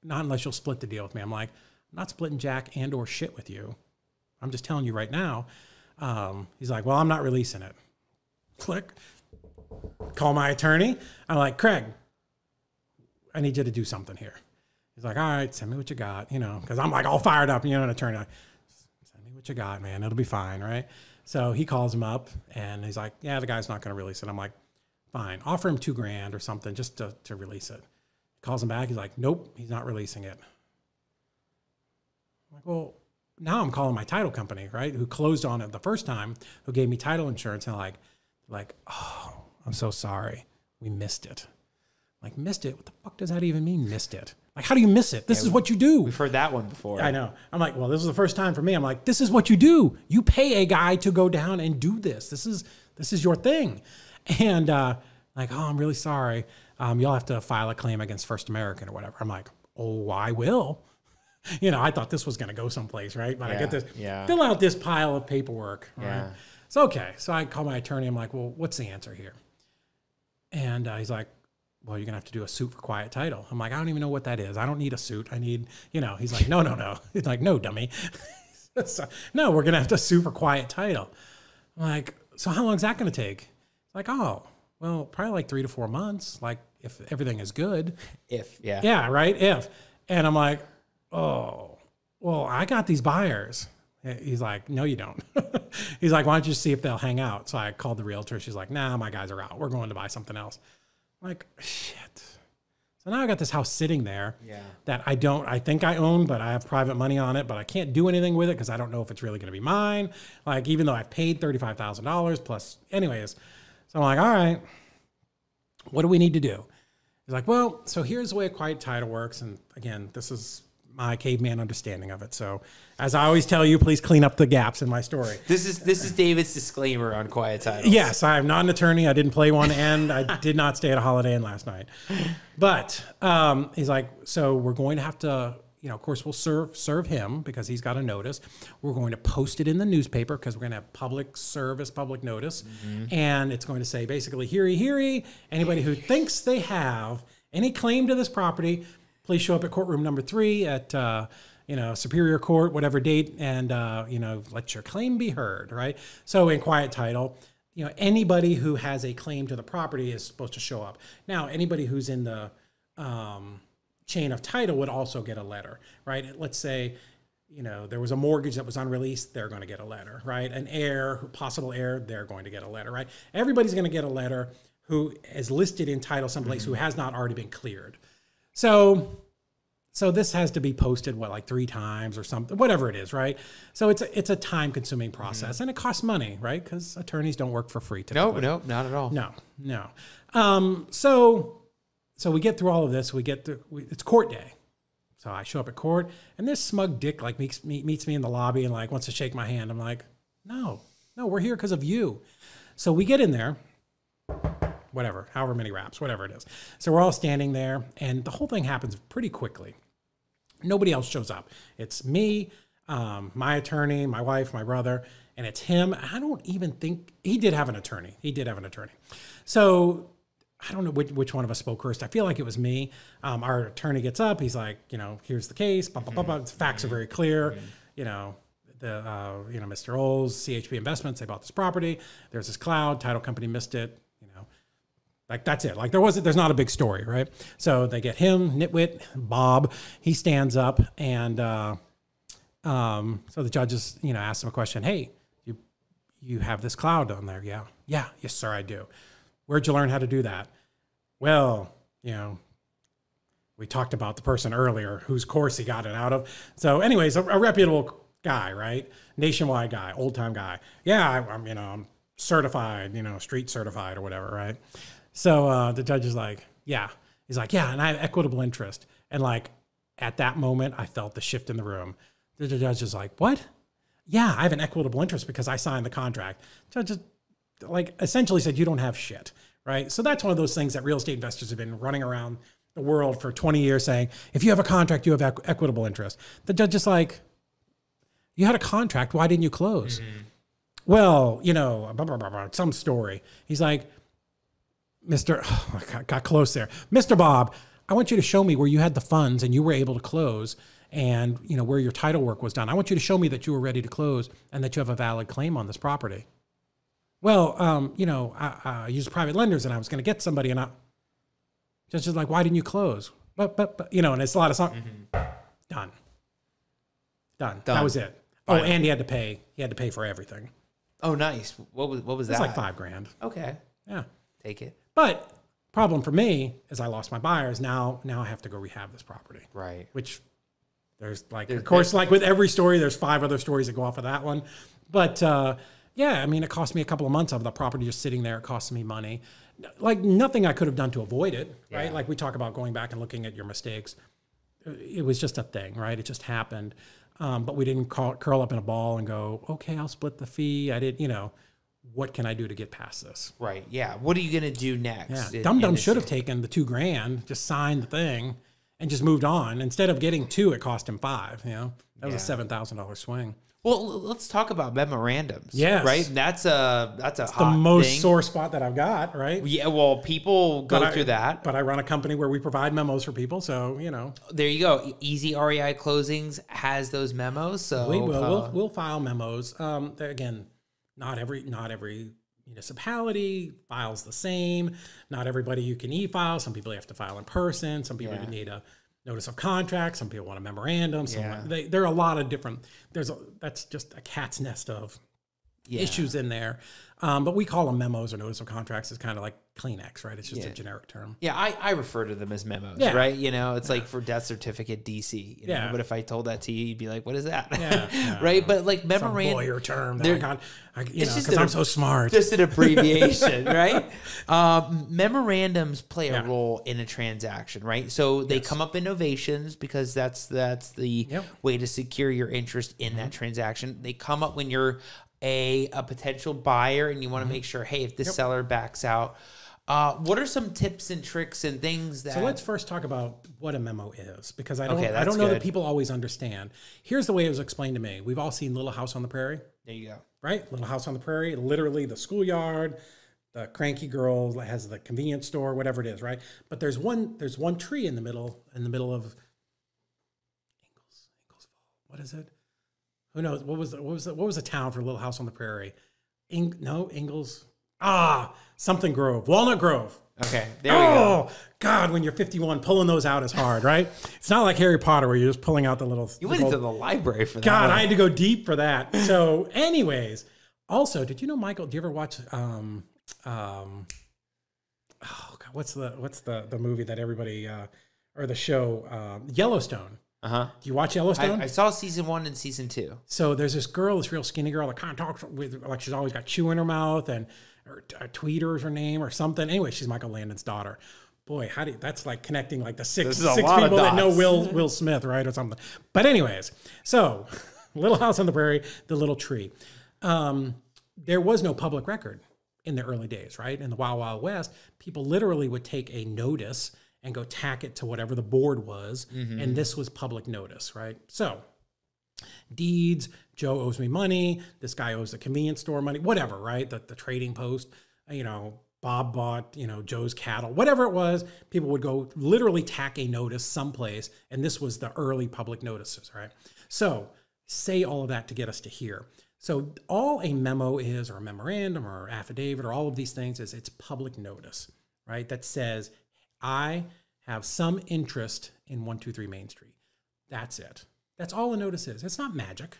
Not unless you'll split the deal with me. I'm like, I'm not splitting jack and or shit with you. I'm just telling you right now. Um, he's like, well, I'm not releasing it. Click. Call my attorney. I'm like, Craig, I need you to do something here. He's like, all right, send me what you got, you know, because I'm like all fired up, you know, an attorney. Send me what you got, man. It'll be fine, right? So he calls him up and he's like, yeah, the guy's not going to release it. I'm like, fine. Offer him two grand or something just to, to release it. Calls him back. He's like, nope, he's not releasing it. I'm like, well, now I'm calling my title company, right? Who closed on it the first time, who gave me title insurance, and like, like, oh, I'm so sorry, we missed it. Like missed it? What the fuck does that even mean? Missed it? Like, how do you miss it? This is what you do. We've heard that one before. I know. I'm like, well, this is the first time for me. I'm like, this is what you do. You pay a guy to go down and do this. This is this is your thing. And uh, like, oh, I'm really sorry. Um, you'll have to file a claim against First American or whatever. I'm like, oh, I will. You know, I thought this was going to go someplace, right? But I get this, yeah. fill out this pile of paperwork. Right? Yeah. So okay. So I call my attorney. I'm like, well, what's the answer here? And uh, he's like, well, you're gonna have to do a suit for quiet title. I'm like, I don't even know what that is. I don't need a suit. I need, you know. He's like, no, no, no. He's like, no, dummy. so, no, we're gonna have to sue for quiet title. I'm like, so how long is that gonna take? Like, oh, well, probably like three to four months. Like, if everything is good. If yeah. Yeah, right. If. And I'm like, oh, well, I got these buyers. He's like, no, you don't. He's like, why don't you see if they'll hang out? So I called the realtor. She's like, nah, my guys are out. We're going to buy something else. I'm like, shit. So now I got this house sitting there Yeah. that I don't, I think I own, but I have private money on it, but I can't do anything with it because I don't know if it's really going to be mine. Like, even though I've paid $35,000 plus, anyways. So I'm like, all right, what do we need to do? He's like, well, so here's the way a quiet title works. And again, this is my caveman understanding of it. So, as I always tell you, please clean up the gaps in my story. This is this is David's disclaimer on quiet titles. Yes, I'm not an attorney. I didn't play one, and I did not stay at a Holiday Inn last night. But um, he's like, so we're going to have to, you know, of course, we'll serve serve him because he's got a notice. We're going to post it in the newspaper because we're going to have public service, public notice, and it's going to say basically, heary heary. Anybody who thinks they have any claim to this property, please show up at courtroom number three at. Uh, you know, Superior Court, whatever date, and uh, you know, let your claim be heard, right? So in quiet title, you know, anybody who has a claim to the property is supposed to show up. Now, anybody who's in the um, chain of title would also get a letter, right? Let's say, you know, there was a mortgage that was unreleased, they're going to get a letter, right? An heir, possible heir, they're going to get a letter, right? Everybody's going to get a letter who is listed in title someplace who has not already been cleared. So so this has to be posted what like three times or something, whatever it is, right? So it's a, it's a time consuming process and it costs money, right? Because attorneys don't work for free. Today. No, no, not at all. no, no. Um, so so we get through all of this. We get through. We, it's court day. So I show up at court, and this smug dick like meets me, meets me in the lobby and like wants to shake my hand. I'm like, no, no, we're here because of you. So we get in there whatever, however many wraps, whatever it is. So we're all standing there, and the whole thing happens pretty quickly. Nobody else shows up. It's me, um, my attorney, my wife, my brother, and it's him. I don't even think he did have an attorney. He did have an attorney. So I don't know which, which one of us spoke first. I feel like it was me. Um, our attorney gets up. He's like, you know, here's the case. Facts are very clear. You know, the uh, you know Mr. Olds, CHP Investments, they bought this property. There's this cloud. Title company missed it. You know, like that's it. Like there wasn't. There's not a big story, right? So they get him, nitwit Bob. He stands up and uh, um, so the judges, you know, ask him a question. Hey, you you have this cloud on there? Yeah, yeah, yes, sir, I do. Where'd you learn how to do that? Well, you know, we talked about the person earlier whose course he got it out of. So, anyways, a, a reputable guy, right? Nationwide guy, old time guy. Yeah, I, I'm, you know, I'm certified, you know, street certified or whatever, right? So uh, the judge is like, yeah. He's like, yeah, and I have equitable interest. And like at that moment, I felt the shift in the room. The judge is like, what? Yeah, I have an equitable interest because I signed the contract. Judge like essentially said you don't have shit, right? So that's one of those things that real estate investors have been running around the world for 20 years saying, if you have a contract, you have equ- equitable interest. The judge is like, you had a contract, why didn't you close? Mm-hmm. Well, you know, blah, blah, blah, blah, some story. He's like, Mr. Oh, I got, got close there. Mr. Bob, I want you to show me where you had the funds and you were able to close and, you know, where your title work was done. I want you to show me that you were ready to close and that you have a valid claim on this property. Well, um, you know, I, I used private lenders and I was going to get somebody and I, just, just like, why didn't you close? But, but, but, you know, and it's a lot of something. Done. Done. Done. That was it. Oh, and he had to pay. He had to pay for everything. Oh, nice. What was what was It's that? like five grand. Okay, Yeah. take it. But problem for me is I lost my buyers. Now, now I have to go rehab this property, Right. which there's like, There's- of course, like with every story, there's five other stories that go off of that one. But uh, yeah, I mean, it cost me a couple of months of the property just sitting there. It cost me money. Like nothing I could have done to avoid it, right? Like we talk about going back and looking at your mistakes. It was just a thing, right? It just happened. Um, but we didn't call, curl up in a ball and go, okay, I'll split the fee. I didn't, you know, what can I do to get past this? Right. Yeah. What are you gonna do next? Yeah, Dum Dum should have taken the two grand, just signed the thing, and just moved on. Instead of getting two, it cost him five. You know, that was Yeah. a seven thousand dollar swing. Well, let's talk about memorandums. Yes. right. That's a that's a the most thing. sore spot that I've got, right? Yeah, well, people go But I- through that. But I run a company where we provide memos for people, so you know there you go. Easy REI closings has those memos. So we will uh, we'll, we'll file memos. Um, again, not every not every municipality files the same. Not everybody you can e-file. Some people you have to file in person. Some people Yeah. you need a notice of contract. Some people want a memorandum. Some Yeah. they, there are a lot of different. There's a that's just a cat's nest of yeah. issues in there. Um, but we call them memos or notice of contracts. It's kind of like Kleenex, right? It's just Yeah. a generic term. Yeah, I, I refer to them as memos, Yeah. right? You know, it's like for death certificate DC. You know? Yeah. But if I told that to you, you'd be like, "What is that?" Yeah, right? But like memorandum, lawyer term that I got, I, you know, It's just because I'm so smart. just an abbreviation, right? Um, memorandums play a role in a transaction, right? So they come up in novations because that's that's the Yep. Mm-hmm. way to secure your interest in that transaction. They come up when you're a a potential buyer and you want to Mm-hmm. make sure, hey, if the seller backs out. Uh, what are some tips and tricks and things that So let's first talk about what a memo is, because I don't, Okay, I don't know good. that people always understand. Here's the way it was explained to me. We've all seen Little House on the Prairie, there you go. right? Little House on the Prairie, literally the schoolyard, the cranky girl that has the convenience store, whatever it is, right? But there's one, there's one tree in the middle, in the middle of Ingalls, Ingalls Fall. What is it? Who knows? What was the, what was the, what was the town for Little House on the Prairie? Ing, no, Ingles. Ah, something Grove, Walnut Grove. Okay, there we go. Oh God, when you're 51, pulling those out is hard, right? It's not like Harry Potter where you're just pulling out the little. You went into the library for that. God. I had to go deep for that. So, anyways, also, did you know Michael? Do you ever watch um um? Oh God, what's the what's the the movie that everybody uh or the show um, Yellowstone? Uh huh. Do you watch Yellowstone? I, I saw season one and season two. So there's this girl, this real skinny girl that kind of talks with like she's always got chew in her mouth and or uh, Tweeter is her name or something. Anyway, she's Michael Landon's daughter. Boy, how do you, that's like connecting like the six This is a six people that know. Will Will Smith, right, or something. But anyways, so Little House on the Prairie, the little tree. Um, there was no public record in the early days, right? In the Wild Wild West, people literally would take a notice and go tack it to whatever the board was, mm-hmm. and this was public notice, right? So deeds. Joe owes me money. This guy owes the convenience store money, whatever, right? The, the trading post, you know, Bob bought, you know, Joe's cattle, whatever it was. People would go literally tack a notice someplace. And this was the early public notices, right? So say all of that to get us to here. So all a memo is, or a memorandum, or affidavit, or all of these things is it's public notice, right? That says, I have some interest in 123 Main Street. That's it. That's all a notice is. It's not magic.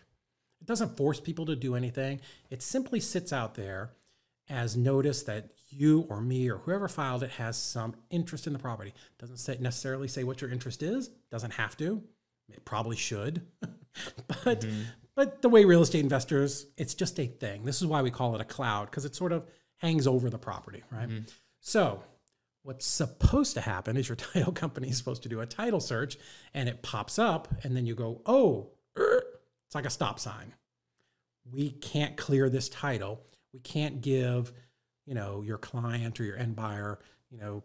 It doesn't force people to do anything. It simply sits out there as notice that you or me or whoever filed it has some interest in the property. Doesn't say, necessarily say what your interest is. Doesn't have to. It probably should. but mm-hmm. but the way real estate investors, it's just a thing. This is why we call it a cloud because it sort of hangs over the property, right? Mm-hmm. So what's supposed to happen is your title company is supposed to do a title search and it pops up and then you go oh er, it's like a stop sign. We can't clear this title. We can't give you know your client or your end buyer you know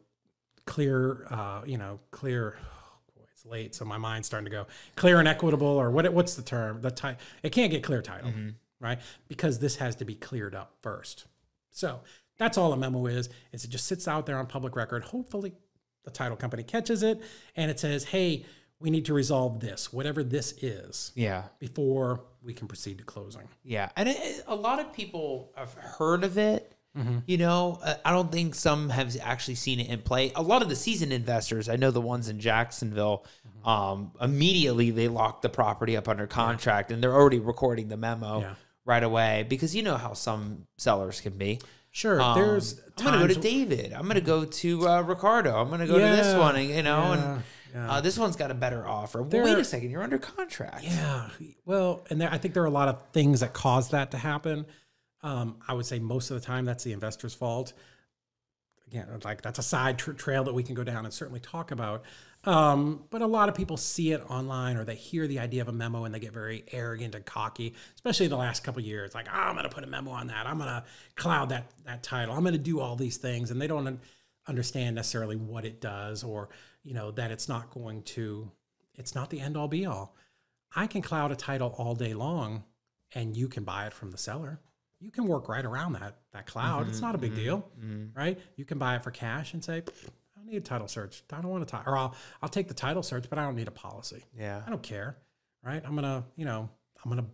clear uh, you know clear oh boy it's late so my mind's starting to go clear and equitable or what what's the term? The title it can't get clear title right? Because this has to be cleared up first. So that's all a memo is, is it just sits out there on public record. Hopefully the title company catches it and it says, hey, we need to resolve this, whatever this is, Yeah. before we can proceed to closing. Yeah, and it, a lot of people have heard of it. Mm-hmm. You know, uh, I don't think some have actually seen it in play. A lot of the seasoned investors, I know the ones in Jacksonville, Mm-hmm. um, immediately they lock the property up under contract, and they're already recording the memo Yeah. right away because you know how some sellers can be. Sure, Um, there's I'm gonna go to David. I'm gonna go to uh, Ricardo. I'm gonna go to this one, and, you know, yeah, and yeah. uh, this one's got a better offer. Well, There- wait a second, you're under contract. Yeah. Well, and there, I think there are a lot of things that cause that to happen. Um, I would say most of the time that's the investor's fault. Again, like that's a side tr- trail that we can go down and certainly talk about. Um, but a lot of people see it online or they hear the idea of a memo and they get very arrogant and cocky, especially the last couple of years. Like, "Ah, I'm going to put a memo on that. I'm going to cloud that that title. I'm going to do all these things, and they don't understand necessarily what it does or you know that it's not going to. It's not the end all be all. I can cloud a title all day long and you can buy it from the seller. You can work right around that that cloud. it's not a big deal, right? You can buy it for cash and say, need a title search. I don't want to title, or I'll I'll take the title search, but I don't need a policy. Yeah. I don't care, right? I'm gonna, you know, I'm gonna,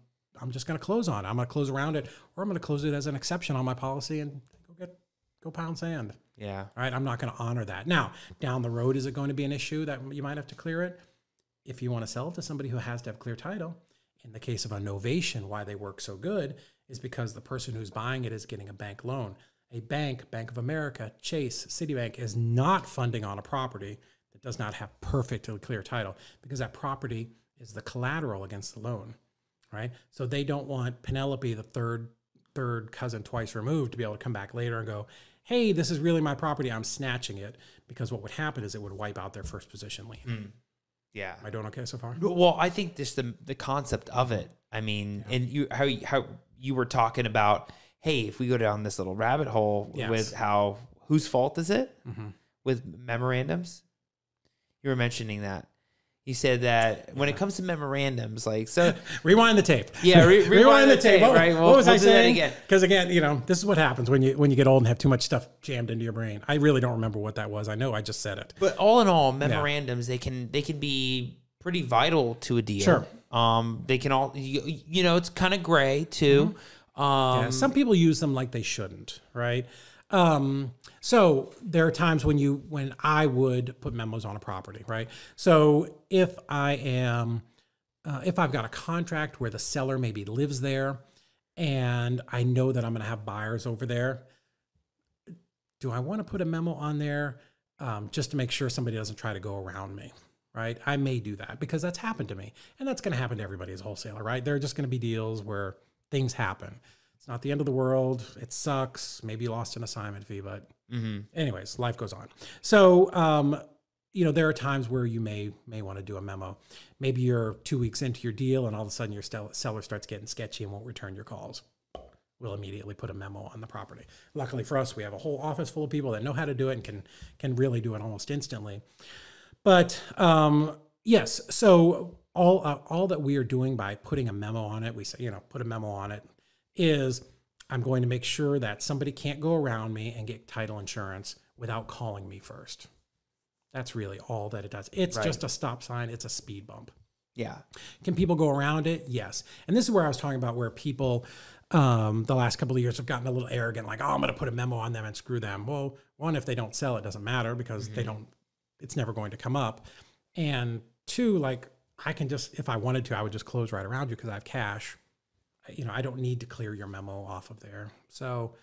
I'm just gonna close on it. I'm gonna close around it, or I'm gonna close it as an exception on my policy and go get, go pound sand. Yeah. All right, I'm not gonna honor that. Now, down the road, is it going to be an issue that you might have to clear it? If you want to sell it to somebody who has to have clear title, in the case of a novation, why they work so good is because the person who's buying it is getting a bank loan. A bank, Bank of America, Chase, Citibank, is not funding on a property that does not have perfectly clear title because that property is the collateral against the loan, right? So they don't want Penelope, the third third cousin twice removed, to be able to come back later and go, "Hey, this is really my property. I'm snatching it." Because what would happen is it would wipe out their first position lien. Hmm. Yeah. Am I doing okay so far? Well, I think just the the concept of it. I mean, and you how you- how you were talking about, hey, if we go down this little rabbit hole Yes. with how whose fault is it Mhm. with memorandums? You were mentioning that. You said that when it comes to memorandums, like so, Rewind the tape. Yeah, re- rewind the tape, What, right? what We'll- was we'll I saying? Because again, you know, this is what happens when you when you get old and have too much stuff jammed into your brain. I really don't remember what that was. I know I just said it. but all in all, memorandums they can they can be pretty vital to a deal. Sure. Um, they can all you, you know it's kind of gray too. Um, Yeah, some people use them like they shouldn't, right? Um, so there are times when you when I would put memos on a property, right? So if I am uh, if I've got a contract where the seller maybe lives there and I know that I'm going to have buyers over there, do I want to put a memo on there um, just to make sure somebody doesn't try to go around me? Right. I may do that because that's happened to me. And that's going to happen to everybody as a wholesaler, right? There are just going to be deals where things happen. It's not the end of the world. It sucks. Maybe you lost an assignment fee, but anyways, life goes on. So, um, you know, there are times where you may may want to do a memo. Maybe you're two weeks into your deal, and all of a sudden your sell- seller starts getting sketchy and won't return your calls. We'll immediately put a memo on the property. Luckily for us, we have a whole office full of people that know how to do it and can can really do it almost instantly. But um, yes, so all uh, all that we are doing by putting a memo on it, we say you know put a memo on it, is I'm going to make sure that somebody can't go around me and get title insurance without calling me first. That's really all that it does. It's Right. just a stop sign. It's a speed bump. yeah. Can people go around it? Yes. And this is where I was talking about where people um, the last couple of years have gotten a little arrogant, like, oh, I'm going to put a memo on them and screw them. Well, one, if they don't sell, it doesn't matter because they don't, it's never going to come up. And two, like, I can just, if I wanted to, I would just close right around you because I have cash. You know, I don't need to clear your memo off of there. So,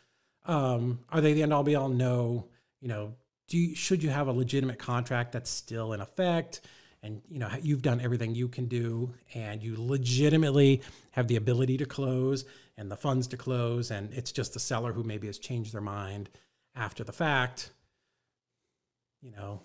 um, are they the end all be all? No. You know, do you, should you have a legitimate contract that's still in effect? and you know you've done everything you can do and you legitimately have the ability to close and the funds to close and it's just the seller who maybe has changed their mind after the fact you know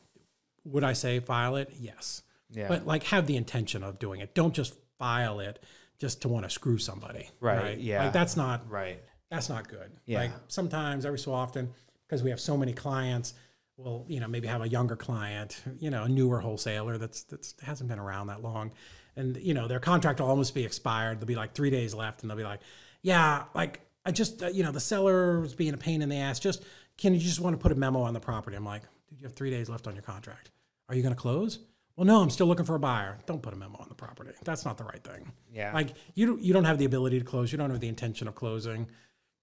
would i say file it yes Yeah. but like have the intention of doing it don't just file it just to want to screw somebody Right, yeah. like that's not right. that's not good. Yeah. Like sometimes, every so often, because we have so many clients, we'll you know maybe have a younger client, you know, a newer wholesaler that's that's hasn't been around that long, and you know their contract will almost be expired. There'll be like three days left, and they'll be like, "Yeah, like I just uh, you know the seller was being a pain in the ass. Just can you just want to put a memo on the property?" I'm like, "Dude, you have three days left on your contract. Are you going to close?" Well, no, I'm still looking for a buyer. Don't put a memo on the property. That's not the right thing. Yeah. Like you, don't- you don't have the ability to close. You don't have the intention of closing.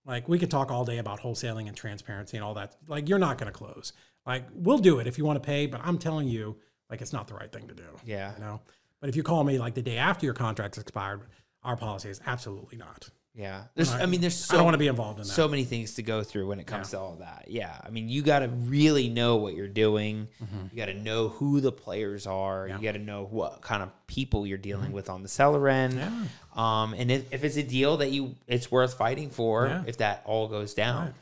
Like we could talk all day about wholesaling and transparency and all that. Like you're not going to close. Like we'll do it if you want to pay, but I'm telling you, like it's not the right thing to do. Yeah. You know. But if you call me like the day after your contract's expired, our policy is absolutely not. Yeah. There's, I mean, there's so I don't want to be involved in that. so many things to go through when it comes to all that. Yeah. I mean, you got to really know what you're doing. You got to know who the players are. You got to know what kind of people you're dealing with on the seller end. Yeah. Um, and if, if it's a deal that you it's worth fighting for, Yeah. if that all goes down.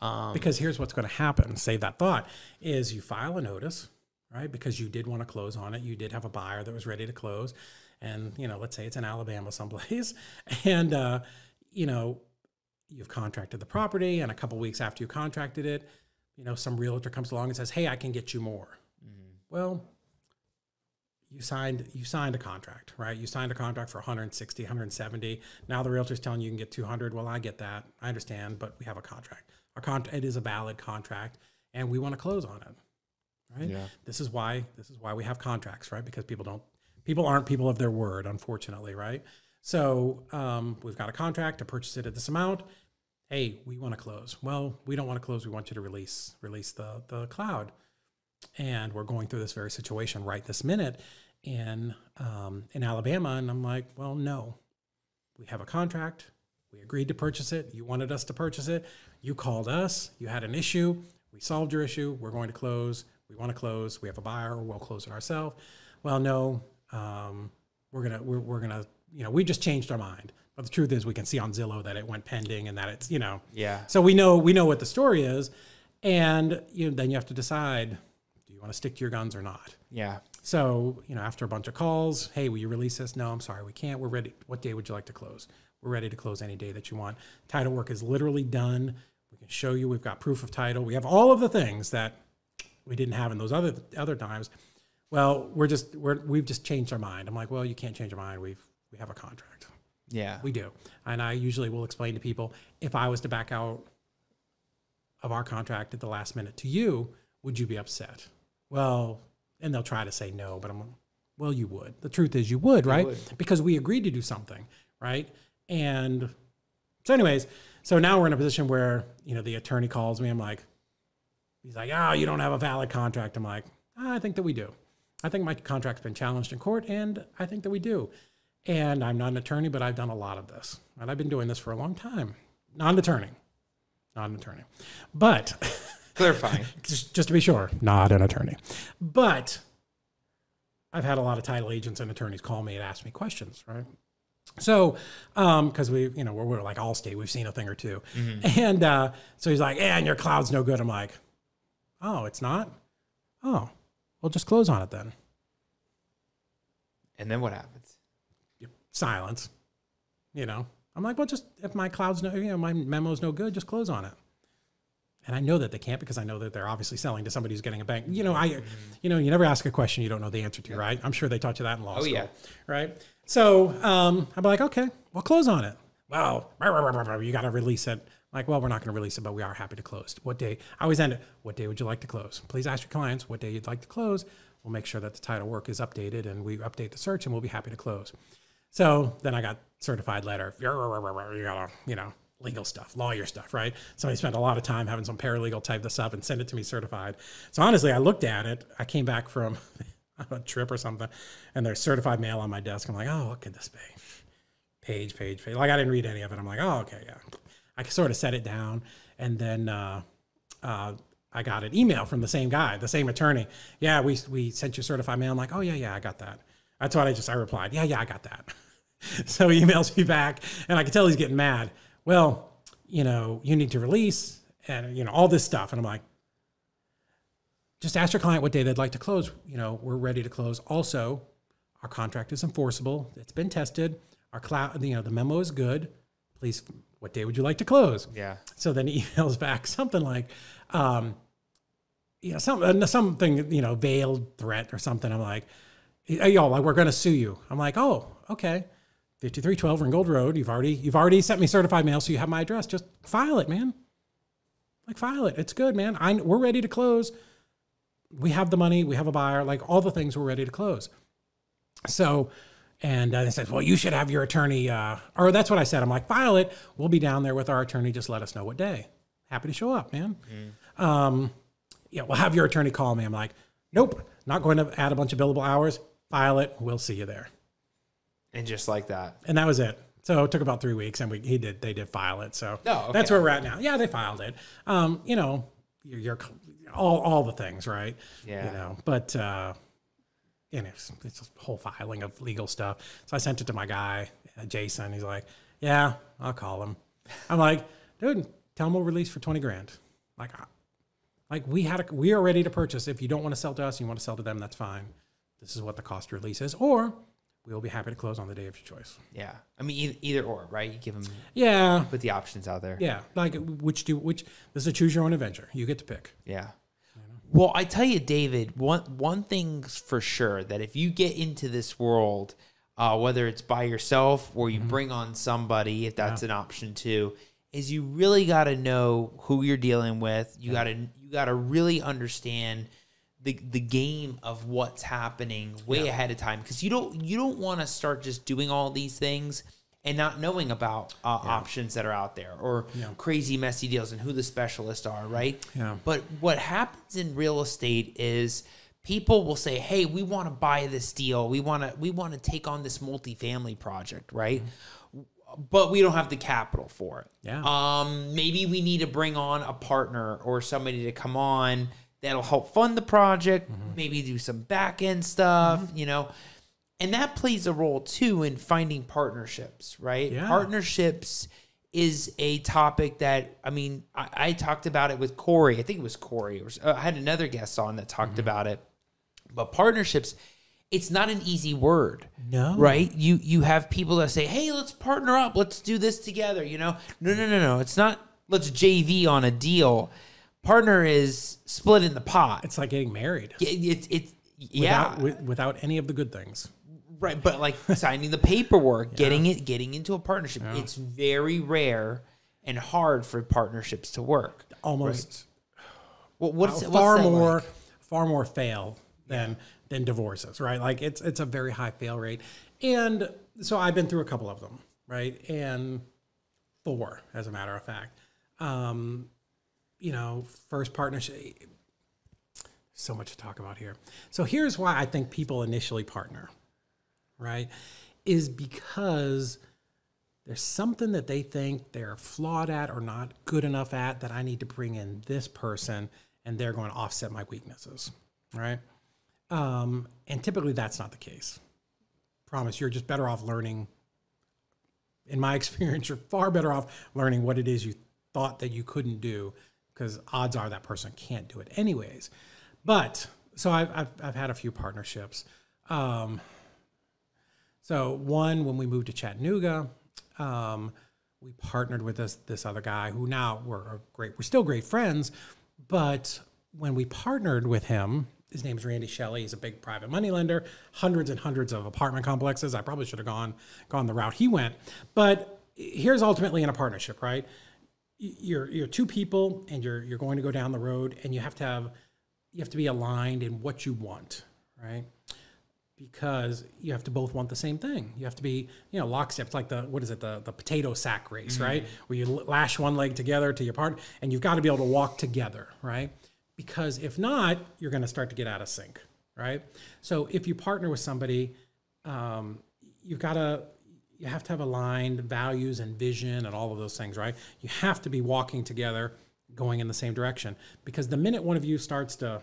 Um, because here's what's going to happen save that thought is you file a notice right because you did want to close on it you did have a buyer that was ready to close and you know let's say it's in alabama someplace and uh, you know you've contracted the property and a couple weeks after you contracted it you know some realtor comes along and says hey i can get you more mm-hmm. well you signed you signed a contract, right? You signed a contract for 160, 170. Now the realtor's telling you you can get 200. Well, I get that. I understand, but we have a contract. Our contract it is a valid contract and we want to close on it. Right? Yeah. This is why this is why we have contracts, right? Because people don't people aren't people of their word, unfortunately, right? So um, we've got a contract to purchase it at this amount. Hey, we want to close. Well, we don't want to close. We want you to release release the the cloud and we're going through this very situation right this minute in um, in Alabama. And I'm like, well, no, we have a contract. We agreed to purchase it. You wanted us to purchase it. You called us. You had an issue. We solved your issue. We're going to close. We want to close. We have a buyer. We'll close it ourselves. Well, no, um, we're gonna we're, we're gonna you know we just changed our mind. But the truth is, we can see on Zillow that it went pending and that it's you know Yeah. so we know we know what the story is, and you know, then you have to decide: do you want to stick to your guns or not? Yeah. So you know, after a bunch of calls, hey, will you release this? No, I'm sorry, we can't. We're ready. What day would you like to close? We're ready to close any day that you want. Title work is literally done. We can show you. We've got proof of title. We have all of the things that we didn't have in those other other times. Well, we're just we're we've just changed our mind. I'm like, well, you can't change your mind. We've we have a contract. Yeah. We do. And I usually will explain to people if I was to back out of our contract at the last minute to you, would you be upset? Well, and they'll try to say no, but I'm well, you would. The truth is you would, right? would. Because we agreed to do something, right? And so anyways, so now we're in a position where, you know, the attorney calls me. I'm like, he's like, oh, you don't have a valid contract. I'm like, "Ah, I think that we do. I think my contract's been challenged in court, and I think that we do. And I'm not an attorney, but I've done a lot of this. And I've been doing this for a long time. Not an attorney. Not an attorney. But Clarifying. just, just to be sure, not an attorney. But I've had a lot of title agents and attorneys call me and ask me questions, right? So, because we, you know, we're, we're like Allstate, we've seen a thing or 2 And uh, so he's like, yeah, and your cloud's no good. I'm like, oh, it's not? Oh, well, just close on it then. and then what happens? Silence. You know, I'm like, well, just if my cloud's no, you know, my memo's no good, just close on it. And I know that they can't because I know that they're obviously selling to somebody who's getting a bank. You know, I, you know, you never ask a question you don't know the answer to, right? I'm sure they taught you that in law Oh, school, yeah. right? So um, I'm like, okay, well, close on it. Well, you got to release it. Like, well, we're not going to release it, but we are happy to close. What day? I always end it. What day would you like to close? Please ask your clients what day you'd like to close. We'll make sure that the title work is updated and we update the search and we'll be happy to close. So then I got certified letter. You got you know, legal stuff, lawyer stuff, right? Somebody spent a lot of time having some paralegal type this up and send it to me certified. So honestly, I looked at it. I came back from a trip or something, and there's certified mail on my desk. I'm like, oh, what could this be? Page, page, page. Like I didn't read any of it. I'm like, oh, okay, yeah. I sort of set it down, and then uh, uh, I got an email from the same guy, the same attorney. Yeah, we we sent you certified mail. I'm like, oh yeah, yeah, I got that. That's what I just I replied. Yeah, yeah, I got that. so he emails me back, and I can tell he's getting mad. Well, you know, you need to release, and you know all this stuff, and I'm like, just ask your client what day they'd like to close. You know, we're ready to close. Also, our contract is enforceable. It's been tested. Our cloud, you know, the memo is good. Please, what day would you like to close? Yeah. So then he emails back something like, um, you know, some, uh, something, you know, veiled threat or something. I'm like, hey, y'all, like, we're going to sue you. I'm like, oh, okay. 5312 Ringgold Road. You've already, you've already sent me certified mail. So you have my address. Just file it, man. Like file it. It's good, man. I, we're ready to close. We have the money. We have a buyer, like all the things we're ready to close. So, and uh, they said, well, you should have your attorney, uh, or that's what I said. I'm like, file it. We'll be down there with our attorney. Just let us know what day. Happy to show up, man. Um, yeah, we'll have your attorney call me. I'm like, nope, not going to add a bunch of billable hours. File it. We'll see you there. And just like that. And that was it. So it took about three weeks, and we he did they did file it. So Oh, okay. that's where we're at now. Yeah, they filed it. Um, you know, you're, you're all all the things, right? Yeah. You know, but uh, you know, it's, it's a whole filing of legal stuff. So I sent it to my guy, uh, Jason. He's like, "Yeah, I'll call him." I'm like, "Dude, tell him we'll release for twenty grand." Like, like we had a, we are ready to purchase. If you don't want to sell to us, you want to sell to them, that's fine. This is what the cost release is, or we will be happy to close on the day of your choice. Yeah. I mean, either, either or, right? You give them, Yeah, put the options out there. yeah. Like which do which? This is a choose your own adventure. You get to pick. Yeah. Well, I tell you, David, one one thing's for sure that if you get into this world, uh, whether it's by yourself or you bring on somebody, if that's an option too, is you really got to know who you're dealing with. You got to you got to really understand the the game of what's happening way ahead of time because you don't you don't want to start just doing all these things and not knowing about uh, options that are out there or crazy messy deals and who the specialists are, right? Yeah. But what happens in real estate is people will say, "Hey, we want to buy this deal. We want to we want to take on this multifamily project, right?" But we don't have the capital for it. Yeah. Um, maybe we need to bring on a partner or somebody to come on that'll help fund the project, Mm-hmm. maybe do some back end stuff, you know. And that plays a role too in finding partnerships, right? Yeah. Partnerships is a topic that I mean, I, I talked about it with Corey. I think it was Corey. Was, uh, I had another guest on that talked Mm-hmm. about it. But partnerships, it's not an easy word. No. Right? You you have people that say, "Hey, let's partner up. Let's do this together." You know? No, no, no, no. It's not let's JV on a deal. Partner is split in the pot. It's like getting married. It's yeah, Without, wi- without any of the good things. right. But like signing the paperwork, getting it, getting into a partnership. It's very rare and hard for partnerships to work. Almost What what's, what's far that more like? far more fail than than divorces, right? Like it's it's a very high fail rate. And so I've been through a couple of them, right? And four, as a matter of fact. Um, you know, first partnership so much to talk about here. So here's why I think people initially partner, right? Is because there's something that they think they're flawed at or not good enough at that I need to bring in this person and they're going to offset my weaknesses, right? Um, and typically that's not the case. Promise, you're just better off learning. In my experience, you're far better off learning what it is you thought that you couldn't do because odds are that person can't do it anyways. But so I've, I've, I've had a few partnerships. Um, so one, when we moved to Chattanooga, um, we partnered with this this other guy who now we're great, we're still great friends. But when we partnered with him, his name is Randy Shelley. He's a big private money lender, hundreds and hundreds of apartment complexes. I probably should have gone gone the route he went. But here's ultimately in a partnership, right? You're you're two people, and you're you're going to go down the road, and you have to have you have to be aligned in what you want, right? because you have to both want the same thing. You have to be, you know, lockstep. It's like the what is it, the the potato sack race, right? Where you lash one leg together to your partner, and you've got to be able to walk together, right? Because if not, you're going to start to get out of sync, right? So if you partner with somebody, um, you've got to you have to have aligned values and vision and all of those things, right? You have to be walking together, going in the same direction. Because the minute one of you starts to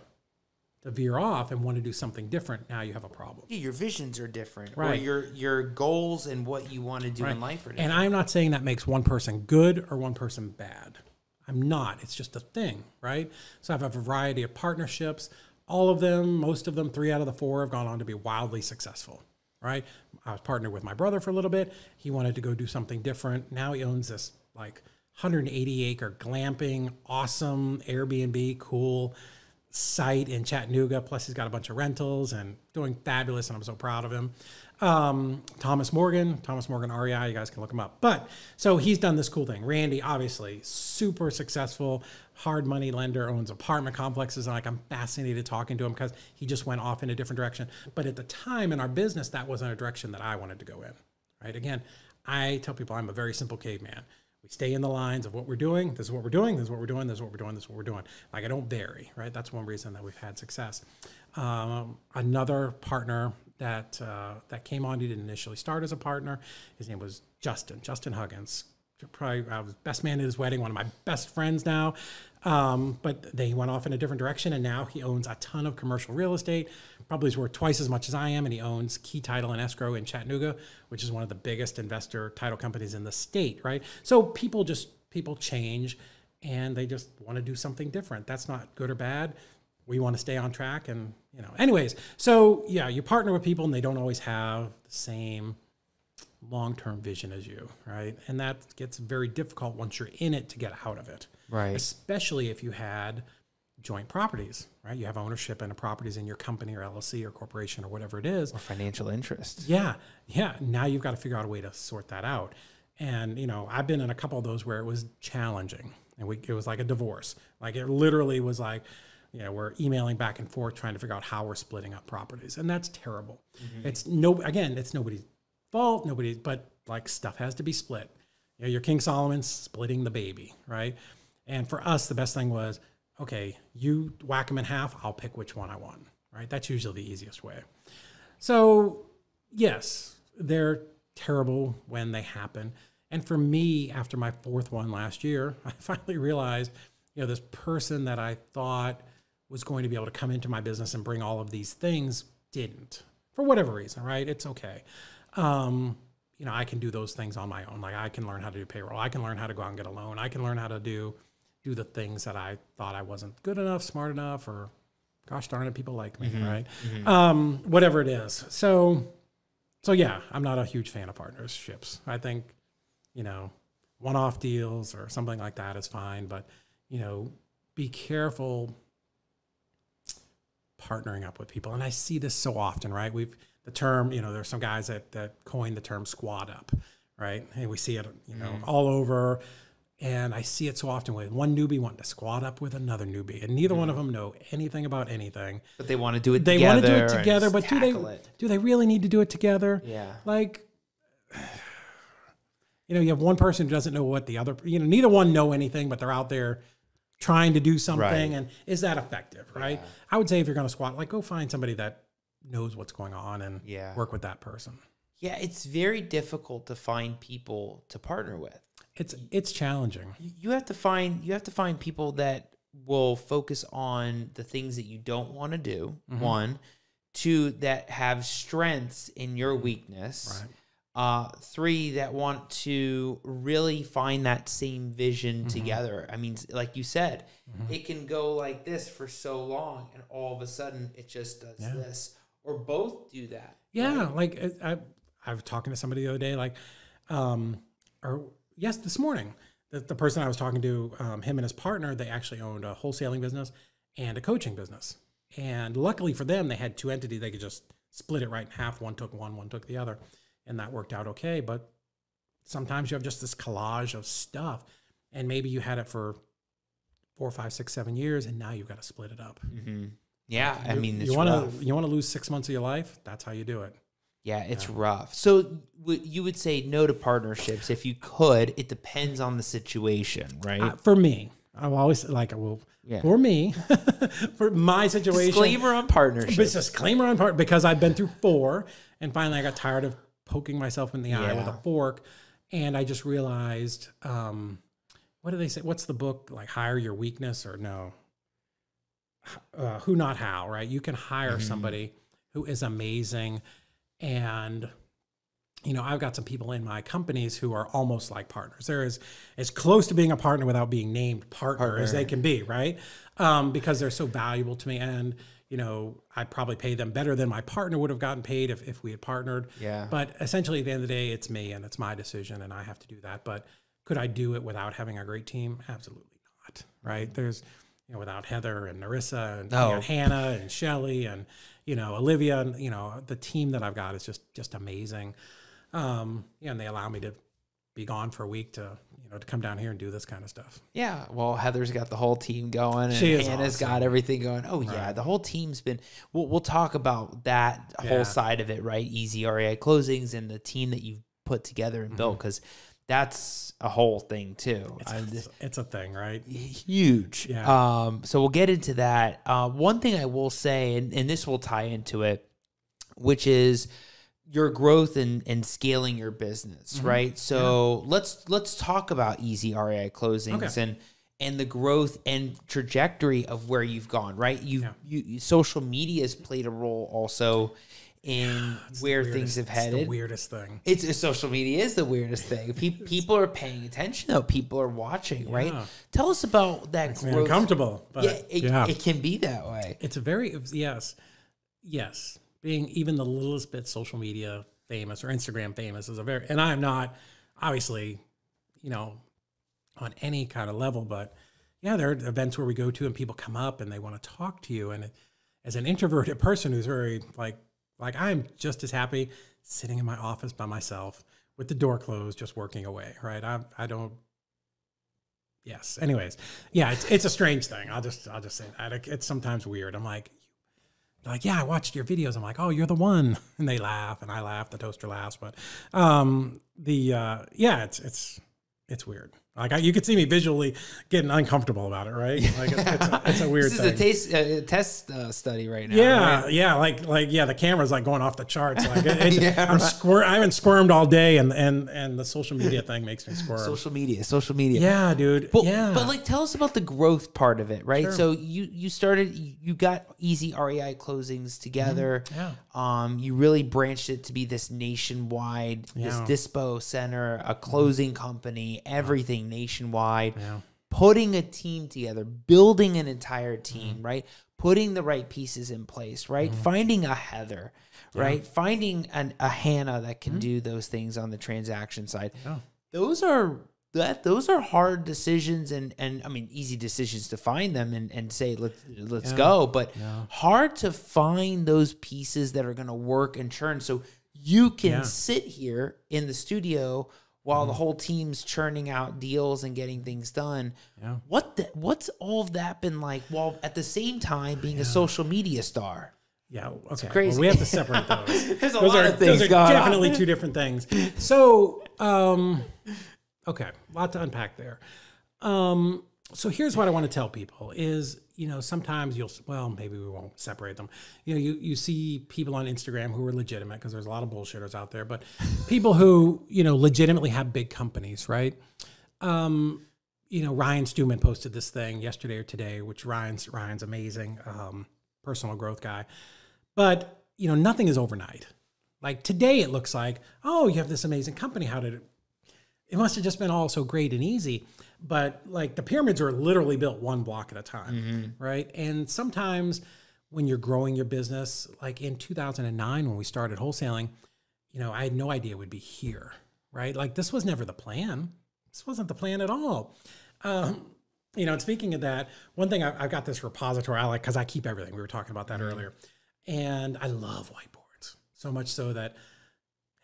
to veer off and want to do something different, now you have a problem. Yeah, your visions are different, or Right. your your goals and what you want to do in life are different. And I'm not saying that makes one person good or one person bad. I'm not. It's just a thing, right? So I have a variety of partnerships. All of them, most of them, three out of the four have gone on to be wildly successful, right? I was partnered with my brother for a little bit. He wanted to go do something different. Now he owns this like 180 acre glamping, awesome Airbnb, cool site in Chattanooga. Plus, he's got a bunch of rentals and doing fabulous, and I'm so proud of him. Um, Thomas Morgan, Thomas Morgan REI, you guys can look him up. But so he's done this cool thing. Randy, obviously, super successful, hard money lender, owns apartment complexes. And like, I'm fascinated talking to him because he just went off in a different direction. But at the time in our business, that wasn't a direction that I wanted to go in. Right? Again, I tell people I'm a very simple caveman. We stay in the lines of what we're doing. This is what we're doing. This is what we're doing. This is what we're doing. This is what we're doing. Like I don't vary, right? That's one reason that we've had success. Um, another partner that uh, that came on, he didn't initially start as a partner. His name was Justin. Justin Huggins. Probably I was best man at his wedding. One of my best friends now. Um, but they went off in a different direction, and now he owns a ton of commercial real estate. Probably is worth twice as much as I am, and he owns Key Title and Escrow in Chattanooga, which is one of the biggest investor title companies in the state. Right. So people just people change, and they just want to do something different. That's not good or bad. We want to stay on track, and you know. Anyways, so yeah, you partner with people, and they don't always have the same long-term vision as you, right? And that gets very difficult once you're in it to get out of it Right. especially if you had joint properties, right? You have ownership in the properties in your company or LLC or corporation or whatever it is. Or financial interest. Yeah, yeah. Now you've got to figure out a way to sort that out. And you know, I've been in a couple of those where it was challenging, and we it was like a divorce. Like it literally was like, you know, we're emailing back and forth trying to figure out how we're splitting up properties, and that's terrible. Mm-hmm. It's no again, it's nobody's fault, nobody, but like stuff has to be split. You know, your King Solomon's splitting the baby, right? And for us, the best thing was, okay, you whack them in half, I'll pick which one I want, right? That's usually the easiest way. So, yes, they're terrible when they happen. And for me, after my fourth one last year, I finally realized, you know, this person that I thought was going to be able to come into my business and bring all of these things didn't for whatever reason, right? It's okay. Um, you know, I can do those things on my own. Like I can learn how to do payroll. I can learn how to go out and get a loan. I can learn how to do do the things that I thought I wasn't good enough, smart enough, or gosh darn it, people like me, right? Um, whatever it is. So, so yeah, I'm not a huge fan of partnerships. I think, you know, one-off deals or something like that is fine, but you know, be careful partnering up with people. And I see this so often, right? We've the term, you know, there's some guys that that coined the term squad up, right? And we see it, you know, mm. all over. And I see it so often with one newbie wanting to squad up with another newbie, and neither one of mm. them know anything about anything. But they want to do it They together. want to do it together, but do they it. do they really need to do it together? Yeah. Like, you know, you have one person who doesn't know what the other, you know, neither one know anything, but they're out there trying to do something. Right. And is that effective? Right. I would say if you're going to squat, like go find somebody that knows what's going on and Yeah. work with that person. Yeah, it's very difficult to find people to partner with. It's it's challenging. You have to find you have to find people that will focus on the things that you don't want to do. Mm-hmm. One, two that have strengths in your weakness. Right. Uh, three that want to really find that same vision Mm-hmm. together. I mean, like you said, it can go like this for so long, and all of a sudden it just does Yeah. this, or both do that. Yeah, like it- I, I was talking to somebody the other day, like, um, or yes, this morning, the, the person I was talking to, um, him and his partner, they actually owned a wholesaling business and a coaching business. And luckily for them, they had two entities. They could just split it right in half. One took one, one took the other, and that worked out okay. But sometimes you have just this collage of stuff, and maybe you had it for four, five, six, seven years, and now you've got to split it up. Mm-hmm. Yeah, I mean, it's you want to you want to lose six months of your life? That's how you do it. Yeah, it's rough. So you would say no to partnerships if you could. It depends on the situation, right? Uh, for me, I've always like well Yeah. for me, for my situation. Disclaimer on But disclaimer on part because I've been through four, and finally I got tired of poking myself in the eye with a fork, and I just realized, um, what do they say? What's the book like? Hire your weakness or no? Uh, who not how? Right? You can hire Mm-hmm. somebody who is amazing, and you know, I've got some people in my companies who are almost like partners. They're as, as close to being a partner without being named partner, as they can be, right? Um, because they're so valuable to me. And, you know, I probably pay them better than my partner would have gotten paid if, if we had partnered. Yeah. But essentially, at the end of the day, it's me and it's my decision and I have to do that. But could I do it without having a great team? Absolutely not, right? There's, you know, without Heather and Narissa and you know, Hannah and Shelly and, you know, Olivia and, you know, the team that I've got is just, just amazing um, yeah, and they allow me to be gone for a week to you know to come down here and do this kind of stuff. yeah, well, Heather's got the whole team going, and She is Hannah's awesome. got everything going. Oh yeah, the whole team's been. We'll, we'll talk about that Yeah. whole side of it, right? Easy REI closings and the team that you've put together and built, because that's a whole thing too. It's, it's a thing, right? huge. Yeah. Um, so we'll get into that. Uh, one thing I will say, and, and this will tie into it, which is your growth and, and scaling your business, Mm-hmm. right? So let's let's talk about easy REI closings Okay. and and the growth and trajectory of where you've gone, right? You've Yeah. you, you social media has played a role also in where things Weirdest- have it's headed. the weirdest thing. It's social media is the weirdest thing. Pe- people are paying attention though. People are watching, right? Tell us about that growth. uncomfortable, but Yeah, it, yeah, it can be that way. it's a very yes, yes. Being even the littlest bit social media famous or Instagram famous is a very, and I'm not obviously, you know, on any kind of level, but yeah, there are events where we go to and people come up and they want to talk to you. And as an introverted person who's very like, like I'm just as happy sitting in my office by myself with the door closed, just working away. Right. I, I don't, yes. Anyways. Yeah. It's, it's a strange thing. I'll just, I'll just say that it's sometimes weird. I'm like, like, yeah, I watched your videos. I'm like, oh, you're the one. And they laugh and I laugh, the toaster laughs. But um the uh yeah, it's it's it's weird. Like I, you could see me visually getting uncomfortable about it, right? Like it's, it's, a, it's a weird. this thing. is a taste uh, test uh, study right now. Yeah, right? yeah, like like yeah, the camera's like going off the charts. Like it, it- Yeah, I'm right. squir- I haven't squirmed all day, and and and the social media thing makes me squirm. Social media, social media. yeah, dude. But, yeah, but like, tell us about the growth part of it, right? Sure. So you you started, you got easy REI closings together. Mm-hmm. yeah. Um, you really branched it to be this nationwide, Yeah. this dispo center, a closing company, everything nationwide. yeah, Putting a team together, building an entire team, Mm-hmm. right? Putting the right pieces in place, right? Finding a Heather, right? Finding an, a Hannah that can do those things on the transaction side Mm-hmm. yeah. those are that those are hard decisions and and I mean easy decisions to find them and and say let's let's Yeah. go but Yeah. hard to find those pieces that are going to work and churn so you can Yeah. sit here in the studio while the whole team's churning out deals and getting things done Yeah. what the, what's all of that been like while at the same time being a social media star Yeah, okay. crazy. Well, we have to separate those. There's a those lot are, of things those are on. definitely two different things. So, um, okay, a lot to unpack there. Um, so here's what I want to tell people is, you know, sometimes you'll, well, maybe we won't separate them. You know, you, you see people on Instagram who are legitimate because there's a lot of bullshitters out there, but people who, you know, legitimately have big companies, right? Um, you know, Ryan Stewman posted this thing yesterday or today, which Ryan's Ryan's amazing, um, personal growth guy. But you know, nothing is overnight. Like today, it looks like, oh, you have this amazing company. How did it? It must have just been all so great and easy. But like the pyramids are literally built one block at a time, right? And sometimes when you're growing your business, like in 2009 when we started wholesaling, you know, I had no idea we'd be here, right? Like this was never the plan. This wasn't the plan at all. Um, you know, and speaking of that, one thing I, I've got this repository I like because I keep everything. We were talking about that earlier, and I love whiteboards so much so that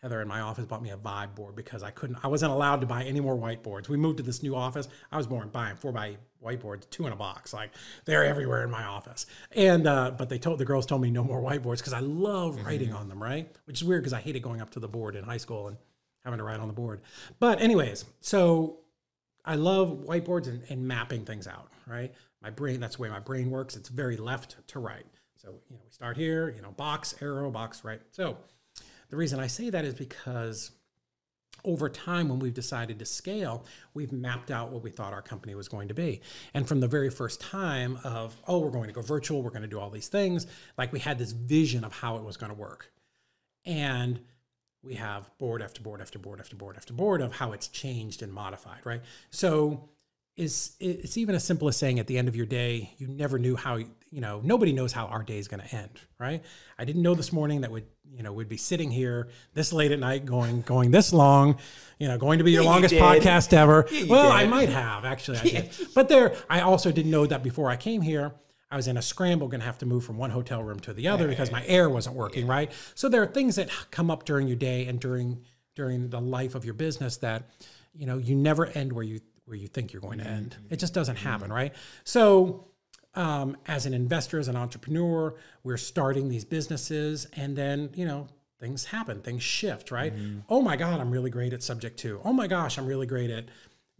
Heather in my office bought me a vibe board because I couldn't, I wasn't allowed to buy any more whiteboards. We moved to this new office. I was born buying four by whiteboards, two in a box. Like they're everywhere in my office. And, uh, but they told, the girls told me no more whiteboards because I love writing on them, right? Which is weird because I hated going up to the board in high school and having to write on the board. But, anyways, so I love whiteboards and, and mapping things out, right? My brain, that's the way my brain works. It's very left to right. So, you know, we start here, you know, box, arrow, box, right? So, the reason I say that is because over time, when we've decided to scale, we've mapped out what we thought our company was going to be. And from the very first time of, oh, we're going to go virtual, we're going to do all these things, like we had this vision of how it was going to work. And we have board after board after board after board after board of how it's changed and modified, right? So is it's even as simple as saying at the end of your day, you never knew how you know nobody knows how our day is going to end, right? I didn't know this morning that would you know we'd be sitting here this late at night going going this long, you know, going to be your you longest podcast ever. you well, did. I might have actually, I did. but there, I also didn't know that before I came here. I was in a scramble, going to have to move from one hotel room to the other because my air wasn't working, right? So there are things that come up during your day and during during the life of your business that you know you never end where you where you think you're going to end. Mm-hmm. It just doesn't mm-hmm. happen, right? So um, as an investor, as an entrepreneur, we're starting these businesses, and then you know things happen, things shift, right? Oh my God, I'm really great at subject to. Oh my gosh, I'm really great at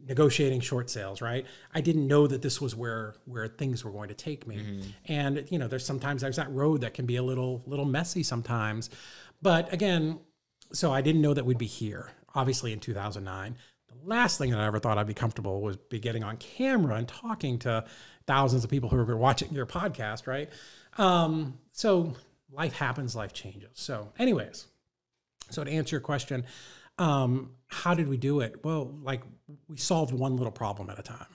negotiating short sales right? I didn't know that this was where where things were going to take me. And you know there's sometimes there's that road that can be a little little messy sometimes. But again so i didn't know that we'd be here obviously in 2009 the last thing that i ever thought i'd be comfortable was be getting on camera and talking to thousands of people who are watching your podcast right um, so life happens life changes so anyways so to answer your question, um, how did we do it? Well, like we solved one little problem at a time,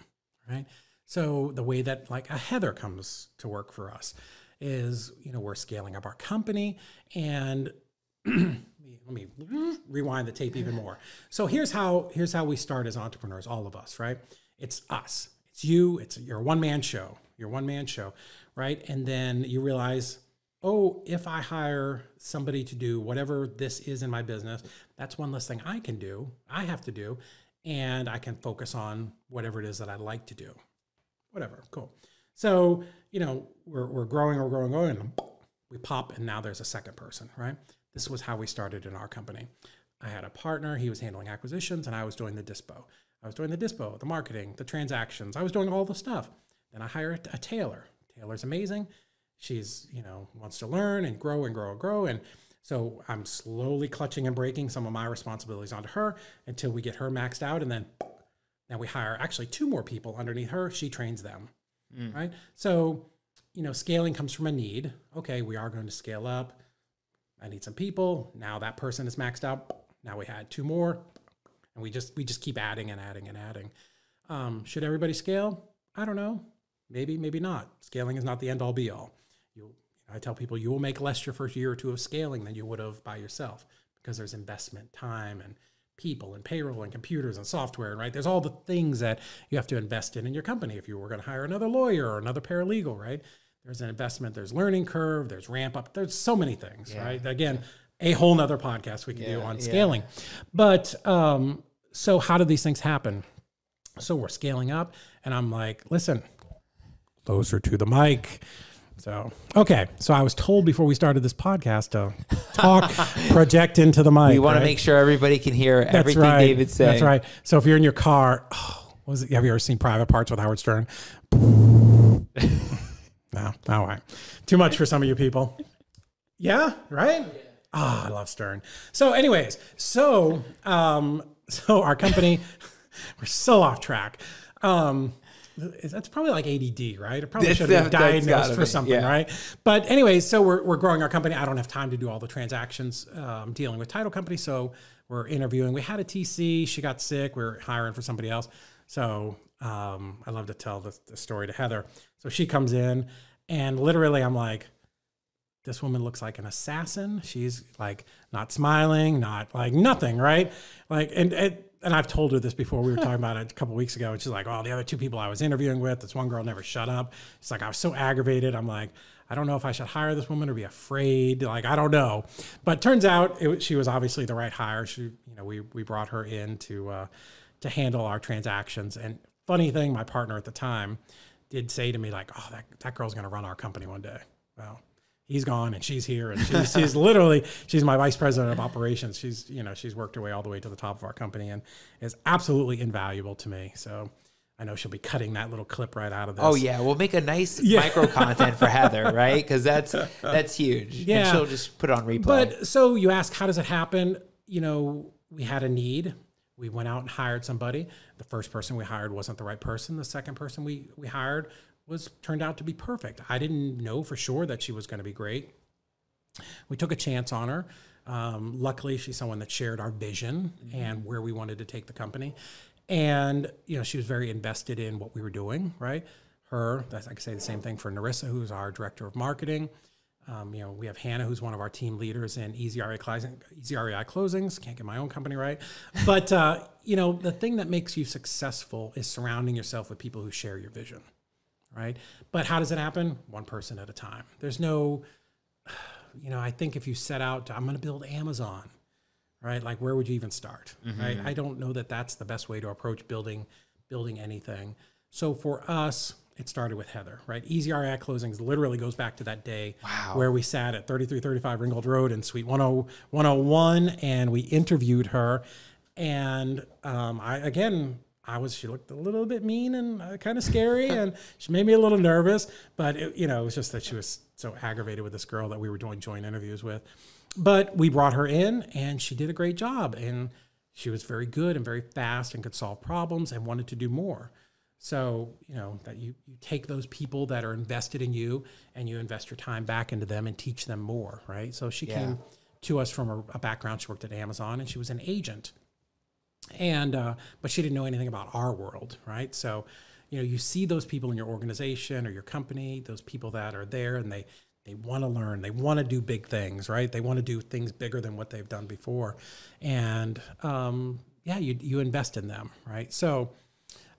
right? So the way that like a Heather comes to work for us is, you know, we're scaling up our company and let me rewind the tape even more. So here's how here's how we start as entrepreneurs, all of us, right? It's us. It's you. It's your one man show. Your one man show, right? And then you realize, oh, if I hire somebody to do whatever this is in my business, that's one less thing I can do. I have to do, and I can focus on whatever it is that I like to do. Whatever. Cool. So you know we're we're growing, we're growing, growing. We pop, and now there's a second person, right? This was how we started in our company. I had a partner, he was handling acquisitions, and I was doing the dispo. I was doing the dispo, the marketing, the transactions. I was doing all the stuff. Then I hired a Taylor. Taylor's amazing. She's, you know, wants to learn and grow and grow and grow. And so I'm slowly clutching and breaking some of my responsibilities onto her until we get her maxed out. And then now we hire actually two more people underneath her. She trains them. Mm. Right. So, you know, scaling comes from a need. Okay, we are going to scale up. I need some people. Now that person is maxed out. Now we had two more. And we just we just keep adding and adding and adding. Um, should everybody scale? I don't know. Maybe, maybe not. Scaling is not the end all be all. You, I tell people you will make less your first year or two of scaling than you would have by yourself because there's investment, time, and people, and payroll, and computers, and software, right? There's all the things that you have to invest in in your company. If you were going to hire another lawyer or another paralegal, right? There's an investment. There's learning curve. There's ramp up. There's so many things, yeah. right? Again, a whole nother podcast we can yeah, do on scaling. Yeah. But um, so how do these things happen? So we're scaling up, and I'm like, listen, closer to the mic. So, okay. So I was told before we started this podcast to talk, project into the mic. We want right? to make sure everybody can hear That's everything right. David's saying. That's right. So if you're in your car, oh, was it, have you ever seen Private Parts with Howard Stern? no, all right. Too much for some of you people. Yeah, right? Ah, oh, I love Stern. So, anyways, so um, so our company, we're so off track. Um, that's probably like ADD, right? It probably should have been diagnosed for something, yeah. right? But anyway, so we're, we're growing our company. I don't have time to do all the transactions. Um, dealing with title company, so we're interviewing. We had a TC. She got sick. We are hiring for somebody else. So um, I love to tell the, the story to Heather. So she comes in, and literally, I'm like, this woman looks like an assassin. She's like not smiling, not like nothing, right? Like, and, and and I've told her this before. We were talking about it a couple weeks ago, and she's like, "Oh, the other two people I was interviewing with, this one girl never shut up." She's like, "I was so aggravated." I'm like, "I don't know if I should hire this woman or be afraid." Like, I don't know. But turns out it, she was obviously the right hire. She, you know, we we brought her in to uh, to handle our transactions. And funny thing, my partner at the time did say to me like, "Oh, that that girl's going to run our company one day." Well, he's gone and she's here and she's, she's literally she's my vice president of operations she's you know she's worked her way all the way to the top of our company and is absolutely invaluable to me so I know she'll be cutting that little clip right out of this. Oh yeah, we'll make a nice yeah. micro content for Heather, right? Because that's that's huge. Yeah, and she'll just put it on replay. But so you ask, how does it happen? You know, we had a need. We went out and hired somebody. The first person we hired wasn't the right person. The second person we we hired was turned out to be perfect. I didn't know for sure that she was going to be great. We took a chance on her. Um, luckily, she's someone that shared our vision mm-hmm. and where we wanted to take the company. And you know, she was very invested in what we were doing. Right, her. That's I can say the same thing for Narissa, who's our director of marketing. Um, you know, we have Hannah, who's one of our team leaders in Easy REI, closing, Easy REI closings. Can't get my own company right, but uh, you know, the thing that makes you successful is surrounding yourself with people who share your vision right? But how does it happen? One person at a time. There's no, you know, I think if you set out to, I'm going to build Amazon, right? Like where would you even start, mm-hmm. right? I don't know that that's the best way to approach building building anything. So for us, it started with Heather, right? Easy REI closings literally goes back to that day wow. where we sat at 3335 Ringgold Road in Suite 101 and we interviewed her. And um, I, again, I was, she looked a little bit mean and uh, kind of scary, and she made me a little nervous. But it, you know, it was just that she was so aggravated with this girl that we were doing joint interviews with. But we brought her in, and she did a great job, and she was very good and very fast and could solve problems and wanted to do more. So you know that you you take those people that are invested in you and you invest your time back into them and teach them more, right? So she yeah. came to us from a, a background. She worked at Amazon and she was an agent and uh, but she didn't know anything about our world right so you know you see those people in your organization or your company those people that are there and they they want to learn they want to do big things right they want to do things bigger than what they've done before and um, yeah you, you invest in them right so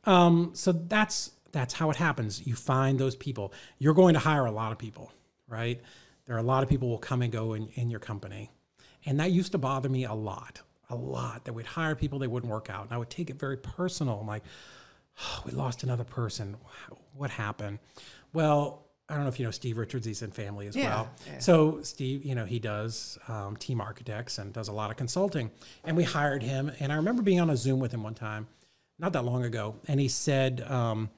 um, so that's that's how it happens. You find those people. You're going to hire a lot of people, right? There are a lot of people will come and go in, in your company. And that used to bother me a lot, a lot. That we'd hire people, they wouldn't work out. And I would take it very personal. I'm like, oh, we lost another person. What happened? Well, I don't know if you know Steve Richards. He's in family as Yeah, well. yeah. So Steve, you know, he does um, team architects and does a lot of consulting. And we hired him. And I remember being on a Zoom with him one time, not that long ago, and he said, um,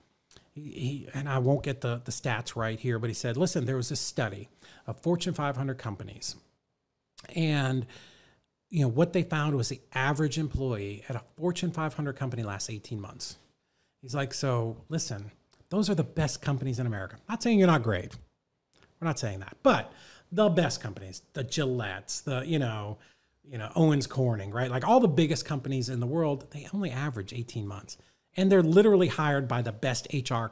he, and I won't get the the stats right here, but he said, listen, there was this study of Fortune 500 companies, and you know what they found was the average employee at a Fortune 500 company lasts 18 months. He's like, so listen, those are the best companies in America. I'm Not saying you're not great. We're not saying that, but the best companies, the Gillettes, the you know, you know Owens Corning, right? Like all the biggest companies in the world, they only average 18 months, and they're literally hired by the best HR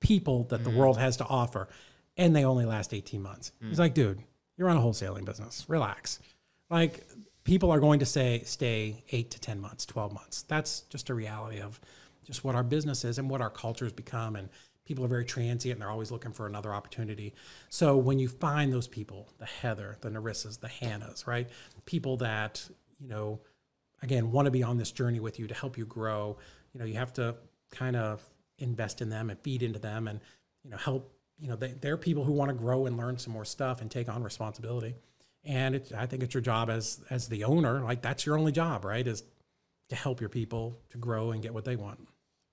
people that the mm. world has to offer, and they only last 18 months. Mm. He's like, dude, you're on a wholesaling business. Relax. Like people are going to say stay eight to 10 months, 12 months. That's just a reality of just what our business is and what our culture has become. And people are very transient and they're always looking for another opportunity. So when you find those people, the Heather, the Narissas, the Hannahs, right? People that, you know, again, want to be on this journey with you to help you grow, you know, you have to kind of invest in them and feed into them and, you know, help, you know, they, they're people who want to grow and learn some more stuff and take on responsibility. And it's, I think it's your job as, as the owner, like that's your only job, right? Is to help your people to grow and get what they want.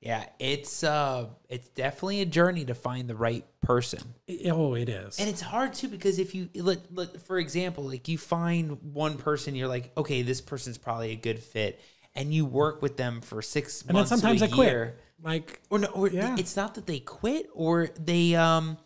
Yeah, it's uh it's definitely a journey to find the right person. Oh, it is. And it's hard too because if you let, let for example, like you find one person, you're like, okay, this person's probably a good fit, and you work with them for six and then months. sometimes to they a quit. Like, or no, or Yeah. it's not that they quit, or they um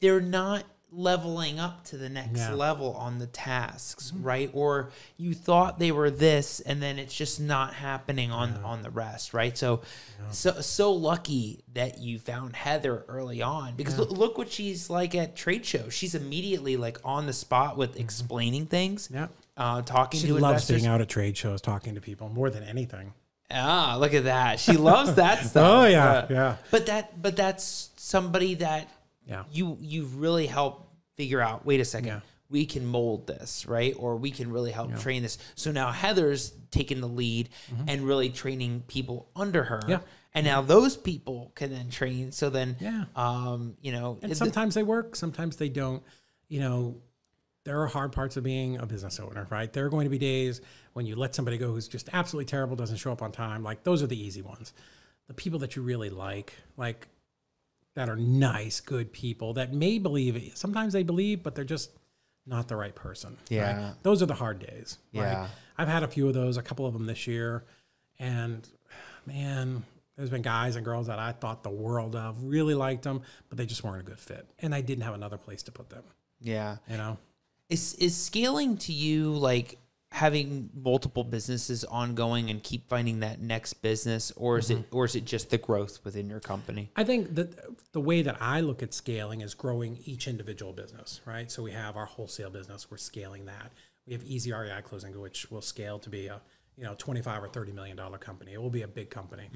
they're not leveling up to the next Yeah. Mm-hmm. level on the tasks, right? Or you thought they were this, and then it's just not happening on on the rest, right? So, so so lucky that you found Heather early on because look, look what she's like at trade shows. She's immediately like on the spot with explaining things, Mm-hmm. yeah. uh, talking She to loves investors. being out at trade shows, talking to people more than anything. Ah, look at that. She loves that stuff. Oh, yeah, Uh, yeah. But that but that's somebody that Yeah. you you've really helped figure out, wait a second. Yeah. We can mold this, right? Or we can really help train this. So now Heather's taking the lead and really training people under her. Mm-hmm. Yeah. And now those people can then train. So then Yeah. um, you know, And sometimes they work, sometimes they don't. You know, there are hard parts of being a business owner, right? There are going to be days when you let somebody go who's just absolutely terrible, doesn't show up on time. Like those are the easy ones. The people that you really like, like that are nice, good people that may believe it. Sometimes they believe, but they're just not the right person. right? Yeah. Those are the hard days. right? Yeah. I've had a few of those, a couple of them this year. And man, there's been guys and girls that I thought the world of, really liked them, but they just weren't a good fit. And I didn't have another place to put them, yeah. you know? Is is scaling to you like having multiple businesses ongoing and keep finding that next business or is it mm-hmm. or is it just the growth within your company? I think that the way that I look at scaling is growing each individual business, right? So we have our wholesale business, we're scaling that. We have Easy REI Closing, which will scale to be a you know 25 or 30 million dollar company. It will be a big company,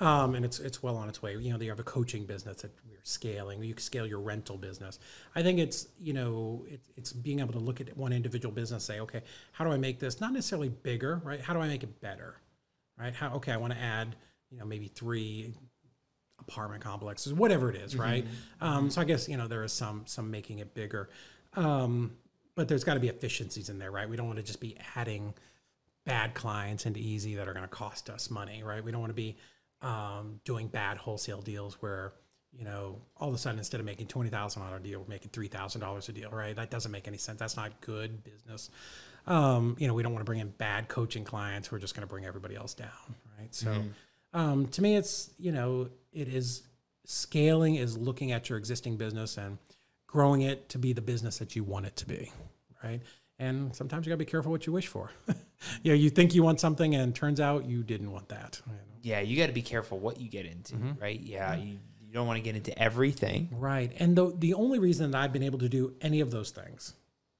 um, and it's it's well on its way. You know, they have a coaching business that we're scaling. You can scale your rental business. I think it's you know it, it's being able to look at one individual business, say, okay, how do I make this not necessarily bigger, right? How do I make it better, right? How okay, I want to add you know maybe three apartment complexes, whatever it is, right? Um, so I guess you know there is some some making it bigger, um, but there's got to be efficiencies in there, right? We don't want to just be adding bad clients into Easy that are going to cost us money, right? We don't want to be um, doing bad wholesale deals where you know all of a sudden instead of making twenty thousand on a deal, we're making three thousand dollars a deal, right? That doesn't make any sense. That's not good business. Um, you know, we don't want to bring in bad coaching clients who are just going to bring everybody else down, right? So, um, to me, it's you know, it is scaling is looking at your existing business and growing it to be the business that you want it to be, right? And sometimes you got to be careful what you wish for. you know, you think you want something, and turns out you didn't want that. you know. Yeah, you got to be careful what you get into, mm-hmm. right? Yeah, you, you don't want to get into everything. Right. And the the only reason that I've been able to do any of those things,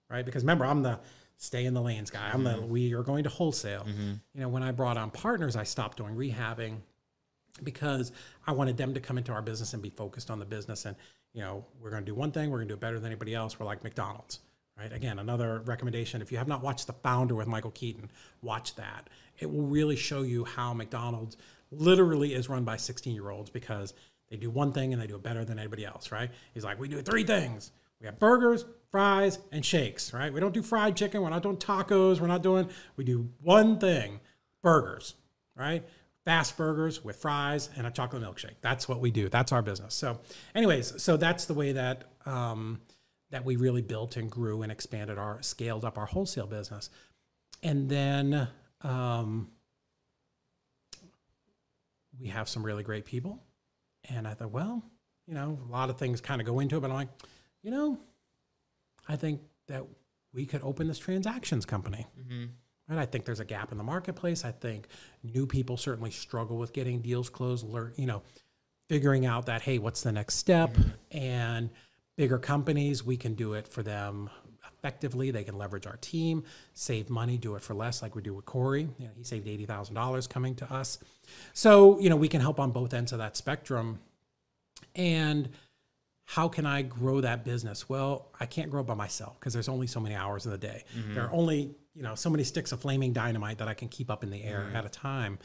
right? Because remember, I'm the stay in the lanes guy. I'm the mm-hmm. we are going to wholesale. Mm-hmm. You know, when I brought on partners, I stopped doing rehabbing. because I wanted them to come into our business and be focused on the business. And, you know, we're going to do one thing, we're going to do it better than anybody else. We're like McDonald's, right? Again, another recommendation. If you have not watched The Founder with Michael Keaton, watch that. It will really show you how McDonald's literally is run by 16 year olds because they do one thing and they do it better than anybody else, right? He's like, we do three things. We have burgers, fries, and shakes, right? We don't do fried chicken. We're not doing tacos. We're not doing, we do one thing burgers, right? Fast burgers with fries and a chocolate milkshake. That's what we do. That's our business. So, anyways, so that's the way that, um, that we really built and grew and expanded our, scaled up our wholesale business. And then, um, we have some really great people. And I thought, well, you know, a lot of things kind of go into it, but I'm like, you know, I think that we could open this transactions company. Right? I think there's a gap in the marketplace. I think new people certainly struggle with getting deals closed, learn, you know, figuring out that, hey, what's the next step? And bigger companies, we can do it for them effectively. They can leverage our team, save money, do it for less, like we do with Corey. You know, he saved eighty thousand dollars coming to us. So, you know, we can help on both ends of that spectrum. And how can I grow that business? Well, I can't grow by myself because there's only so many hours in the day. Mm-hmm. There are only, you know, so many sticks of flaming dynamite that I can keep up in the air mm-hmm. at a time.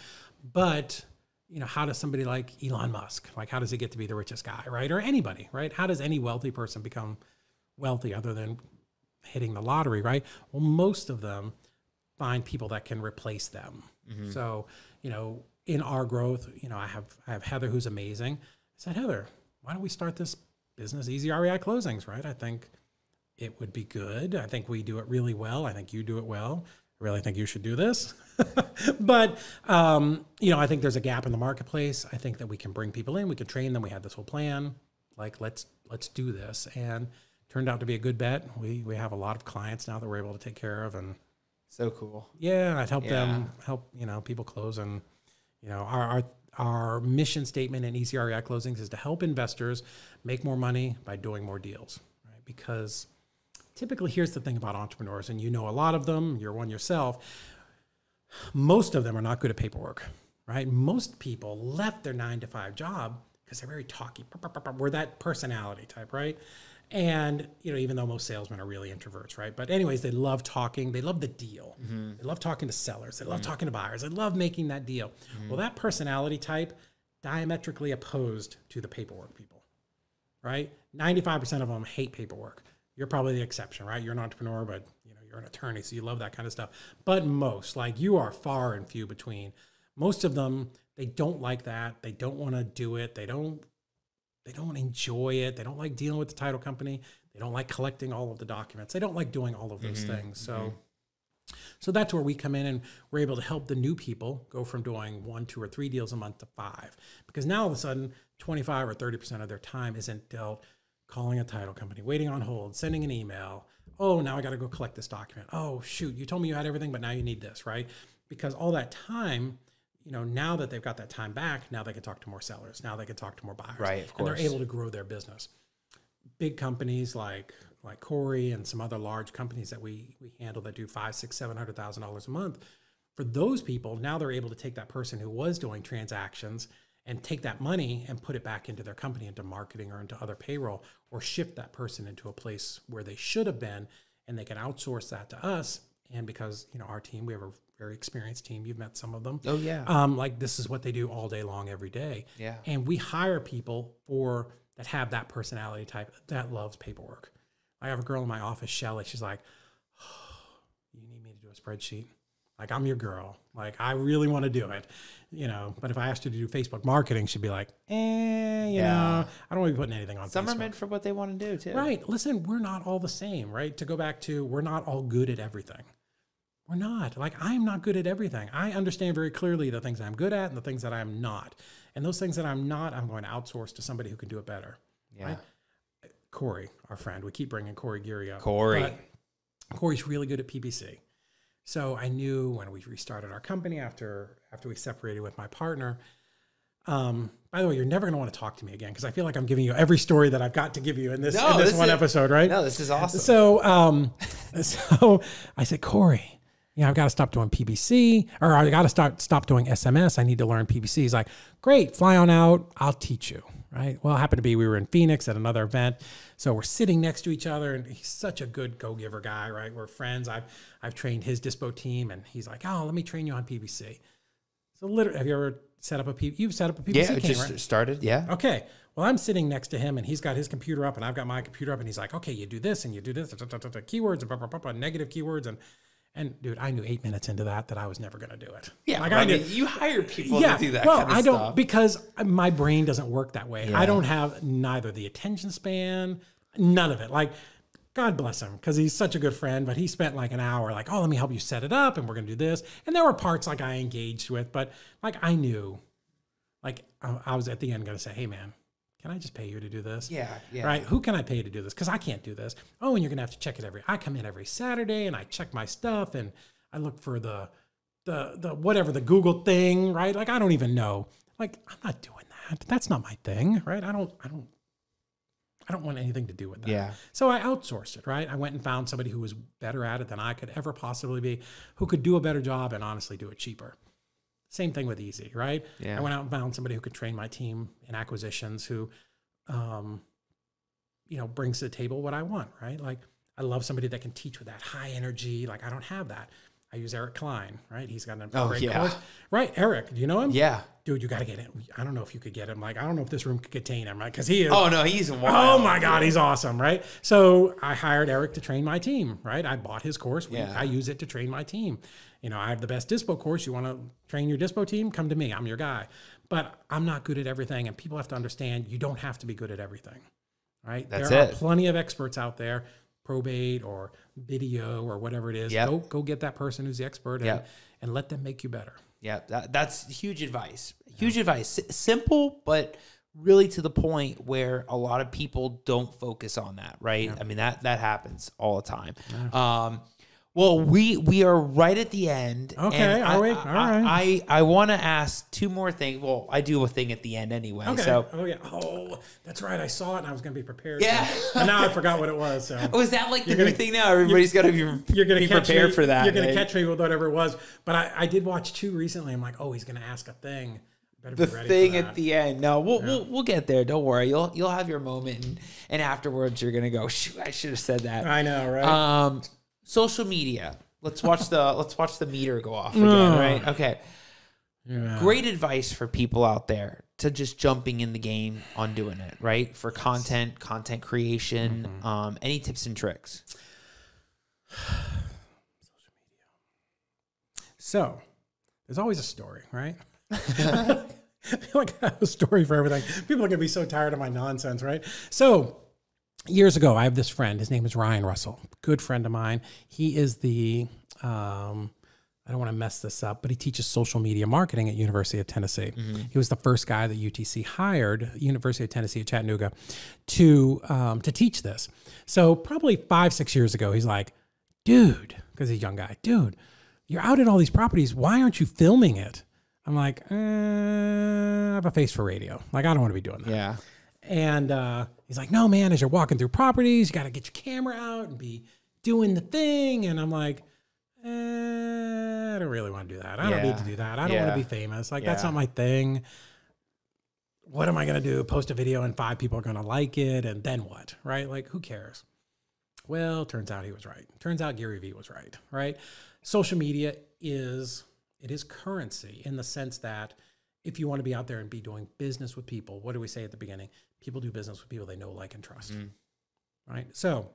But, you know, how does somebody like Elon Musk, like how does he get to be the richest guy, right? Or anybody, right? How does any wealthy person become wealthy other than hitting the lottery, right? Well, most of them find people that can replace them. Mm-hmm. So, you know, in our growth, you know, I have I have Heather who's amazing. I said, Heather, why don't we start this business, Easy REI Closings, right? I think it would be good. I think we do it really well. I think you do it well. Really think you should do this. but um, you know, I think there's a gap in the marketplace. I think that we can bring people in, we can train them. We had this whole plan. Like let's let's do this. And turned out to be a good bet. We we have a lot of clients now that we're able to take care of and So cool. yeah, I'd help them help, you know, people close and you know, our our our mission statement in Easy REI closings is to help investors make more money by doing more deals, right? Because typically here's the thing about entrepreneurs and you know a lot of them, you're one yourself. Most of them are not good at paperwork, right? Most people left their 9 to 5 job because they're very talky. We're that personality type, right? And you know, even though most salesmen are really introverts, right? But anyways, they love talking. They love the deal. Mm-hmm. They love talking to sellers. They love mm-hmm. talking to buyers. They love making that deal. Mm-hmm. Well, that personality type diametrically opposed to the paperwork people, right? Ninety-five percent of them hate paperwork. You're probably the exception, right? You're an entrepreneur, but you know you're an attorney, so you love that kind of stuff. But most, like you are far and few between. Most of them, they don't like that. They don't want to do it. They don't they don't enjoy it. They don't like dealing with the title company. They don't like collecting all of the documents. They don't like doing all of those mm-hmm. things. So, mm-hmm. so that's where we come in and we're able to help the new people go from doing one, two, or three deals a month to five. Because now all of a sudden, 25 or 30% of their time isn't dealt calling a title company, waiting on hold, sending an email. Oh, now I got to go collect this document. Oh, shoot, you told me you had everything, but now you need this, right? Because all that time, you know, now that they've got that time back, now they can talk to more sellers. Now they can talk to more buyers. Right, of And they're able to grow their business. Big companies like like Corey and some other large companies that we we handle that do five, six, seven hundred thousand dollars a month. For those people, now they're able to take that person who was doing transactions and take that money and put it back into their company, into marketing or into other payroll, or shift that person into a place where they should have been, and they can outsource that to us. And because you know our team, we have a very experienced team. You've met some of them. Oh yeah. Um, like this is what they do all day long, every day. Yeah. And we hire people for that have that personality type that loves paperwork. I have a girl in my office, Shelly. She's like, "You need me to do a spreadsheet? Like I'm your girl. Like I really want to do it, you know. But if I asked her to do Facebook marketing, she'd be like, eh, you Yeah. know, I don't want to be putting anything on Some are meant for what they want to do too. Right. Listen, we're not all the same, right? To go back to, we're not all good at everything. We're not. Like, I'm not good at everything. I understand very clearly the things I'm good at and the things that I'm not. And those things that I'm not, I'm going to outsource to somebody who can do it better. Yeah. Corey, our friend, we keep bringing Corey Geary up. Corey. but Corey's really good at PPC. So I knew when we restarted our company after after we separated with my partner. Um, by the way, you're never going to want to talk to me again because I feel like I'm giving you every story that I've got to give you in this, No, in this, this one is- episode, right? No, this is awesome. So, um, so I said, Corey, Yeah, I've got to stop doing PPC or I got to start stop doing SMS. I need to learn PPC. He's like, great, fly on out. I'll teach you. Right. Well, it happened to be we were in Phoenix at another event, so we're sitting next to each other, and he's such a good go giver guy. Right. We're friends. I've I've trained his dispo team, and he's like, oh, let me train you on PPC. So literally, have you ever set up a P? You've set up a PPC Yeah, it just right? started. Yeah. Okay. Well, I'm sitting next to him and he's got his computer up and I've got my computer up and he's like, okay, you do this and you do this, da, da, da, da, keywords and blah, blah, blah, blah, negative keywords. And, and dude, I knew eight minutes into that that I was never going to do it. Yeah, Like I knew. you hire people Yeah. to do that well, kind of I don't, stuff. because my brain doesn't work that way. Yeah. I don't have neither the attention span, none of it. Like, God bless him because he's such a good friend, but he spent like an hour, like, oh, let me help you set it up and we're going to do this. And there were parts like I engaged with, but like I knew, like, I I was at the end going to say, hey, man, can I just pay you to do this? yeah, yeah. Right? Who can I pay to do this? Because I can't do this. Oh, and you're gonna have to check it every. I come in every Saturday and I check my stuff and I look for the, the the whatever the Google thing, right? Like I don't even know. Like I'm not doing that. That's not my thing, right? I don't. I don't. I don't want anything to do with that. Yeah. So I outsourced it, right? I went and found somebody who was better at it than I could ever possibly be, who could do a better job and honestly do it cheaper. Same thing with Easy, right? Yeah. I went out and found somebody who could train my team in acquisitions who, um, you know, brings to the table what I want, right? Like I love somebody that can teach with that high energy. Like I don't have that. I use Eric Klein, right? He's got a Oh, great yeah. course. Right, Eric, do you know him? Yeah. Dude, you got to get him. I don't know if you could get him. Like, I don't know if this room could contain him, right? Because he is. Oh no, he's Oh my God, he's awesome, right? So I hired Eric to train my team, right? I bought his course. We- Yeah. I use it to train my team. You know, I have the best dispo course. You want to train your dispo team? Come to me. I'm your guy. But I'm not good at everything, and people have to understand you don't have to be good at everything, right? That's there it. are plenty of experts out there, probate or video or whatever it is. Yep. Go go get that person who's the expert and, Yep. and let them make you better. Yeah, that, that's huge advice. Huge advice. S- simple, but really to the point where a lot of people don't focus on that, right? I mean that that happens all the time. Um, well, we we are right at the end. Okay, are I, we? I, All right. I I, want to ask two more things. Well, I do a thing at the end anyway. Okay. So oh yeah. Oh, that's right. I saw it and I was going to be prepared. Yeah. and now I forgot what it was. So. was that like the You're new gonna- thing now? Everybody's got to be you're gonna be catch prepared me, for that. You're gonna catch me with whatever it was. But I, I did watch two recently. I'm like, oh, he's gonna ask a thing. Better the be ready thing at the end. No, we'll, we'll we'll get there. Don't worry. You'll you'll have your moment, and, and afterwards you're gonna go. Shoot, I should have said that. I know, right? Um, social media. Let's watch the let's watch the meter go off again. Right? Okay. yeah. Great advice for people out there to just jumping in the game on doing it. Right for content, content creation. Mm-hmm. Um, any tips and tricks? Social media. So, there's always a story, right? I feel like I have a story for everything. People are gonna be so tired of my nonsense, right? So, years ago, I have this friend. His name is Ryan Russell, good friend of mine. He is the um, I don't want to mess this up, but he teaches social media marketing at University of Tennessee. He was the first guy that UTC hired, University of Tennessee at Chattanooga, to um, to teach this. So probably five six years ago, he's like, "Dude," because he's a young guy, "Dude, you're out at all these properties. Why aren't you filming it?" I'm like, uh, "I have a face for radio. Like, I don't want to be doing that." Yeah. And uh, he's like, no, man, as you're walking through properties, you got to get your camera out and be doing the thing. And I'm like, eh, I don't really want to do that. I don't need to do that. I don't want to be famous. Like, that's not my thing. What am I going to do? Post a video and five people are going to like it. And then what? Right? Like, who cares? Well, turns out he was right. Turns out Gary Vee was right, right? Social media is it is currency in the sense that if you want to be out there and be doing business with people, what do we say at the beginning? People do business with people they know, like, and trust. Right? So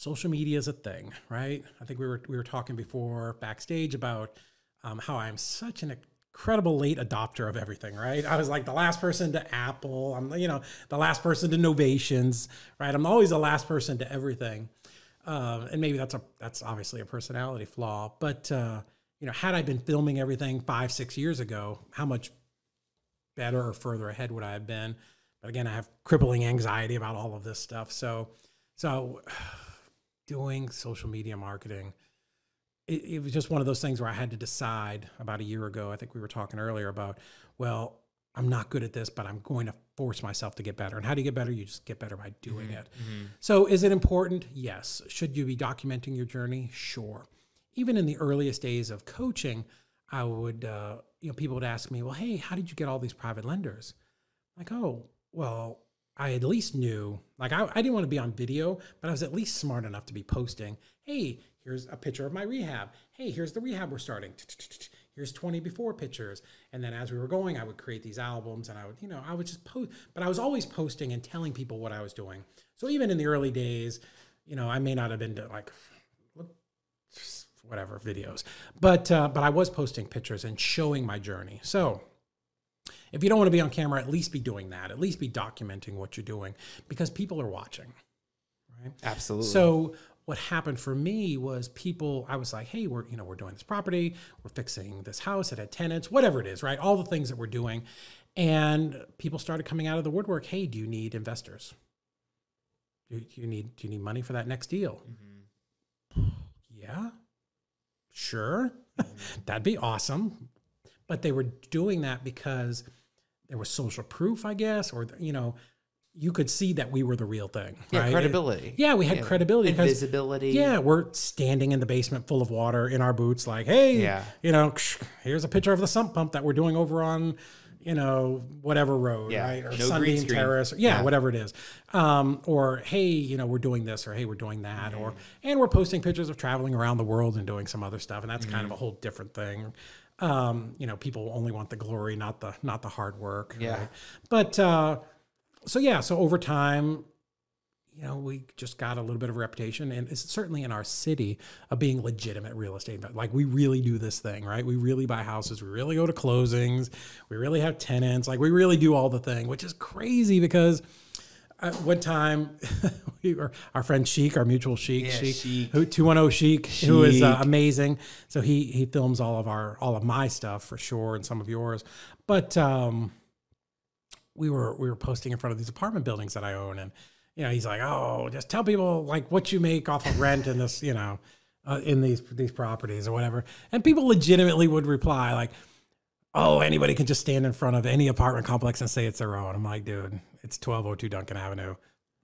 social media is a thing, right? I think we were we were talking before backstage about um, how I'm such an incredible late adopter of everything, right? I was like the last person to Apple. I'm you know the last person to Novations, right? I'm always the last person to everything, um, and maybe that's a that's obviously a personality flaw. But uh, you know, had I been filming everything five six years ago, how much better or further ahead would I have been? But again, I have crippling anxiety about all of this stuff. So, so doing social media marketing, it, it was just one of those things where I had to decide about a year ago. I think we were talking earlier about, well, I'm not good at this, but I'm going to force myself to get better. And how do you get better? You just get better by doing it. So, is it important? Yes. Should you be documenting your journey? Sure. even in the earliest days of coaching, I would, uh, you know, people would ask me, well, hey, how did you get all these private lenders? Like, oh, well, I at least knew, like, I, I didn't want to be on video, but I was at least smart enough to be posting, hey, here's a picture of my rehab. Hey, here's the rehab we're starting. Here's 20 before pictures. And then as we were going, I would create these albums and I would, you know, I would just post, but I was always posting and telling people what I was doing. So even in the early days, you know, I may not have been to like, whatever videos, but, uh, but I was posting pictures and showing my journey. So, if you don't want to be on camera, at least be doing that. At least be documenting what you're doing because people are watching. Right? Absolutely. So what happened for me was people I was like, "Hey, we're, you know, we're doing this property, we're fixing this house, it had tenants, whatever it is, right? All the things that we're doing." And people started coming out of the woodwork, "Hey, do you need investors? Do you need do you need money for that next deal?" Mm-hmm. Yeah. Sure. That'd be awesome. But they were doing that because there was social proof, I guess, or you know, you could see that we were the real thing. Yeah, right? credibility. It, yeah, we had yeah. credibility and because visibility. Yeah, we're standing in the basement full of water in our boots, like, hey, yeah. you know, here's a picture of the sump pump that we're doing over on, you know, whatever road, yeah. right, or no Sunbeam Terrace, or, yeah, Yeah. whatever it is. Um, or hey, you know, we're doing this, or hey, we're doing that, or Mm-hmm. and we're posting pictures of traveling around the world and doing some other stuff, and that's kind Mm-hmm. of a whole different thing. Um, you know, people only want the glory, not the not the hard work. Yeah. right? But uh, so yeah, so over time, you know, we just got a little bit of a reputation, and it's certainly in our city of being legitimate real estate. Like we really do this thing, right? We really buy houses. We really go to closings. We really have tenants. Like we really do all the thing, which is crazy because. Uh, one time, we were our friend Sheik, our mutual Sheik, Yeah, Sheik, Sheik. who two one zero Sheik, who is uh, amazing. So he he films all of our all of my stuff for sure, and some of yours. But um, we were we were posting in front of these apartment buildings that I own, and you know he's like, oh, just tell people like what you make off of rent in this, you know, uh, in these these properties or whatever. And people legitimately would reply like, oh, anybody can just stand in front of any apartment complex and say it's their own. I'm like, dude, it's 1202 Duncan Avenue.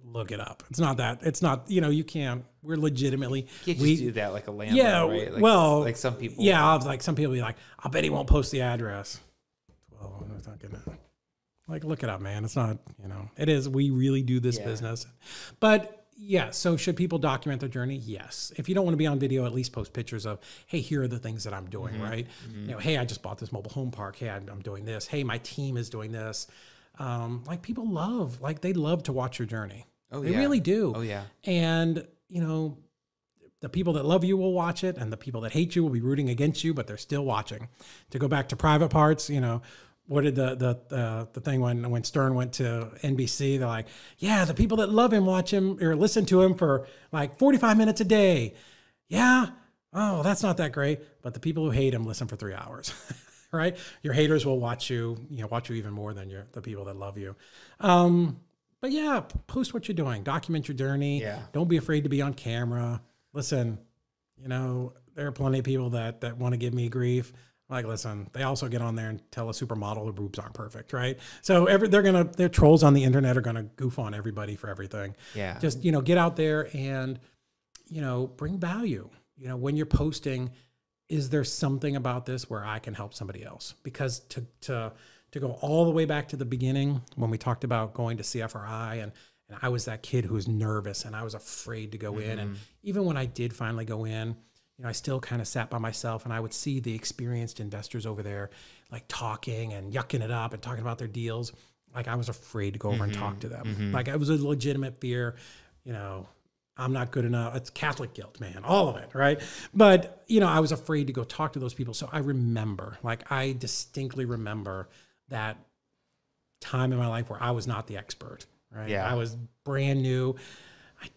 Look it up. It's not that. It's not. You know, you can't. We're legitimately. You can't we do that like a landlord, yeah. right? Like, well, like some people. Yeah, I was like some people be like, I bet he won't post the address. Well, it's not gonna. Like, look it up, man. It's not. You know, it is. We really do this Yeah. business, but. Yeah, so should people document their journey? Yes. If you don't want to be on video, at least post pictures of, hey, here are the things that I'm doing, right? You know, hey, I just bought this mobile home park. Hey, I'm I'm doing this. Hey, my team is doing this. Um, like people love, like they love to watch your journey. Oh, they yeah. really do. Oh yeah. And, you know, the people that love you will watch it, and the people that hate you will be rooting against you, but they're still watching. To go back to private parts, you know, what did the the uh, the thing when when Stern went to NBC? They're like, yeah, the people that love him watch him or listen to him for like forty five minutes a day. Yeah, oh, that's not that great. But the people who hate him listen for three hours. right? Your haters will watch you, you know, watch you even more than your the people that love you. Um, but yeah, post what you're doing, document your journey. Yeah. Don't be afraid to be on camera. Listen, you know, there are plenty of people that that want to give me grief. Like, listen, they also get on there and tell a supermodel their boobs aren't perfect, right? So every they're gonna their trolls on the internet are gonna goof on everybody for everything. Yeah. Just you know, get out there and you know, bring value. You know, when you're posting, is there something about this where I can help somebody else? Because to to to go all the way back to the beginning when we talked about going to CFRI and and I was that kid who was nervous and I was afraid to go in. And mm-hmm. even when I did finally go in, you know, I still kind of sat by myself and I would see the experienced investors over there like talking and yucking it up and talking about their deals. Like I was afraid to go over and mm-hmm. talk to them. Mm-hmm. Like it was a legitimate fear, you know, I'm not good enough. It's Catholic guilt, man, all of it, right? But, you know, I was afraid to go talk to those people. So I remember, like, I distinctly remember that time in my life where I was not the expert, right? Yeah. I was brand new.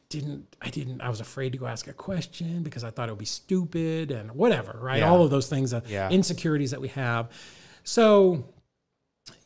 Didn't, I didn't, I was afraid to go ask a question because I thought it would be stupid and whatever, right? Yeah. All of those things, uh, Yeah. insecurities that we have. So,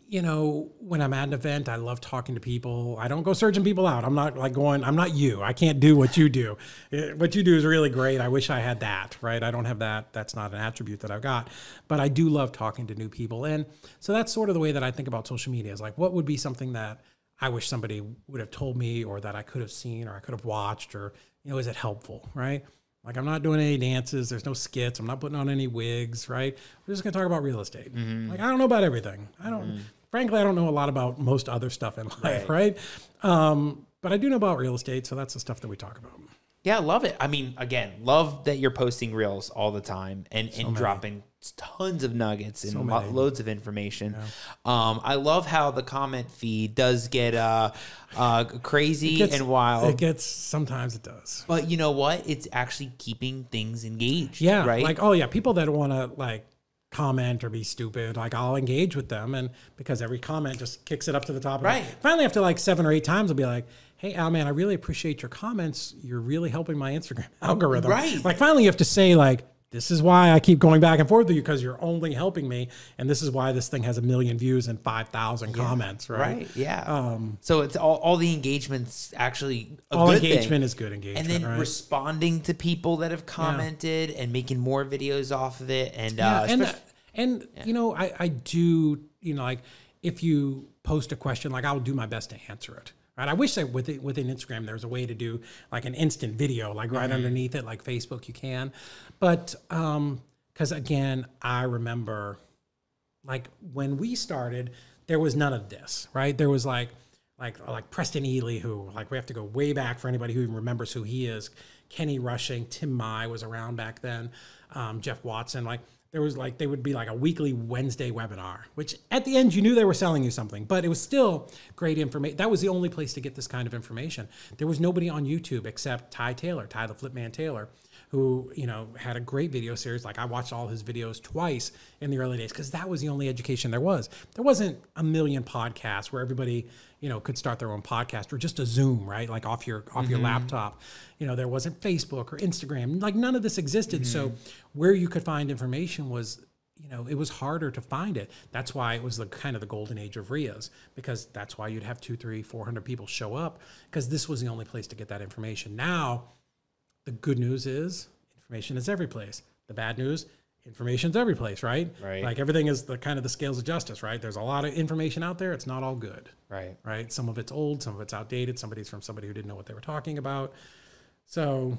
you know, when I'm at an event, I love talking to people. I don't go searching people out. I'm not like going, I'm not you. I can't do what you do. Eh, What you do is really great. I wish I had that, right? I don't have that. That's not an attribute that I've got. But I do love talking to new people. And so that's sort of the way that I think about social media is like, what would be something that I wish somebody would have told me or that I could have seen or I could have watched or, you know, is it helpful, right? Like I'm not doing any dances. There's no skits. I'm not putting on any wigs. Right? We're just gonna talk about real estate. Mm-hmm. Like I don't know about everything. I don't. Frankly, I don't know a lot about most other stuff in life. Right. Um, but I do know about real estate, so that's the stuff that we talk about. Yeah, love it. I mean, again, love that you're posting reels all the time and, and dropping tons of nuggets and lo- loads of information. Um, I love how the comment feed does get uh, uh, crazy Gets- and wild. It gets sometimes it does. but you know what? It's actually keeping things engaged. Yeah. Right. Like, oh yeah, people that want to like comment or be stupid, like I'll engage with them, and because every comment just kicks it up to the top. Right. Finally, after like seven or eight times, I'll be like, "Hey, Al, man, I really appreciate your comments. You're really helping my Instagram algorithm." Right. Like, finally, you have to say like. This is why I keep going back and forth with you because you're only helping me, and this is why this thing has a million views and five thousand comments, right? Right. Yeah. Um, so it's all, all the engagements actually a All good thing. engagement is good engagement, and then right? responding to people that have commented and making more videos off of it and Yeah, uh and especially- uh, and you know, I I do you know like if you post a question, like I'll do my best to answer it. Right. I wish that within within Instagram there's a way to do like an instant video, like right mm-hmm. underneath it, like Facebook you can. But um, because again, I remember like when we started, there was none of this, right? There was like like like Preston Ely, who like we have to go way back for anybody who even remembers who he is. Kenny Rushing, Tim Mai was around back then, um, Jeff Watson, like there was like they would be like a weekly Wednesday webinar, which at the end you knew they were selling you something, but it was still great information. That was the only place to get this kind of information. There was nobody on YouTube except Ty Taylor, Ty the Flipman Taylor, who you know had a great video series. Like I watched all his videos twice in the early days because that was the only education there was. There wasn't a million podcasts where everybody you know could start their own podcast or just a Zoom, right? Like off your off your mm-hmm. laptop. You know, there wasn't Facebook or Instagram. Like none of this existed. So mm-hmm. where you could find information was you know, it was harder to find it. That's why it was the kind of the golden age of RIAs, because that's why you'd have two, three, four hundred people show up, because this was the only place to get that information. Now, the good news is information is every place. The bad news, information's every place, right? Right. Like everything is the kind of the scales of justice, right? There's a lot of information out there. It's not all good, right. right? Some of it's old, some of it's outdated. Somebody's from somebody who didn't know what they were talking about. So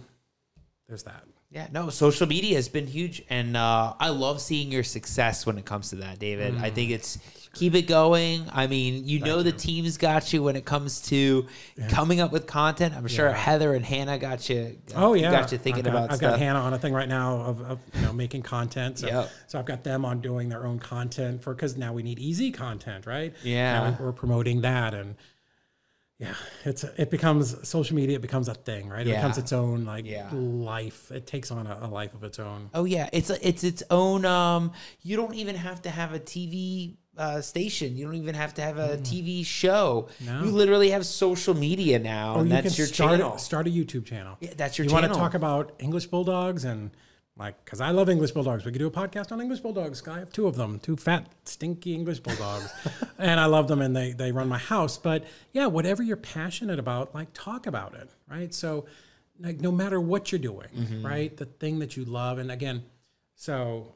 there's that. Yeah, no, social media has been huge, and uh, I love seeing your success when it comes to that, David. I think it's keep it going. I mean, you know the team's got you when it comes to coming up with content. I'm sure Heather and Hannah got you. Oh yeah, got you thinking I've got, about I've stuff. got Hannah on a thing right now of, of you know making content. So, Yep. so I've got them on doing their own content for because now we need easy content, right? Yeah. Now we're promoting that and. Yeah, it's it becomes social media. It becomes a thing, right? It Yeah. becomes its own like Yeah. life. It takes on a, a life of its own. Oh yeah, it's a, it's its own. Um, you don't even have to have a TV uh, station. You don't even have to have a TV show. Mm. No. You literally have social media now, Or and you that's can your start channel. Start a YouTube channel. yeah, that's your you channel. want to talk about English bulldogs and like because I love English bulldogs. We could do a podcast on English bulldogs. I have two of them, two fat, stinky English bulldogs, and I love them and they they run my house. But yeah, whatever you're passionate about, like talk about it, right? So like no matter what you're doing, Mm-hmm. right? The thing that you love, and again, so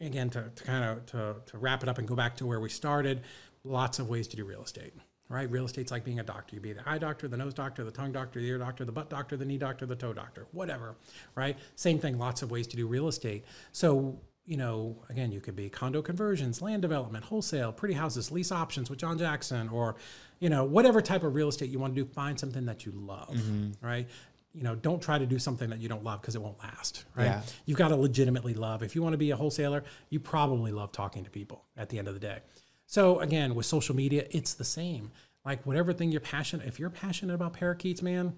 again to, to kind of to, to wrap it up and go back to where we started lots of ways to do real estate right? Real estate's like being a doctor. You be the eye doctor the nose doctor the tongue doctor the ear doctor the butt doctor the knee doctor the toe doctor whatever right? Same thing lots of ways to do real estate. So you know again you could be condo conversions land development wholesale pretty houses lease options with john jackson or you know whatever type of real estate you want to do find something that you love mm-hmm. right? You know don't try to do something that you don't love because it won't last right? Yeah. you've got to legitimately love. If you want to be a wholesaler, you probably love talking to people at the end of the day. So again, with social media, it's the same. Like whatever thing you're passionate, if you're passionate about parakeets, man,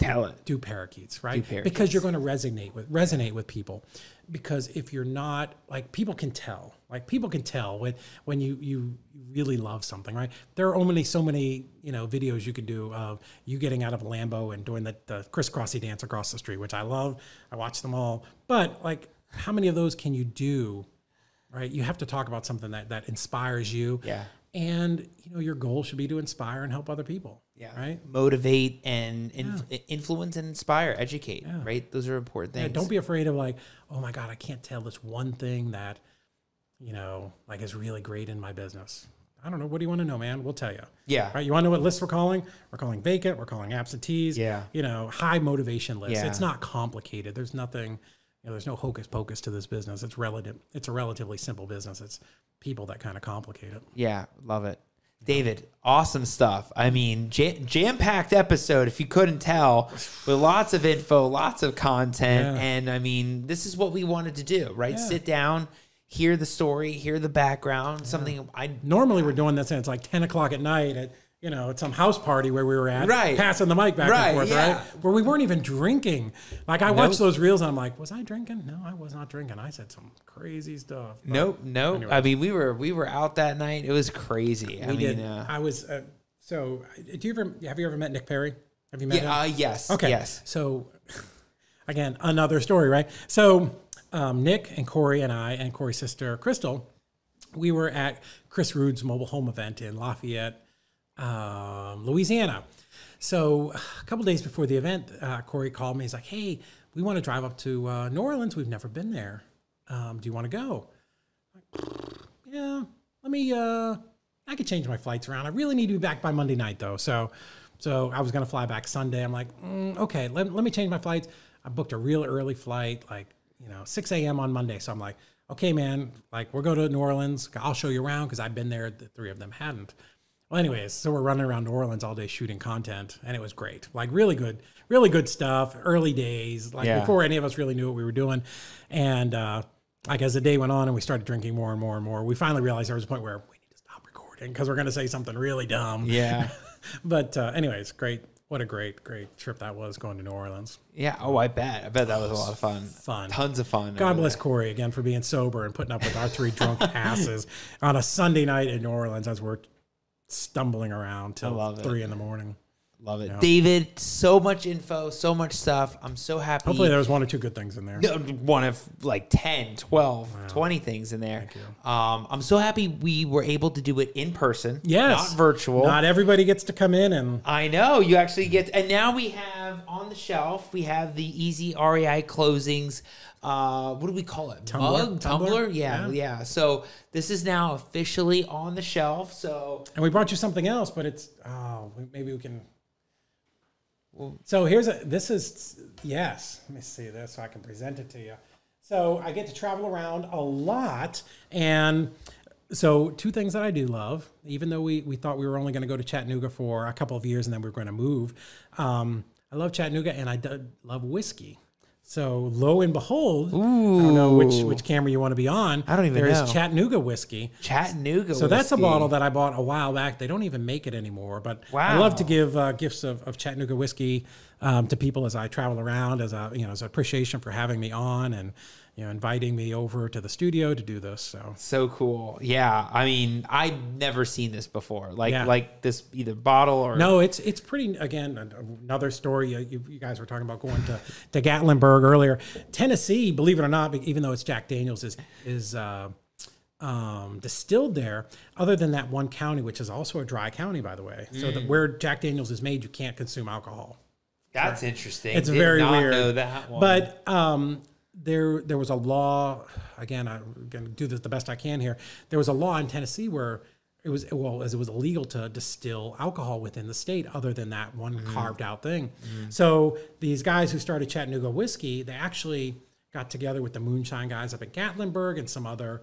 Tell it. do parakeets, right? parakeets. Because you're going to resonate with resonate with people. Because if you're not like people can tell, like people can tell when when you you really love something, right? There are only so many you know videos you could do of you getting out of a Lambo and doing the, the crisscrossy dance across the street, which I love. I watch them all, but like how many of those can you do? Right? You have to talk about something that that inspires you. Yeah. And you know your goal should be to inspire and help other people. Yeah. Right. Motivate and inf- influence and inspire, educate. Right. Those are important things. Yeah, don't be afraid of like, oh my God, I can't tell this one thing that, you know, like is really great in my business. I don't know. What do you want to know, man? We'll tell you. Yeah. Right. You want to know what lists we're calling? We're calling vacant. We're calling absentees. Yeah. You know, high motivation lists. Yeah. It's not complicated. There's nothing. You know, there's no hocus pocus to this business. It's relative. It's a relatively simple business. It's people that kind of complicate it. Yeah, love it. David, awesome stuff. I mean, jam packed episode, if you couldn't tell, with lots of info, lots of content. Yeah. And I mean, this is what we wanted to do, right? Yeah. Sit down, hear the story, hear the background, something I Normally, we're doing this and it's like 10 o'clock at night at you know at some house party where we were at, Right. Passing the mic back Right, and forth, yeah. right? Where we weren't even drinking. Like I watched those reels and I'm like, was I drinking? No, I was not drinking. I said some crazy stuff. But Nope, nope. Anyway. I mean, we were we were out that night. It was crazy. I We mean, did. uh, I was. Uh, so, do you ever have you ever met Nick Perry? Have you met him? yeah, uh, yes, Okay. yes. So, again, another story, right? So, um, Nick and Corey and I and Corey's sister Crystal, we were at Chris Rude's mobile home event in Lafayette, um, Louisiana. So, a couple days before the event, uh, Corey called me. He's like, "Hey, we want to drive up to uh, New Orleans. We've never been there. Um, do you want to go?" yeah, let me. Uh, I could change my flights around. I really need to be back by Monday night though. So, so I was gonna fly back Sunday. I'm like, mm, okay, let, let me change my flights. I booked a real early flight, like you know, 6 a.m. on Monday. So I'm like, okay, man, like we'll go to New Orleans. I'll show you around because I've been there. The three of them hadn't. Well, anyways, so we're running around New Orleans all day shooting content, and it was great. Like really good, really good stuff. Early days, like Yeah. before any of us really knew what we were doing, and uh, like as the day went on and we started drinking more and more and more, we finally realized there was a point where we need to stop recording because we're going to say something really dumb. Yeah, But uh, anyways, great. What a great, great trip that was going to New Orleans. yeah. Oh, I bet. I bet that was a lot of fun. Fun. Tons of fun. God bless there. Corey again for being sober and putting up with our three drunk asses on a Sunday night in New Orleans as we're stumbling around till love it. three in the morning. Love it, David. So much info, so much stuff. I'm so happy. Hopefully, there was one or two good things in there. No, one of like 10 12 20 things in there um, i'm so happy we were able to do it in person Yes. not virtual Not everybody gets to come in and i know you actually get and now we have on the shelf we have the easy rei closings uh, what do we call it Tumbler? Mug? Tumbler? tumbler yeah, Yeah. yeah so this is now officially on the shelf so and we brought you something else, but it's oh maybe we can. So here's a this is yes. Let me see this so I can present it to you. So I get to travel around a lot, and so two things that I do love, even though we we thought we were only going to go to Chattanooga for a couple of years and then we are going to move. Um, I love Chattanooga and I do love whiskey. So lo and behold, I don't know which which camera you want to be on. I don't even There's know. There is Chattanooga whiskey. chattanooga So that's a bottle that I bought a while back. They don't even make it anymore, but I love to give uh, gifts of, of Chattanooga whiskey um, to people as I travel around, as a you know, as appreciation for having me on and you know, inviting me over to the studio to do this. So so cool yeah i mean i've never seen this before like Yeah. like this either bottle or no, it's it's pretty. Again, another story. You, you guys were talking about going to to Gatlinburg earlier. Tennessee, believe it or not, even though it's Jack Daniels, is is uh, um, distilled there. Other than that one county, which is also a dry county, by the way. So Mm. that where Jack Daniels is made, you can't consume alcohol. That's interesting. It's Did very weird. Know that one. But um, there there was a law. Again, I'm going to do this the best I can here. There was a law in Tennessee where it was well as it was illegal to distill alcohol within the state, other than that one Mm-hmm. carved out thing. So these guys who started Chattanooga whiskey, they actually got together with the moonshine guys up at Gatlinburg and some other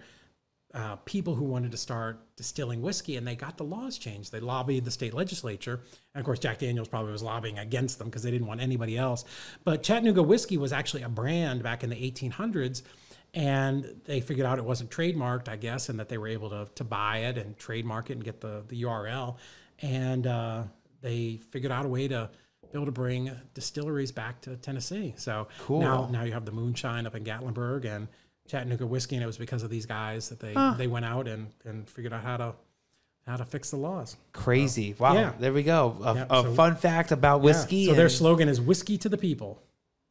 uh, people who wanted to start distilling whiskey, and they got the laws changed. They lobbied the state legislature, and of course, Jack Daniels probably was lobbying against them because they didn't want anybody else. But Chattanooga whiskey was actually a brand back in the 1800s, and they figured out it wasn't trademarked, I guess, and that they were able to to buy it and trademark it and get the the URL, and uh, they figured out a way to be able to bring distilleries back to Tennessee. So Cool. now now you have the moonshine up in Gatlinburg and Chattanooga whiskey, and it was because of these guys that they they went out and and figured out how to how to fix the laws. crazy. Wow. yeah. There we go. A, Yeah, a so- fun fact about whiskey. Yeah. So their slogan is "Whiskey to the people."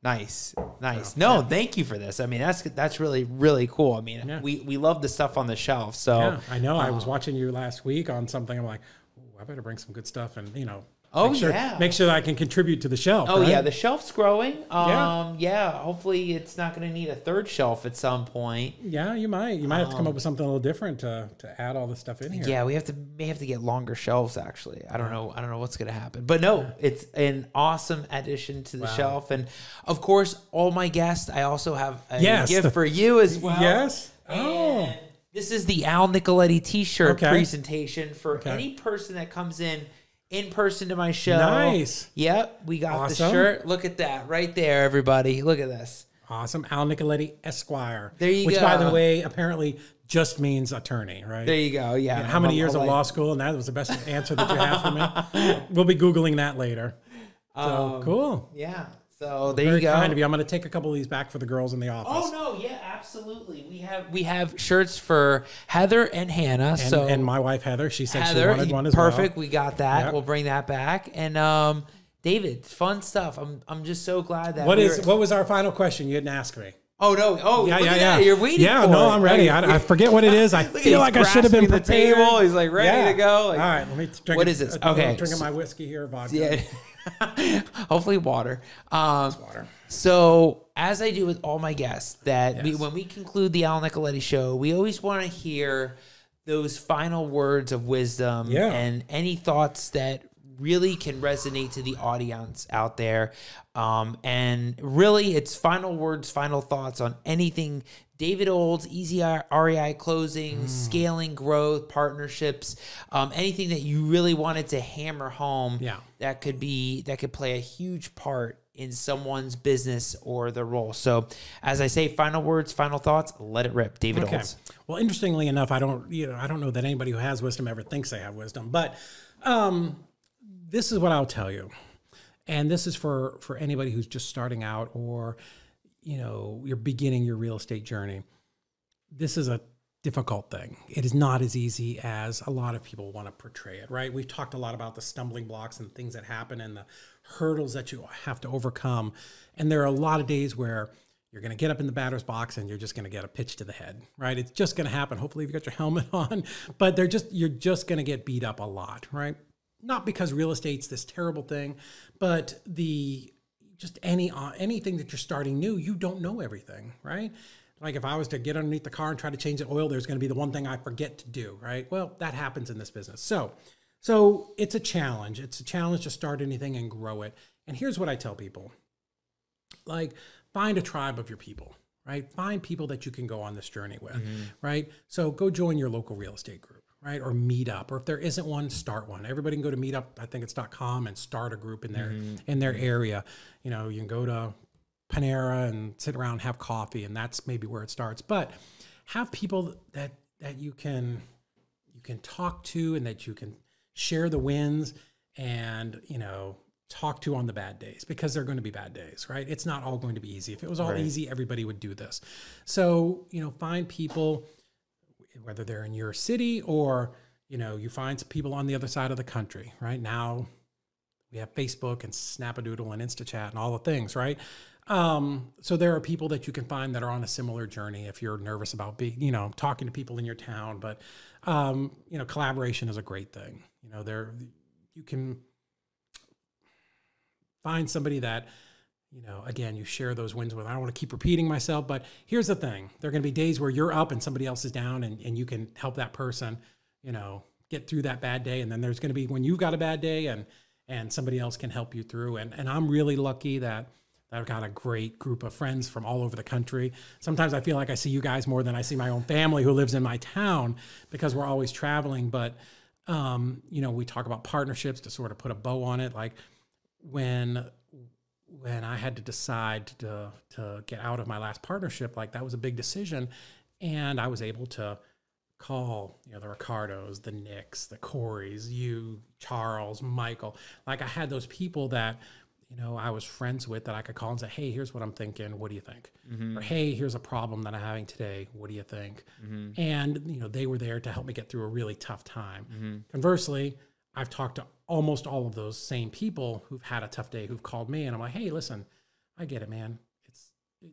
nice, nice. no, thank you for this. I mean, that's that's really really cool. I mean, Yeah. we we love the stuff on the shelf. So Yeah, I know. I was uh, watching you last week on something. I'm like, I better bring some good stuff, and you know, Oh, make sure, yeah. Make sure that I can contribute to the shelf. Oh right? yeah, the shelf's growing. Yeah. Um, yeah. Hopefully, it's not going to need a third shelf at some point. yeah. You might. You might have to come up with something a little different to to add all the stuff in here. Um, Yeah, we have to may have to get longer shelves. Actually, I don't know. I don't know what's going to happen, but no, it's an awesome addition to the shelf. And of course, all my guests. I also have a Yes, gift the- for you as well. Yes. Oh. And this is the Al Nicoletti T-shirt Okay. presentation for any person that comes in in person to my show. Nice. Yep, we got the shirt. Look at that right there, everybody. Look at this. Awesome. Al Nicoletti Esquire. There you which, by the way, apparently just means attorney, right? There you go. Yeah. How many I'm- years of law school? And that was the best answer that you have for me. We'll be Googling that later. So Um, cool. Yeah. So there Very you go. kind of you. I'm going to take a couple of these back for the girls in the office. Oh no, yeah, absolutely. We have we have shirts for Heather and Hannah. and, so and my wife Heather, she said Heather, she wanted one as perfect. well. Perfect. We got that. Yep. We'll bring that back. And um, David, fun stuff. I'm I'm just so glad that What we is were- what was our final question? You didn't ask me. Oh no! Oh Yeah, yeah, yeah. that. You're waiting. Yeah, no, it. I'm ready. I, I forget what it is. I feel like I should have been grasping the prepared. table. He's like ready Yeah. to go. Like, All right, let me drink. What a- is this? a- Okay, I'm drinking so- my whiskey here, vodka. Yeah. Hopefully water. Um, water. So as I do with all my guests, that we, when we conclude the Al Nicoletti show, we always want to hear those final words of wisdom Yeah. and any thoughts that really can resonate to the audience out there. Um, and really, it's final words, final thoughts on anything David Olds, Easy REI closing, Mm. scaling growth, partnerships, um, anything that you really wanted to hammer home Yeah. that could be that could play a huge part in someone's business or their role. So, as I say, final words, final thoughts. Let it rip, David Okay. Olds. Well, interestingly enough, I don't, you know, I don't know that anybody who has wisdom ever thinks they have wisdom, but um, this is what I'll tell you, and this is for for anybody who's just starting out or, you know, you're beginning your real estate journey. This is a difficult thing. It is not as easy as a lot of people want to portray it, right? We've talked a lot about the stumbling blocks and things that happen and the hurdles that you have to overcome. And there are a lot of days where you're going to get up in the batter's box and you're just going to get a pitch to the head, right? It's just going to happen. Hopefully you've got your helmet on, but they're just you're just going to get beat up a lot, right? Not because real estate's this terrible thing, but the just any uh, anything that you're starting new, you don't know everything, right? Like if I was to get underneath the car and try to change the oil, there's going to be the one thing I forget to do, right? Well, that happens in this business. So, so it's a challenge. It's a challenge to start anything and grow it. And here's what I tell people: like find a tribe of your people, right? Find people that you can go on this journey with, right? So go join your local real estate group, right? Or meet up, or if there isn't one, start one. Everybody can go to meetup, I think it's dot .com and start a group in their mm-hmm. in their area. You know, you can go to Panera and sit around have coffee, and that's maybe where it starts. But have people that that you can you can talk to and that you can share the wins and you know talk to on the bad days because they're going to be bad days right it's not all going to be easy if it was all easy everybody would do this so you know find people whether they're in your city or you know you find people on the other side of the country right? Now we have facebook and snapadoodle and instachat and all the things right? Um, so there are people that you can find that are on a similar journey if you're nervous about being you know talking to people in your town but um, you know collaboration is a great thing. You know there you can find somebody that you know again you share those wins with i don't want to keep repeating myself but here's the thing there are going to be days where you're up and somebody else is down and, and you can help that person you know get through that bad day and then there's going to be when you've got a bad day and and somebody else can help you through and and i'm really lucky that that I've got a great group of friends from all over the country. Sometimes I feel like I see you guys more than I see my own family who lives in my town because we're always traveling. But um, you know, we talk about partnerships to sort of put a bow on it. Like when when I had to decide to to get out of my last partnership, like that was a big decision, and I was able to call you know the Ricardos, the Nicks, the Coreys, you, Charles, Michael. Like I had those people that you know I was friends with that I could call and say, hey, here's what I'm thinking. What do you think? Mm-hmm. Or hey, here's a problem that I'm having today. What do you think? Mm-hmm. And you know they were there to help me get through a really tough time. Mm-hmm. Conversely, I've talked to almost all of those same people who've had a tough day who've called me and I'm like, hey, listen, I get it, man. It's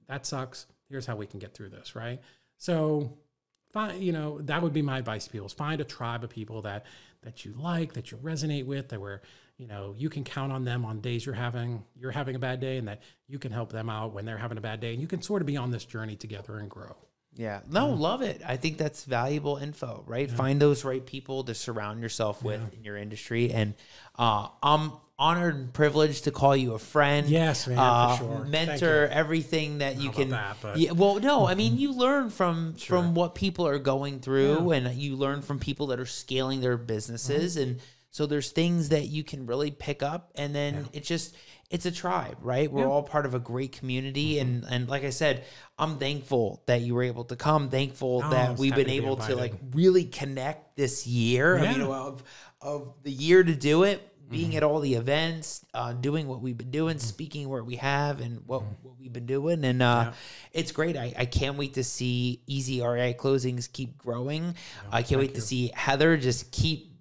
that sucks. Here's how we can get through this, right? So find you know that would be my advice to people is find a tribe of people that that you like that you resonate with that where you know you can count on them on days you're having you're having a bad day and that you can help them out when they're having a bad day and you can sort of be on this journey together and grow Yeah. No, love it. I think that's valuable info, right? Find those right people to surround yourself with in your industry. And uh, I'm honored and privileged to call you a friend. Yes, man, for uh, sure. Mentor, everything that you can. that, yeah, well, no, I mean, you learn from from what people are going through, and you learn from people that are scaling their businesses, Mm-hmm. and so there's things that you can really pick up, and then it's just it's a tribe, right? We're all part of a great community, Mm-hmm. and and like I said, I'm thankful that you were able to come. Thankful Oh, that we've been to be able to like really connect this year. I mean, of of the year to do it, being Mm-hmm. at all the events, uh, doing what we've been doing, speaking where we have, and what Mm-hmm. what we've been doing, and uh, it's great. I, I can't wait to see Easy REI closings keep growing. I can't wait to see Heather just keep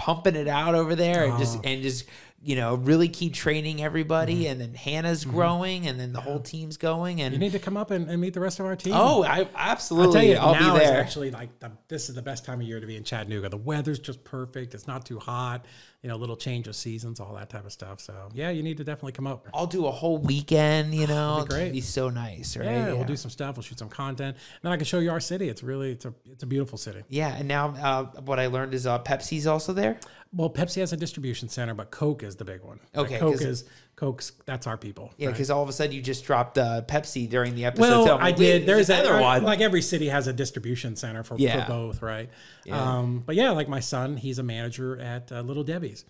pumping it out over there and just Oh. and just you know really keep training everybody Mm-hmm. and then hannah's growing and then the whole team's going and you need to come up and, and meet the rest of our team oh i absolutely. I'll tell you, i'll now be is there actually like the, this is the best time of year to be in Chattanooga. The weather's just perfect. It's not too hot. You know, little change of seasons, all that type of stuff. So yeah, you need to definitely come up. i'll do a whole weekend you know be great. It'd be so nice right Yeah, we'll do some stuff. We'll shoot some content. And then I can show you our city. It's really it's a it's a beautiful city. yeah and now uh, what i learned is uh, pepsi's also there Well, Pepsi has a distribution center, but Coke is the big one. Like, Okay, Coke 'cause- is Coke's. That's our people. yeah right? because all of a sudden you just dropped uh, pepsi during the episode Well, so I like, did. There's another a, one Like every city has a distribution center for, Yeah. for both, right? Um, but yeah, like my son, he's a manager at uh, Little Debbie's,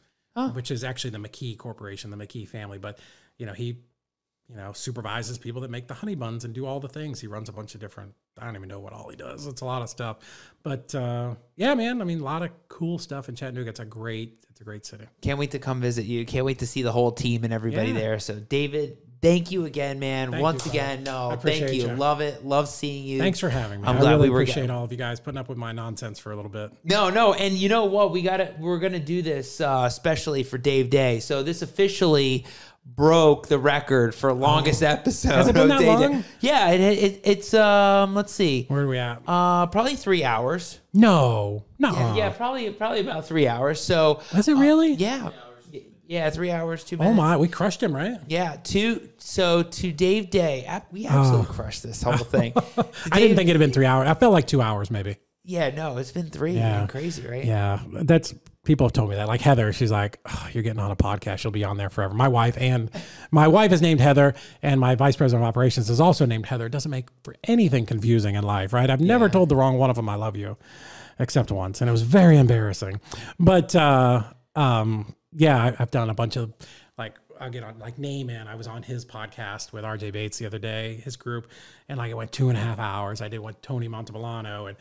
which is actually the McKee Corporation, the McKee family. But you know, he you know supervises people that make the honey buns and do all the things. He runs a bunch of different. I don't even know what all he does. It's a lot of stuff. But uh, yeah, man. I mean, a lot of cool stuff in Chattanooga. It's a great. It's a great city. can't wait to come visit you can't wait to see the whole team and everybody Yeah. there so david thank you again man Thank once you, again no thank you you. love it love seeing you Thanks for having me. I'm i glad really we were appreciate getting- all of you guys putting up with my nonsense for a little bit. No, no, and you know what? We got to We're gonna do this uh, especially for Dave Day. So this officially broke the record for longest episode. Oh. Has it been that long? Yeah, it, it, it's um. Let's see. Where are we at? Uh, probably three hours. no, no. Yeah, probably probably about three hours. So Is it really? yeah, yeah, three hours, two Oh minutes. my, we crushed him, right? Yeah, two. So to Dave Day, we absolutely crushed this whole thing. Oh. I didn't think it'd been three hours. I felt like two hours, maybe. Yeah, no, it's been three. Yeah. Crazy, right? Yeah, that's people have told me that. Like Heather, she's like, oh, "You're getting on a podcast. You'll be on there forever." My wife and my wife is named Heather, and my vice president of operations is also named Heather. It doesn't make for anything confusing in life, right? I've never told the wrong one of them "I love you," except once, and it was very embarrassing. But uh, um, yeah, I, I've done a bunch of like I get on like Nayman. I was on his podcast with RJ Bates the other day, his group, and like it went two and a half hours. I did one Tony Montevilano and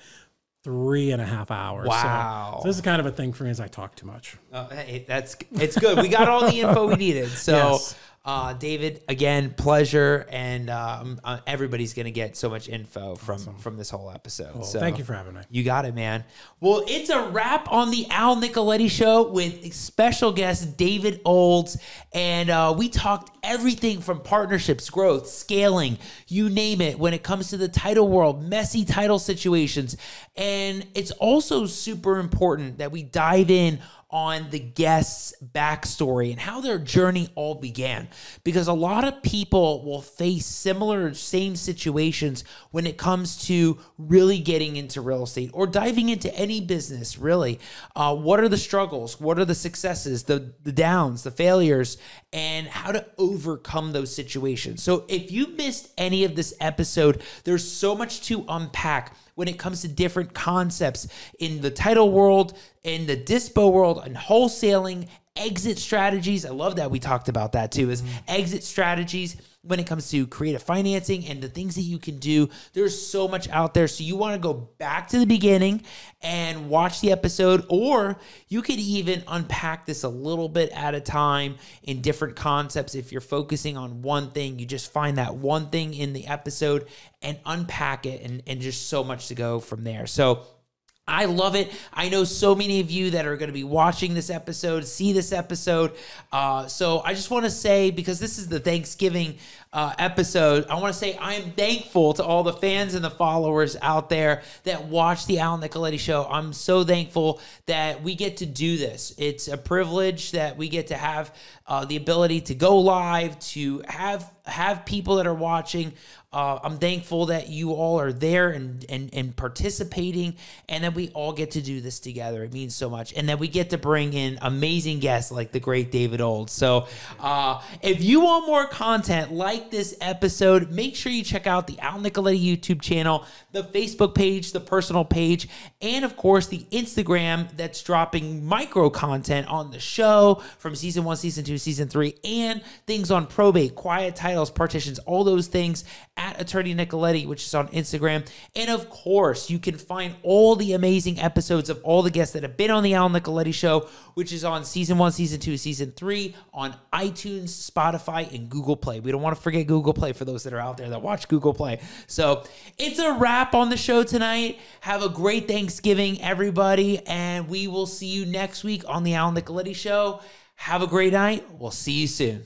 three and a half hours. So- Wow. So, this is kind of a thing for me as I talk too much. Uh, hey, that's it's good. We got all the info we needed. So, Yes. Uh, David, again, pleasure, and um, uh, everybody's gonna get so much info from from this whole episode. Well, so thank you for having me. You got it, man. Well, it's a wrap on the Al Nicoletti Show with special guest David Olds. And uh, we talked everything from partnerships, growth, scaling, you name it, when it comes to the title world, messy title situations. And it's also super important that we dive in on the guest's backstory and how their journey all began. Because a lot of people will face similar, same situations when it comes to really getting into real estate or diving into any business, really. Uh, what are the struggles? What are the successes, the, the downs, the failures, and how to overcome those situations? So if you missed any of this episode, there's so much to unpack when it comes to different concepts in the title world, in the dispo world, and wholesaling, exit strategies. I love that we talked about that too, is mm-hmm. exit strategies when it comes to creative financing and the things that you can do. There's so much out there. So you want to go back to the beginning and watch the episode, or you could even unpack this a little bit at a time in different concepts. If you're focusing on one thing, you just find that one thing in the episode and unpack it, and, and just so much to go from there. So I love it. I know so many of you that are going to be watching this episode, see this episode. Uh, so I just want to say, because this is the Thanksgiving uh, episode, I want to say I am thankful to all the fans and the followers out there that watch the Al Nicoletti show. I'm so thankful that we get to do this. It's a privilege that we get to have uh, the ability to go live, to have have people that are watching. Uh, I'm thankful that you all are there and, and and participating, and that we all get to do this together. It means so much, and that we get to bring in amazing guests like the great David Old. So, uh, if you want more content like this episode, make sure you check out the Al Nicoletti YouTube channel, the Facebook page, the personal page, and of course the Instagram that's dropping micro content on the show from season one, season two, season three, and things on probate, quiet titles, partitions, all those things at Attorney Nicoletti, which is on Instagram. And of course, you can find all the amazing episodes of all the guests that have been on the Al Nicoletti show, which is on season one, season two, season three, on iTunes, Spotify, and Google Play. We don't want to forget Google Play for those that are out there that watch Google Play. So it's a wrap on the show tonight. Have a great Thanksgiving, everybody, and we will see you next week on the Al Nicoletti show. Have a great night. We'll see you soon.